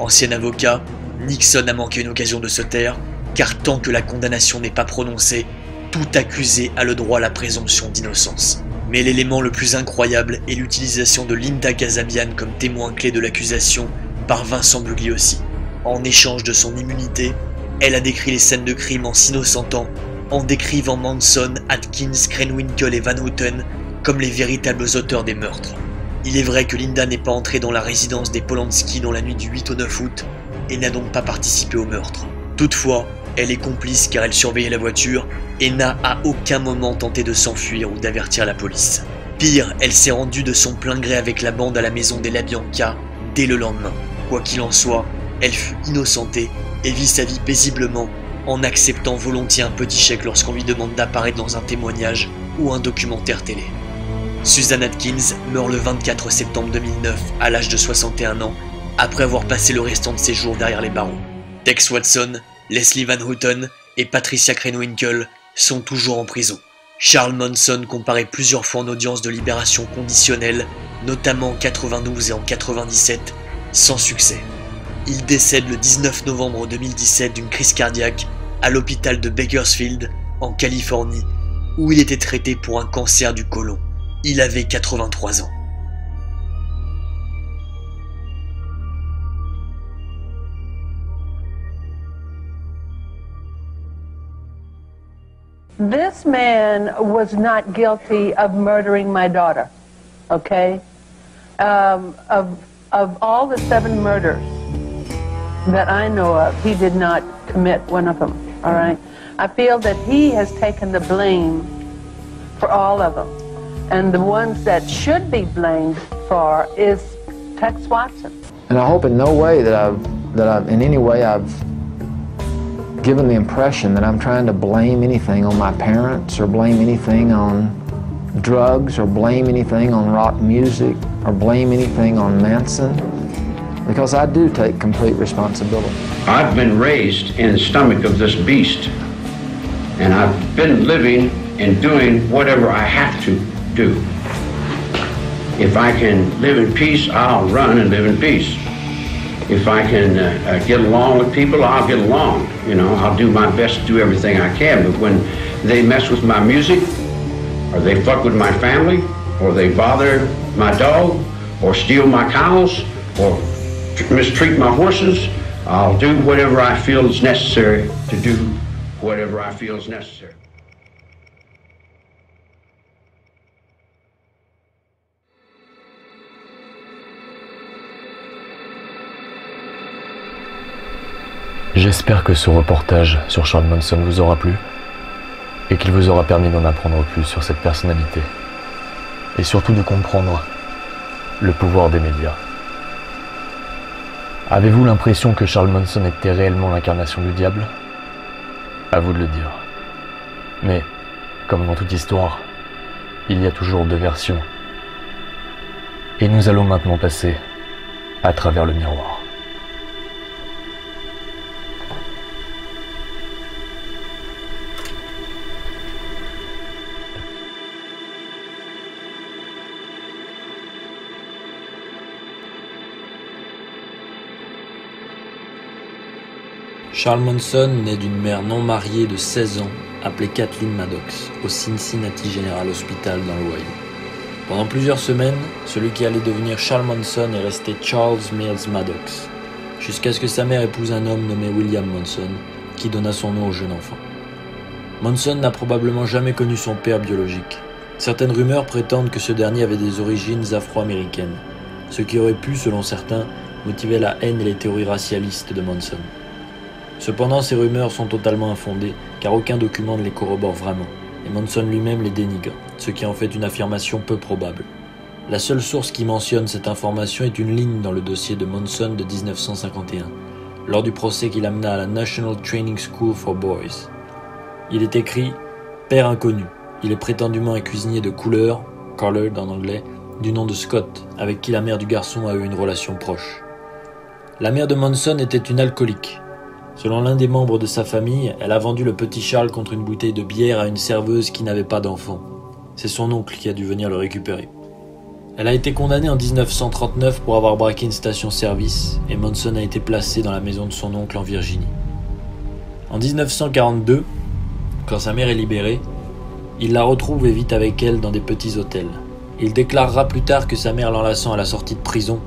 Speaker 5: Ancien avocat, Nixon a manqué une occasion de se taire, car tant que la condamnation n'est pas prononcée, tout accusé a le droit à la présomption d'innocence. Mais l'élément le plus incroyable est l'utilisation de Linda Casabian comme témoin clé de l'accusation par Vincent Bugliosi. En échange de son immunité, elle a décrit les scènes de crime en s'innocentant, en décrivant Manson, Atkins, Krenwinkel et Van Houten comme les véritables auteurs des meurtres. Il est vrai que Linda n'est pas entrée dans la résidence des Polanski dans la nuit du 8 au 9 août et n'a donc pas participé au meurtre. Toutefois, elle est complice car elle surveillait la voiture et n'a à aucun moment tenté de s'enfuir ou d'avertir la police. Pire, elle s'est rendue de son plein gré avec la bande à la maison des Labianca dès le lendemain. Quoi qu'il en soit, elle fut innocentée et vit sa vie paisiblement en acceptant volontiers un petit chèque lorsqu'on lui demande d'apparaître dans un témoignage ou un documentaire télé. Susan Atkins meurt le 24 septembre 2009 à l'âge de 61 ans après avoir passé le restant de ses jours derrière les barreaux. Tex Watson, Leslie Van Houten et Patricia Krenwinkel sont toujours en prison. Charles Monson comparé plusieurs fois en audience de libération conditionnelle, notamment en 92 et en 97, sans succès. Il décède le 19 novembre 2017 d'une crise cardiaque à l'hôpital de Bakersfield, en Californie, où il était traité pour un cancer du côlon. Il avait 83 ans.
Speaker 17: This man was not guilty of murdering my daughter, okay? Um, of, of all the seven murders that I know of, he did not commit one of them, all right? I feel that he has taken the blame for all of them. And the ones that should be blamed for is Tex Watson.
Speaker 9: And I hope in no way that I've, that I've, in any way I've given the impression that I'm trying to blame anything on my parents or blame anything on drugs or blame anything on rock music or blame anything on Manson because I do take complete responsibility.
Speaker 18: I've been raised in the stomach of this beast, and I've been living and doing whatever I have to do. If I can live in peace, I'll run and live in peace. If I can uh, uh, get along with people, I'll get along. You know, I'll do my best to do everything I can. But when they mess with my music, or they fuck with my family, or they bother my dog, or steal my cows, or mistreat my horses, I'll do whatever I feel is necessary to do whatever I feel is necessary.
Speaker 19: J'espère que ce reportage sur Charles Manson vous aura plu et qu'il vous aura permis d'en apprendre plus sur cette personnalité et surtout de comprendre le pouvoir des médias. Avez-vous l'impression que Charles Manson était réellement l'incarnation du diable? À vous de le dire. Mais, comme dans toute histoire, il y a toujours deux versions. Et nous allons maintenant passer à travers le miroir.
Speaker 20: Charles Monson naît d'une mère non mariée de 16 ans, appelée Kathleen Maddox, au Cincinnati General Hospital dans l'Ohio. Pendant plusieurs semaines, celui qui allait devenir Charles Monson est resté Charles Mills Maddox, jusqu'à ce que sa mère épouse un homme nommé William Monson, qui donna son nom au jeune enfant. Monson n'a probablement jamais connu son père biologique. Certaines rumeurs prétendent que ce dernier avait des origines afro-américaines, ce qui aurait pu, selon certains, motiver la haine et les théories racialistes de Monson. Cependant, ces rumeurs sont totalement infondées, car aucun document ne les corrobore vraiment, et Monson lui-même les dénigre, ce qui en fait une affirmation peu probable. La seule source qui mentionne cette information est une ligne dans le dossier de Monson de 1951, lors du procès qu'il amena à la National Training School for Boys. Il est écrit Père inconnu. Il est prétendument un cuisinier de couleur, colored en anglais, du nom de Scott, avec qui la mère du garçon a eu une relation proche. La mère de Monson était une alcoolique, Selon l'un des membres de sa famille, elle a vendu le petit Charles contre une bouteille de bière à une serveuse qui n'avait pas d'enfant. C'est son oncle qui a dû venir le récupérer. Elle a été condamnée en 1939 pour avoir braqué une station-service et Monson a été placé dans la maison de son oncle en Virginie. En 1942, quand sa mère est libérée, il la retrouve et vit avec elle dans des petits hôtels. Il déclarera plus tard que sa mère l'enlaçant à la sortie de prison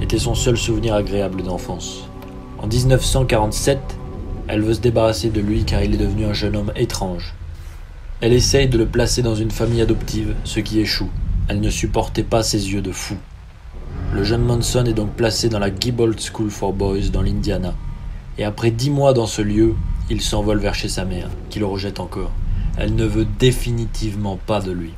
Speaker 20: était son seul souvenir agréable d'enfance. En 1947, elle veut se débarrasser de lui car il est devenu un jeune homme étrange. Elle essaye de le placer dans une famille adoptive, ce qui échoue. Elle ne supportait pas ses yeux de fou. Le jeune Monson est donc placé dans la Gibbold School for Boys dans l'Indiana. Et après dix mois dans ce lieu, il s'envole vers chez sa mère, qui le rejette encore. Elle ne veut définitivement pas de lui.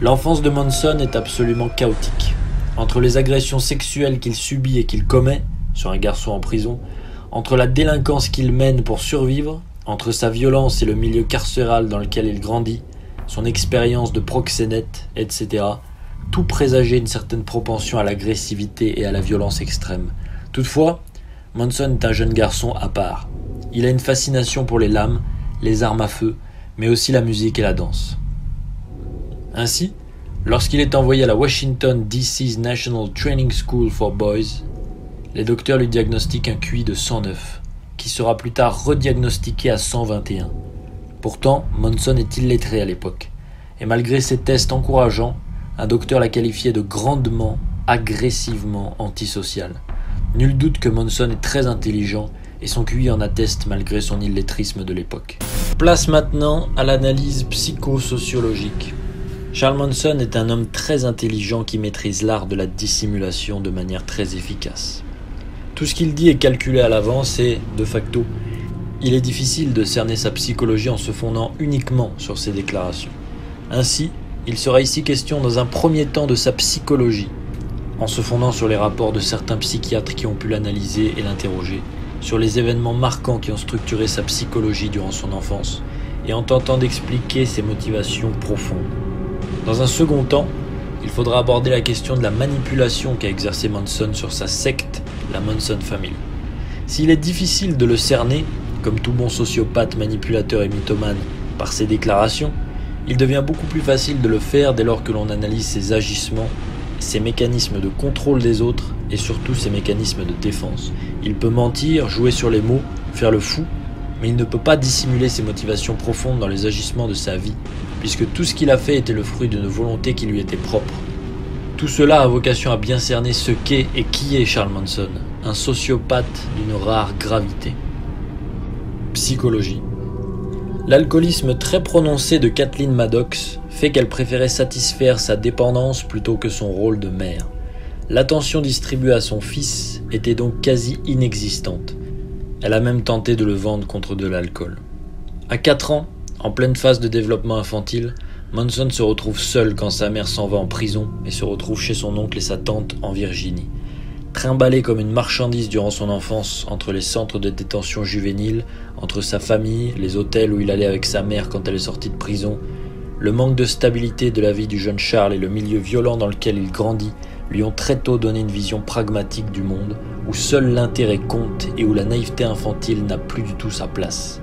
Speaker 20: L'enfance de Monson est absolument chaotique. Entre les agressions sexuelles qu'il subit et qu'il commet, sur un garçon en prison, entre la délinquance qu'il mène pour survivre, entre sa violence et le milieu carcéral dans lequel il grandit, son expérience de proxénète, etc., tout présageait une certaine propension à l'agressivité et à la violence extrême. Toutefois, Monson est un jeune garçon à part. Il a une fascination pour les lames, les armes à feu, mais aussi la musique et la danse. Ainsi, lorsqu'il est envoyé à la Washington DC's National Training School for Boys, les docteurs lui diagnostiquent un QI de 109, qui sera plus tard rediagnostiqué à 121. Pourtant, Monson est illettré à l'époque, et malgré ses tests encourageants, un docteur l'a qualifié de grandement, agressivement antisocial. Nul doute que Monson est très intelligent et son QI en atteste malgré son illettrisme de l'époque. Place maintenant à l'analyse psychosociologique. Charles Monson est un homme très intelligent qui maîtrise l'art de la dissimulation de manière très efficace. Tout ce qu'il dit est calculé à l'avance et, de facto, il est difficile de cerner sa psychologie en se fondant uniquement sur ses déclarations. Ainsi, il sera ici question dans un premier temps de sa psychologie, en se fondant sur les rapports de certains psychiatres qui ont pu l'analyser et l'interroger, sur les événements marquants qui ont structuré sa psychologie durant son enfance, et en tentant d'expliquer ses motivations profondes. Dans un second temps, il faudra aborder la question de la manipulation qu'a exercé Manson sur sa secte la Monson Family. S'il est difficile de le cerner, comme tout bon sociopathe, manipulateur et mythomane, par ses déclarations, il devient beaucoup plus facile de le faire dès lors que l'on analyse ses agissements, ses mécanismes de contrôle des autres et surtout ses mécanismes de défense. Il peut mentir, jouer sur les mots, faire le fou, mais il ne peut pas dissimuler ses motivations profondes dans les agissements de sa vie, puisque tout ce qu'il a fait était le fruit d'une volonté qui lui était propre. Tout cela a vocation à bien cerner ce qu'est et qui est Charles Manson, un sociopathe d'une rare gravité. Psychologie.
Speaker 5: L'alcoolisme très prononcé de Kathleen Maddox fait qu'elle préférait satisfaire sa dépendance plutôt que son rôle de mère. L'attention distribuée à son fils était donc quasi inexistante. Elle a même tenté de le vendre contre de l'alcool. À 4 ans, en pleine phase de développement infantile, Monson se retrouve seul quand sa mère s'en va en prison et se retrouve chez son oncle et sa tante en Virginie. Trimballé comme une marchandise durant son enfance entre les centres de détention juvénile, entre sa famille, les hôtels où il allait avec sa mère quand elle est sortie de prison, le manque de stabilité de la vie du jeune Charles et le milieu violent dans lequel il grandit lui ont très tôt donné une vision pragmatique du monde, où seul l'intérêt compte et où la naïveté infantile n'a plus du tout sa place.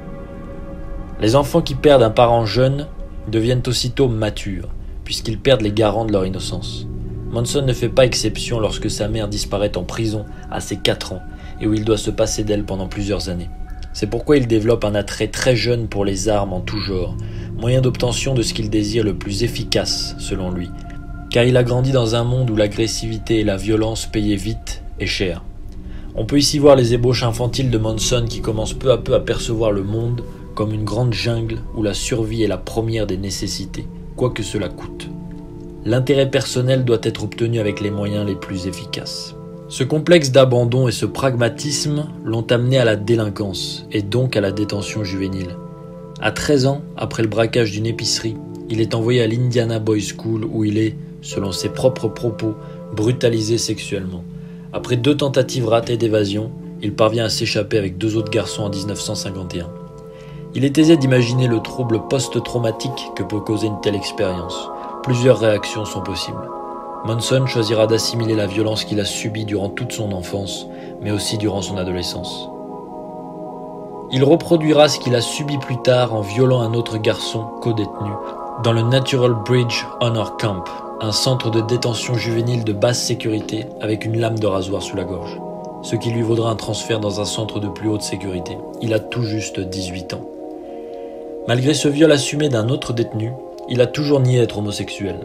Speaker 5: Les enfants qui perdent un parent jeune deviennent aussitôt matures, puisqu'ils perdent les garants de leur innocence. Monson ne fait pas exception lorsque sa mère disparaît en prison à ses 4 ans et où il doit se passer d'elle pendant plusieurs années. C'est pourquoi il développe un attrait très jeune pour les armes en tout genre, moyen d'obtention de ce qu'il désire le plus efficace, selon lui, car il a grandi dans un monde où l'agressivité et la violence payaient vite et cher. On peut ici voir les ébauches infantiles de Monson qui commence peu à peu à percevoir le monde comme une grande jungle où la survie est la première des nécessités, quoi que cela coûte. L'intérêt personnel doit être obtenu avec les moyens les plus efficaces. Ce complexe d'abandon et ce pragmatisme l'ont amené à la délinquance et donc à la détention juvénile. À 13 ans, après le braquage d'une épicerie, il est envoyé à l'Indiana Boys School où il est, selon ses propres propos, brutalisé sexuellement. Après deux tentatives ratées d'évasion, il parvient à s'échapper avec deux autres garçons en 1951. Il est aisé d'imaginer le trouble post-traumatique que peut causer une telle expérience. Plusieurs réactions sont possibles. Monson choisira d'assimiler la violence qu'il a subie durant toute son enfance, mais aussi durant son adolescence. Il reproduira ce qu'il a subi plus tard en violant un autre garçon co-détenu dans le Natural Bridge Honor Camp, un centre de détention juvénile de basse sécurité avec une lame de rasoir sous la gorge, ce qui lui vaudra un transfert dans un centre de plus haute sécurité. Il a tout juste 18 ans. Malgré ce viol assumé d'un autre détenu, il a toujours nié être homosexuel.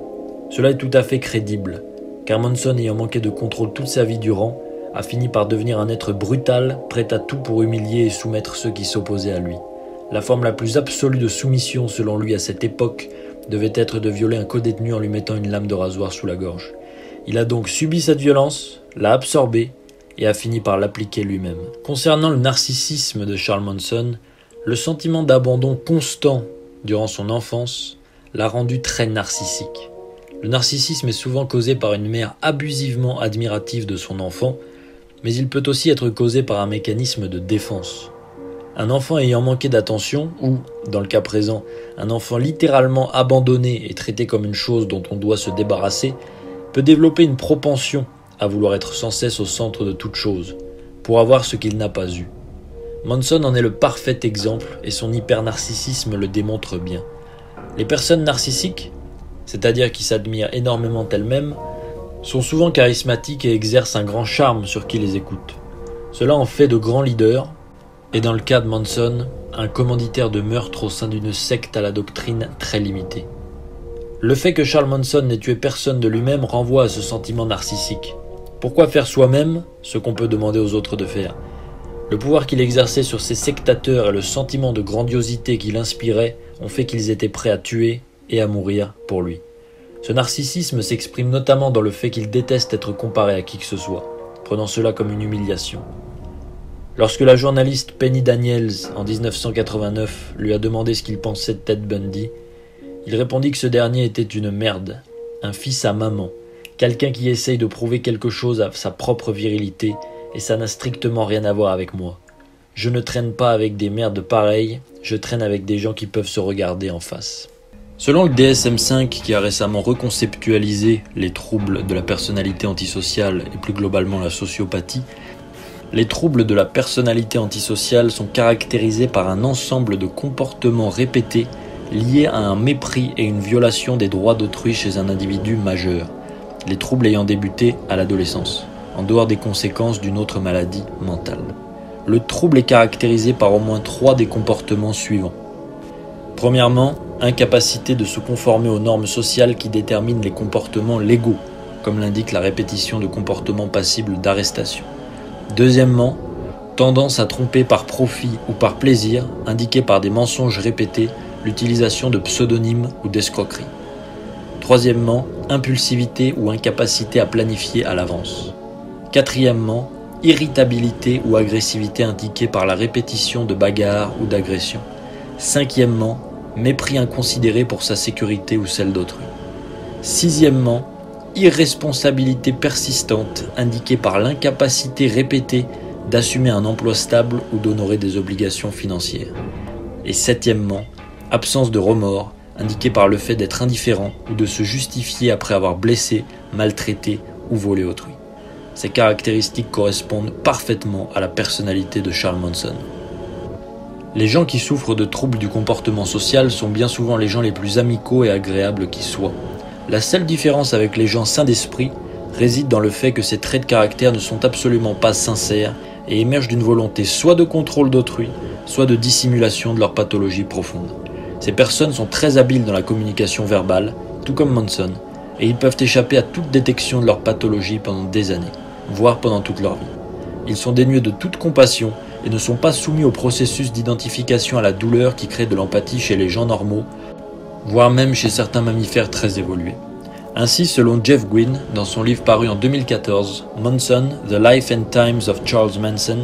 Speaker 5: Cela est tout à fait crédible, car Monson, ayant manqué de contrôle toute sa vie durant, a fini par devenir un être brutal, prêt à tout pour humilier et soumettre ceux qui s'opposaient à lui. La forme la plus absolue de soumission selon lui à cette époque devait être de violer un codétenu en lui mettant une lame de rasoir sous la gorge. Il a donc subi cette violence, l'a absorbée et a fini par l'appliquer lui-même. Concernant le narcissisme de Charles Manson, le sentiment d'abandon constant durant son enfance l'a rendu très narcissique. Le narcissisme est souvent causé par une mère abusivement admirative de son enfant, mais il peut aussi être causé par un mécanisme de défense. Un enfant ayant manqué d'attention, ou, dans le cas présent, un enfant littéralement abandonné et traité comme une chose dont on doit se débarrasser, peut développer une propension à vouloir être sans cesse au centre de toute chose, pour avoir ce qu'il n'a pas eu. Manson en est le parfait exemple et son hyper-narcissisme le démontre bien. Les personnes narcissiques, c'est-à-dire qui s'admirent énormément elles-mêmes, sont souvent charismatiques et exercent un grand charme sur qui les écoute. Cela en fait de grands leaders, et dans le cas de Manson, un commanditaire de meurtre au sein d'une secte à la doctrine très limitée. Le fait que Charles Manson n'ait tué personne de lui-même renvoie à ce sentiment narcissique. Pourquoi faire soi-même ce qu'on peut demander aux autres de faire? Le pouvoir qu'il exerçait sur ses sectateurs et le sentiment de grandiosité qu'il inspirait ont fait qu'ils étaient prêts à tuer et à mourir pour lui. Ce narcissisme s'exprime notamment dans le fait qu'il déteste être comparé à qui que ce soit, prenant cela comme une humiliation. Lorsque la journaliste Penny Daniels, en 1989, lui a demandé ce qu'il pensait de Ted Bundy, il répondit que ce dernier était une merde, un fils à maman, quelqu'un qui essaye de prouver quelque chose à sa propre virilité, et ça n'a strictement rien à voir avec moi. Je ne traîne pas avec des merdes pareilles, je traîne avec des gens qui peuvent se regarder en face. Selon le DSM5 qui a récemment reconceptualisé les troubles de la personnalité antisociale et plus globalement la sociopathie, les troubles de la personnalité antisociale sont caractérisés par un ensemble de comportements répétés liés à un mépris et une violation des droits d'autrui chez un individu majeur, les troubles ayant débuté à l'adolescence, en dehors des conséquences d'une autre maladie mentale. Le trouble est caractérisé par au moins trois des comportements suivants. Premièrement, incapacité de se conformer aux normes sociales qui déterminent les comportements légaux, comme l'indique la répétition de comportements passibles d'arrestation. Deuxièmement, tendance à tromper par profit ou par plaisir, indiquée par des mensonges répétés, l'utilisation de pseudonymes ou d'escroqueries. Troisièmement, impulsivité ou incapacité à planifier à l'avance. Quatrièmement, irritabilité ou agressivité indiquée par la répétition de bagarres ou d'agressions. Cinquièmement, mépris inconsidéré pour sa sécurité ou celle d'autrui. Sixièmement, irresponsabilité persistante indiquée par l'incapacité répétée d'assumer un emploi stable ou d'honorer des obligations financières. Et septièmement, absence de remords indiquée par le fait d'être indifférent ou de se justifier après avoir blessé, maltraité ou volé autrui. Ces caractéristiques correspondent parfaitement à la personnalité de Charles Manson. Les gens qui souffrent de troubles du comportement social sont bien souvent les gens les plus amicaux et agréables qui soient. La seule différence avec les gens sains d'esprit réside dans le fait que ces traits de caractère ne sont absolument pas sincères et émergent d'une volonté soit de contrôle d'autrui, soit de dissimulation de leur pathologie profonde. Ces personnes sont très habiles dans la communication verbale, tout comme Manson, et ils peuvent échapper à toute détection de leur pathologie pendant des années, voire pendant toute leur vie. Ils sont dénués de toute compassion et ne sont pas soumis au processus d'identification à la douleur qui crée de l'empathie chez les gens normaux, voire même chez certains mammifères très évolués. Ainsi, selon Jeff Gwynne, dans son livre paru en 2014, Manson, The Life and Times of Charles Manson,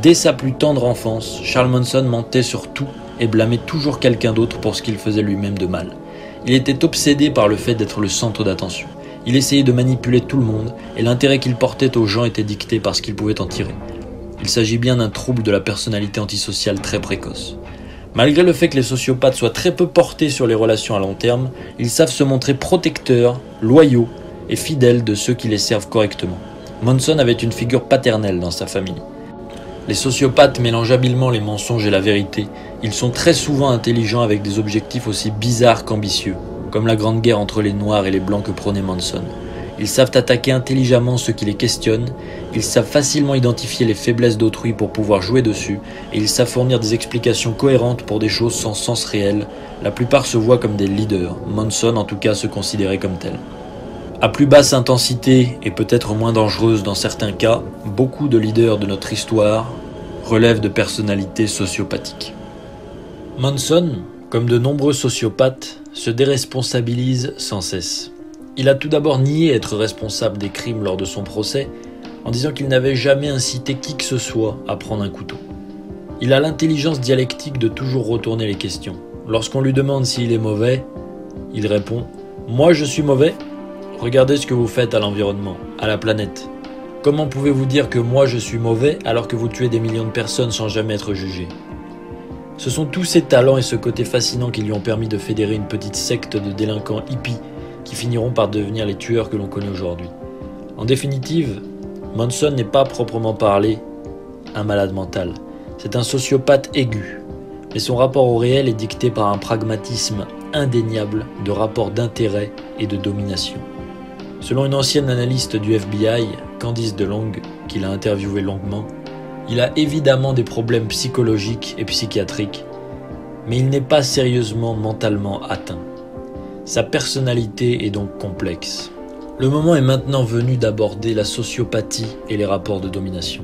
Speaker 5: dès sa plus tendre enfance, Charles Manson mentait sur tout et blâmait toujours quelqu'un d'autre pour ce qu'il faisait lui-même de mal. Il était obsédé par le fait d'être le centre d'attention. Il essayait de manipuler tout le monde et l'intérêt qu'il portait aux gens était dicté par ce qu'il pouvait en tirer. Il s'agit bien d'un trouble de la personnalité antisociale très précoce. Malgré le fait que les sociopathes soient très peu portés sur les relations à long terme, ils savent se montrer protecteurs, loyaux et fidèles de ceux qui les servent correctement. Monson avait une figure paternelle dans sa famille. Les sociopathes mélangent habilement les mensonges et la vérité. Ils sont très souvent intelligents avec des objectifs aussi bizarres qu'ambitieux, comme la grande guerre entre les Noirs et les Blancs que prônait Manson. Ils savent attaquer intelligemment ceux qui les questionnent, ils savent facilement identifier les faiblesses d'autrui pour pouvoir jouer dessus, et ils savent fournir des explications cohérentes pour des choses sans sens réel. La plupart se voient comme des leaders, Manson en tout cas se considérait comme tel. À plus basse intensité et peut-être moins dangereuse dans certains cas, beaucoup de leaders de notre histoire relèvent de personnalités sociopathiques. Manson, comme de nombreux sociopathes, se déresponsabilise sans cesse. Il a tout d'abord nié être responsable des crimes lors de son procès en disant qu'il n'avait jamais incité qui que ce soit à prendre un couteau. Il a l'intelligence dialectique de toujours retourner les questions. Lorsqu'on lui demande s'il est mauvais, il répond ⁇ Moi je suis mauvais Regardez ce que vous faites à l'environnement, à la planète. Comment pouvez-vous dire que moi je suis mauvais alors que vous tuez des millions de personnes sans jamais être jugé? Ce sont tous ces talents et ce côté fascinant qui lui ont permis de fédérer une petite secte de délinquants hippies qui finiront par devenir les tueurs que l'on connaît aujourd'hui. En définitive, Manson n'est pas proprement parlé un malade mental. C'est un sociopathe aigu. Mais son rapport au réel est dicté par un pragmatisme indéniable de rapport d'intérêt et de domination. Selon une ancienne analyste du FBI, Candice DeLong, qu'il a interviewé longuement, il a évidemment des problèmes psychologiques et psychiatriques, mais il n'est pas sérieusement mentalement atteint. Sa personnalité est donc complexe. Le moment est maintenant venu d'aborder la sociopathie et les rapports de domination.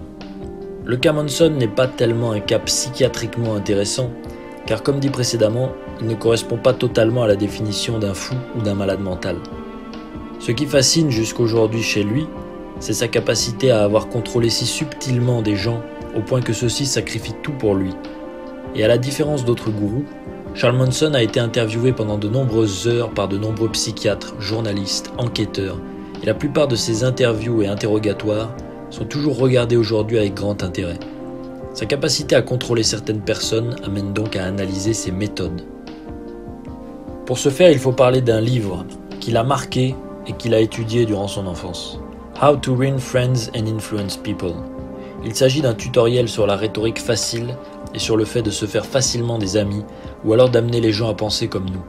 Speaker 5: Le cas Manson n'est pas tellement un cas psychiatriquement intéressant, car comme dit précédemment, il ne correspond pas totalement à la définition d'un fou ou d'un malade mental. Ce qui fascine jusqu'aujourd'hui chez lui, c'est sa capacité à avoir contrôlé si subtilement des gens au point que ceux-ci sacrifient tout pour lui. Et à la différence d'autres gourous, Charles Manson a été interviewé pendant de nombreuses heures par de nombreux psychiatres, journalistes, enquêteurs, et la plupart de ses interviews et interrogatoires sont toujours regardés aujourd'hui avec grand intérêt. Sa capacité à contrôler certaines personnes amène donc à analyser ses méthodes. Pour ce faire, il faut parler d'un livre qu'il a marqué et qu'il a étudié durant son enfance. How to Win Friends and Influence People. Il s'agit d'un tutoriel sur la rhétorique facile et sur le fait de se faire facilement des amis ou alors d'amener les gens à penser comme nous.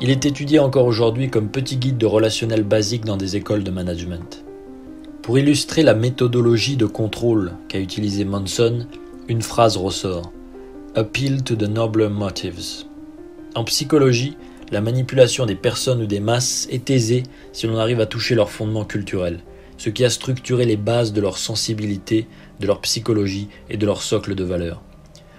Speaker 5: Il est étudié encore aujourd'hui comme petit guide de relationnel basique dans des écoles de management. Pour illustrer la méthodologie de contrôle qu'a utilisé Manson, une phrase ressort. Appeal to the nobler motives. En psychologie, la manipulation des personnes ou des masses est aisée si l'on arrive à toucher leurs fondements culturels. Ce qui a structuré les bases de leur sensibilité, de leur psychologie et de leur socle de valeurs.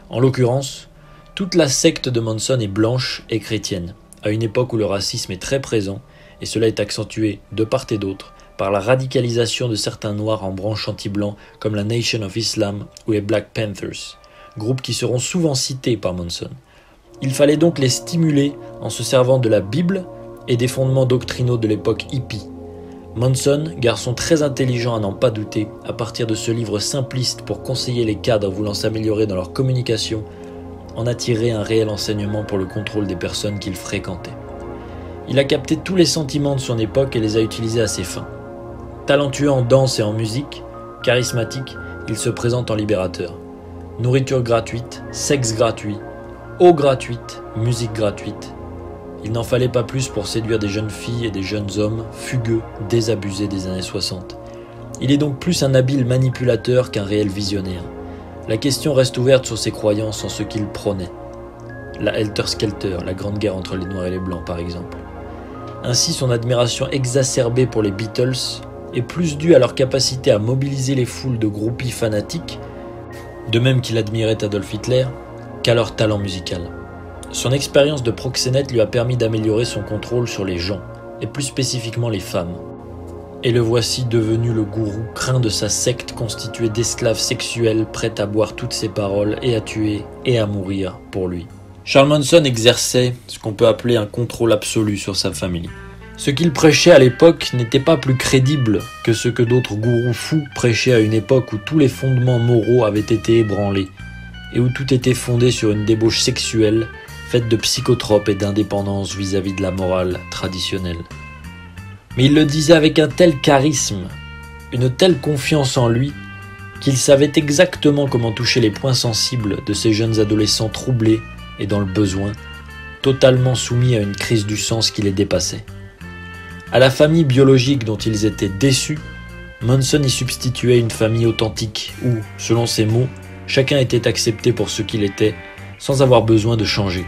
Speaker 5: En l'occurrence, toute la secte de Manson est blanche et chrétienne, à une époque où le racisme est très présent, et cela est accentué de part et d'autre par la radicalisation de certains noirs en branche anti-blanc comme la Nation of Islam ou les Black Panthers, groupes qui seront souvent cités par Manson. Il fallait donc les stimuler en se servant de la Bible et des fondements doctrinaux de l'époque hippie. Manson, garçon très intelligent à n'en pas douter, à partir de ce livre simpliste pour conseiller les cadres voulant s'améliorer dans leur communication, en a tiré un réel enseignement pour le contrôle des personnes qu'il fréquentait. Il a capté tous les sentiments de son époque et les a utilisés à ses fins. Talentueux en danse et en musique, charismatique, il se présente en libérateur. Nourriture gratuite, sexe gratuit, eau gratuite, musique gratuite. Il n'en fallait pas plus pour séduire des jeunes filles et des jeunes hommes fugueux, désabusés des années 60. Il est donc plus un habile manipulateur qu'un réel visionnaire. La question reste ouverte sur ses croyances en ce qu'il prônait. La Helter Skelter, la grande guerre entre les Noirs et les Blancs par exemple. Ainsi son admiration exacerbée pour les Beatles est plus due à leur capacité à mobiliser les foules de groupies fanatiques, de même qu'il admirait Adolf Hitler, qu'à leur talent musical. Son expérience de proxénète lui a permis d'améliorer son contrôle sur les gens, et plus spécifiquement les femmes. Et le voici devenu le gourou craint de sa secte constituée d'esclaves sexuels prêts à boire toutes ses paroles et à tuer et à mourir pour lui. Charles Manson exerçait ce qu'on peut appeler un contrôle absolu sur sa famille. Ce qu'il prêchait à l'époque n'était pas plus crédible que ce que d'autres gourous fous prêchaient à une époque où tous les fondements moraux avaient été ébranlés et où tout était fondé sur une débauche sexuelle faite de psychotropes et d'indépendance vis-à-vis de la morale traditionnelle. Mais il le disait avec un tel charisme, une telle confiance en lui, qu'il savait exactement comment toucher les points sensibles de ces jeunes adolescents troublés et dans le besoin, totalement soumis à une crise du sens qui les dépassait. À la famille biologique dont ils étaient déçus, Manson y substituait une famille authentique où, selon ses mots, chacun était accepté pour ce qu'il était, sans avoir besoin de changer.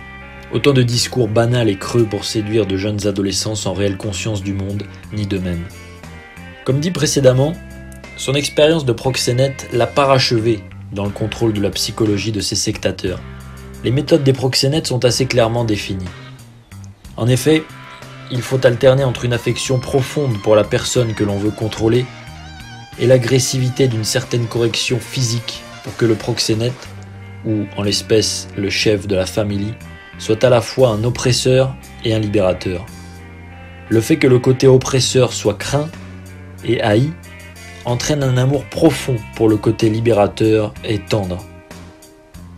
Speaker 5: Autant de discours banals et creux pour séduire de jeunes adolescents sans réelle conscience du monde ni d'eux-mêmes. Comme dit précédemment, son expérience de proxénète l'a parachevé dans le contrôle de la psychologie de ses sectateurs. Les méthodes des proxénètes sont assez clairement définies. En effet, il faut alterner entre une affection profonde pour la personne que l'on veut contrôler et l'agressivité d'une certaine correction physique pour que le proxénète, ou en l'espèce le chef de la famille, soit à la fois un oppresseur et un libérateur. Le fait que le côté oppresseur soit craint et haï entraîne un amour profond pour le côté libérateur et tendre.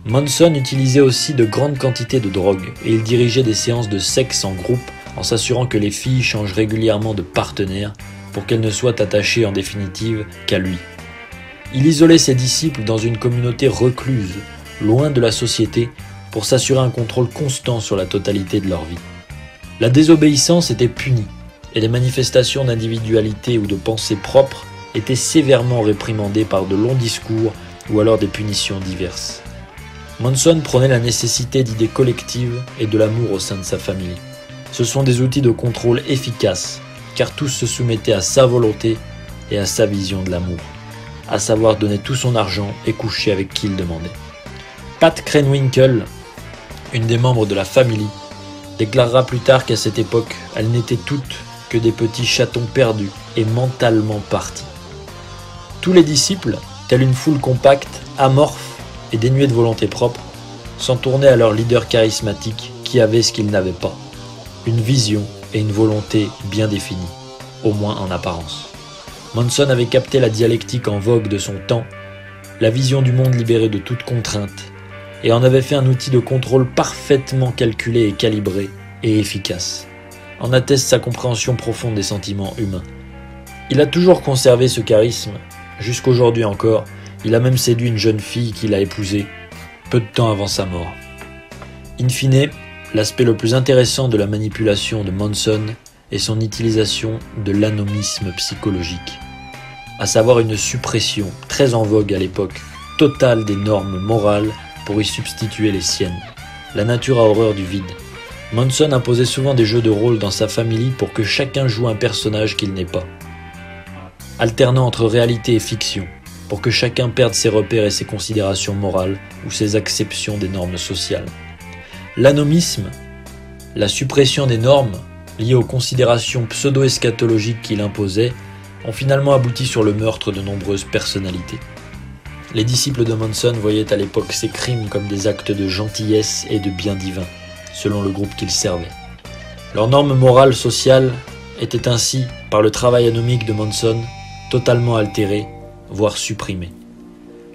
Speaker 5: Monson utilisait aussi de grandes quantités de drogue et il dirigeait des séances de sexe en groupe en s'assurant que les filles changent régulièrement de partenaire pour qu'elles ne soient attachées en définitive qu'à lui. Il isolait ses disciples dans une communauté recluse, loin de la société, pour s'assurer un contrôle constant sur la totalité de leur vie. La désobéissance était punie, et les manifestations d'individualité ou de pensée propre étaient sévèrement réprimandées par de longs discours ou alors des punitions diverses. Manson prenait la nécessité d'idées collectives et de l'amour au sein de sa famille. Ce sont des outils de contrôle efficaces, car tous se soumettaient à sa volonté et à sa vision de l'amour, à savoir donner tout son argent et coucher avec qui il demandait. Pat Krenwinkel, une des membres de la famille, déclarera plus tard qu'à cette époque, elles n'étaient toutes que des petits chatons perdus et mentalement partis. Tous les disciples, telle une foule compacte, amorphe et dénuée de volonté propre, s'en tournaient à leur leader charismatique qui avait ce qu'ils n'avaient pas, une vision et une volonté bien définies, au moins en apparence. Manson avait capté la dialectique en vogue de son temps, la vision du monde libéré de toute contrainte, et en avait fait un outil de contrôle parfaitement calculé et calibré et efficace. En atteste sa compréhension profonde des sentiments humains. Il a toujours conservé ce charisme, jusqu'aujourd'hui encore, il a même séduit une jeune fille qu'il a épousée, peu de temps avant sa mort. In fine, l'aspect le plus intéressant de la manipulation de Manson est son utilisation de l'anomisme psychologique, à savoir une suppression, très en vogue à l'époque, totale des normes morales pour y substituer les siennes. La nature a horreur du vide. Manson imposait souvent des jeux de rôle dans sa famille pour que chacun joue un personnage qu'il n'est pas. alternant entre réalité et fiction, pour que chacun perde ses repères et ses considérations morales ou ses acceptions des normes sociales. L'anomisme, la suppression des normes liées aux considérations pseudo-eschatologiques qu'il imposait, ont finalement abouti sur le meurtre de nombreuses personnalités. Les disciples de Manson voyaient à l'époque ces crimes comme des actes de gentillesse et de bien divin, selon le groupe qu'ils servaient. Leurs normes morales sociales étaient ainsi, par le travail anomique de Manson, totalement altérées, voire supprimées.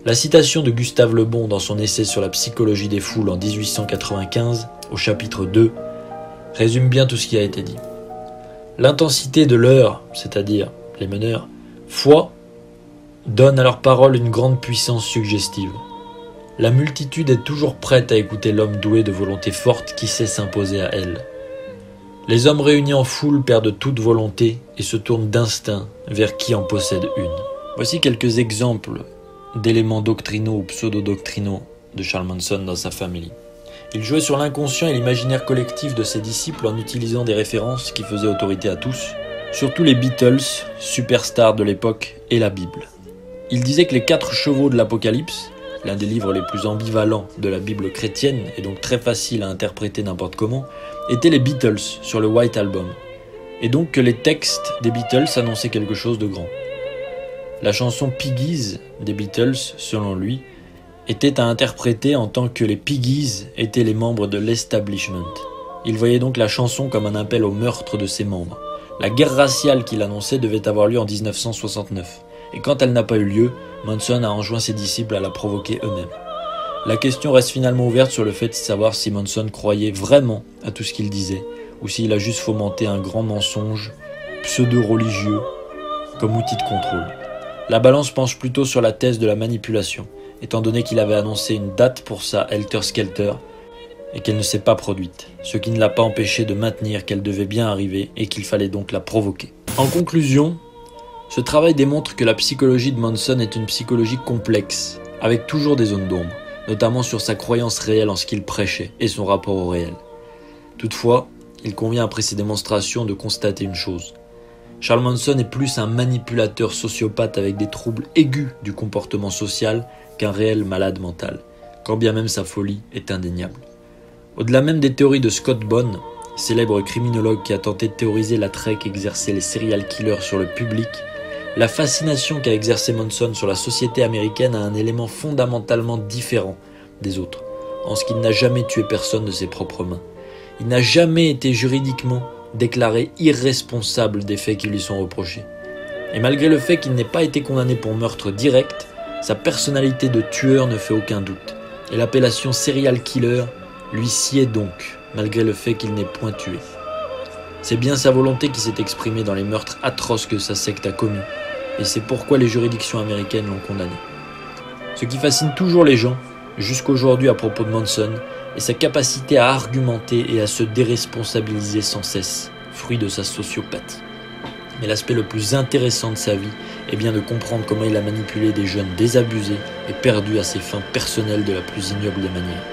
Speaker 5: La citation de Gustave Le Bon dans son essai sur la psychologie des foules en 1895, au chapitre 2, résume bien tout ce qui a été dit. L'intensité de l'heure, c'est-à-dire les meneurs, foi, donne à leurs paroles une grande puissance suggestive. La multitude est toujours prête à écouter l'homme doué de volonté forte qui sait s'imposer à elle. Les hommes réunis en foule perdent toute volonté et se tournent d'instinct vers qui en possède une. Voici quelques exemples d'éléments doctrinaux ou pseudo-doctrinaux de Charles Manson dans sa famille. Il jouait sur l'inconscient et l'imaginaire collectif de ses disciples en utilisant des références qui faisaient autorité à tous, surtout les Beatles, superstars de l'époque, et la Bible. Il disait que les quatre chevaux de l'Apocalypse, l'un des livres les plus ambivalents de la Bible chrétienne et donc très facile à interpréter n'importe comment, étaient les Beatles sur le White Album, et donc que les textes des Beatles annonçaient quelque chose de grand. La chanson Piggies des Beatles, selon lui, était à interpréter en tant que les Piggies étaient les membres de l'establishment. Il voyait donc la chanson comme un appel au meurtre de ses membres. La guerre raciale qu'il annonçait devait avoir lieu en 1969, et quand elle n'a pas eu lieu, Manson a enjoint ses disciples à la provoquer eux-mêmes. La question reste finalement ouverte sur le fait de savoir si Manson croyait vraiment à tout ce qu'il disait, ou s'il a juste fomenté un grand mensonge pseudo-religieux comme outil de contrôle. La balance penche plutôt sur la thèse de la manipulation, étant donné qu'il avait annoncé une date pour sa Helter Skelter et qu'elle ne s'est pas produite, ce qui ne l'a pas empêché de maintenir qu'elle devait bien arriver et qu'il fallait donc la provoquer. En conclusion, ce travail démontre que la psychologie de Manson est une psychologie complexe, avec toujours des zones d'ombre, notamment sur sa croyance réelle en ce qu'il prêchait et son rapport au réel. Toutefois, il convient après ces démonstrations de constater une chose. Charles Manson est plus un manipulateur sociopathe avec des troubles aigus du comportement social qu'un réel malade mental, quand bien même sa folie est indéniable. Au-delà même des théories de Scott Bonn, célèbre criminologue qui a tenté de théoriser l'attrait qu'exerçaient les serial killers sur le public, la fascination qu'a exercé Manson sur la société américaine a un élément fondamentalement différent des autres, en ce qu'il n'a jamais tué personne de ses propres mains. Il n'a jamais été juridiquement déclaré irresponsable des faits qui lui sont reprochés. Et malgré le fait qu'il n'ait pas été condamné pour meurtre direct, sa personnalité de tueur ne fait aucun doute. Et l'appellation serial killer lui sied donc, malgré le fait qu'il n'ait point tué. C'est bien sa volonté qui s'est exprimée dans les meurtres atroces que sa secte a commis, et c'est pourquoi les juridictions américaines l'ont condamné. Ce qui fascine toujours les gens, jusqu'aujourd'hui à propos de Manson, est sa capacité à argumenter et à se déresponsabiliser sans cesse, fruit de sa sociopathie. Mais l'aspect le plus intéressant de sa vie est bien de comprendre comment il a manipulé des jeunes désabusés et perdus à ses fins personnelles de la plus ignoble des manières.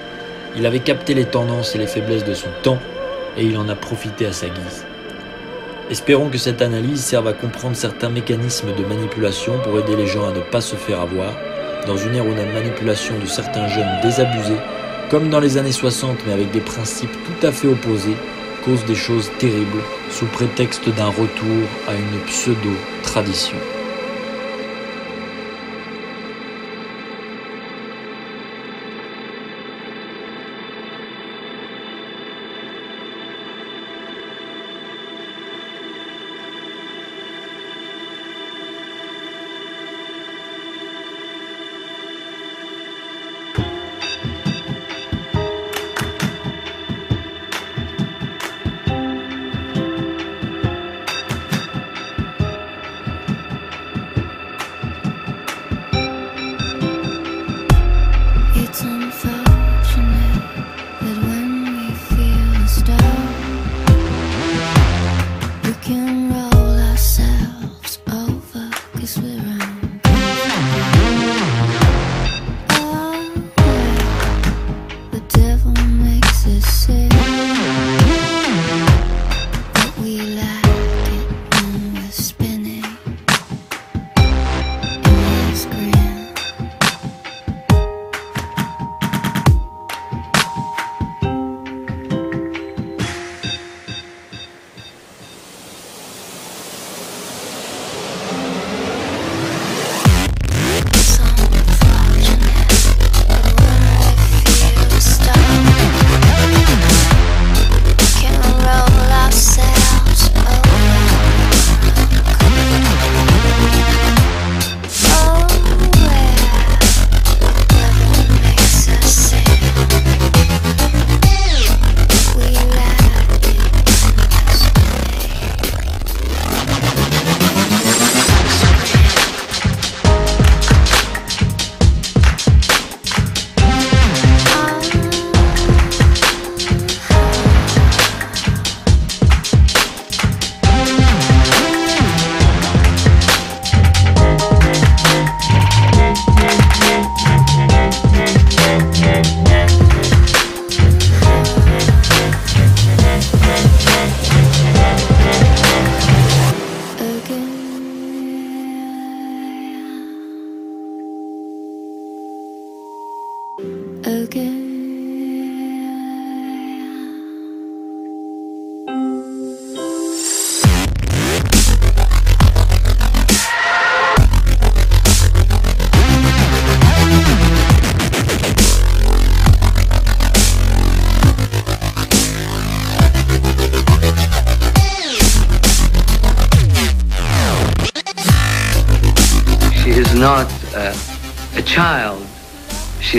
Speaker 5: Il avait capté les tendances et les faiblesses de son temps et il en a profité à sa guise. Espérons que cette analyse serve à comprendre certains mécanismes de manipulation pour aider les gens à ne pas se faire avoir, dans une ère où la manipulation de certains jeunes désabusés, comme dans les années 60 mais avec des principes tout à fait opposés, cause des choses terribles sous prétexte d'un retour à une pseudo-tradition.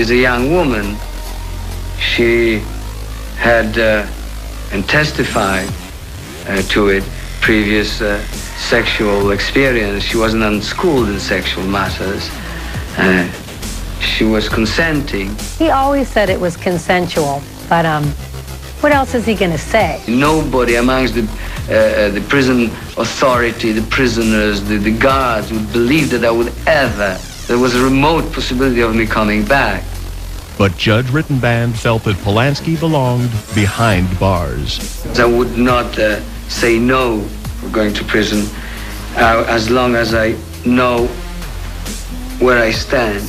Speaker 21: She's a young woman. She had uh, and testified uh, to it previous uh, sexual experience. She wasn't unschooled in sexual matters. Uh, she was consenting.
Speaker 22: He always said it was consensual, but um, what else is he going to say?
Speaker 21: Nobody amongst the, uh, uh, the prison authority, the prisoners, the, the guards would believe that I would ever, there was a remote possibility of me coming back.
Speaker 23: But Judge Rittenband felt that Polanski belonged behind bars.
Speaker 21: I would not uh, say no for going to prison uh, as long as I know where I stand,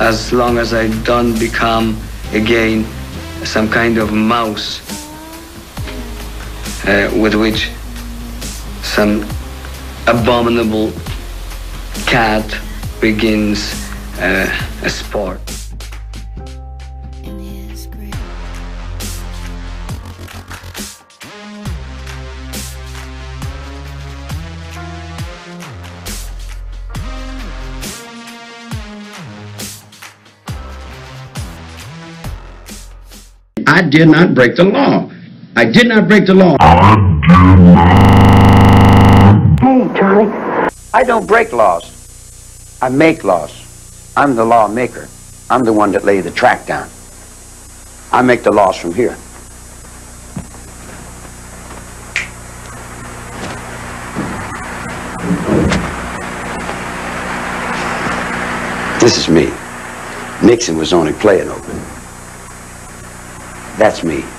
Speaker 21: as long as I don't become again some kind of mouse uh, with which some abominable cat begins uh, a sport.
Speaker 15: I did not break the law. I did not break the law.
Speaker 10: Hey, Charlie. I don't break laws. I make laws. I'm the law maker. I'm the one that lay the track down. I make the laws from here. This is me. Nixon was only playing open. That's me.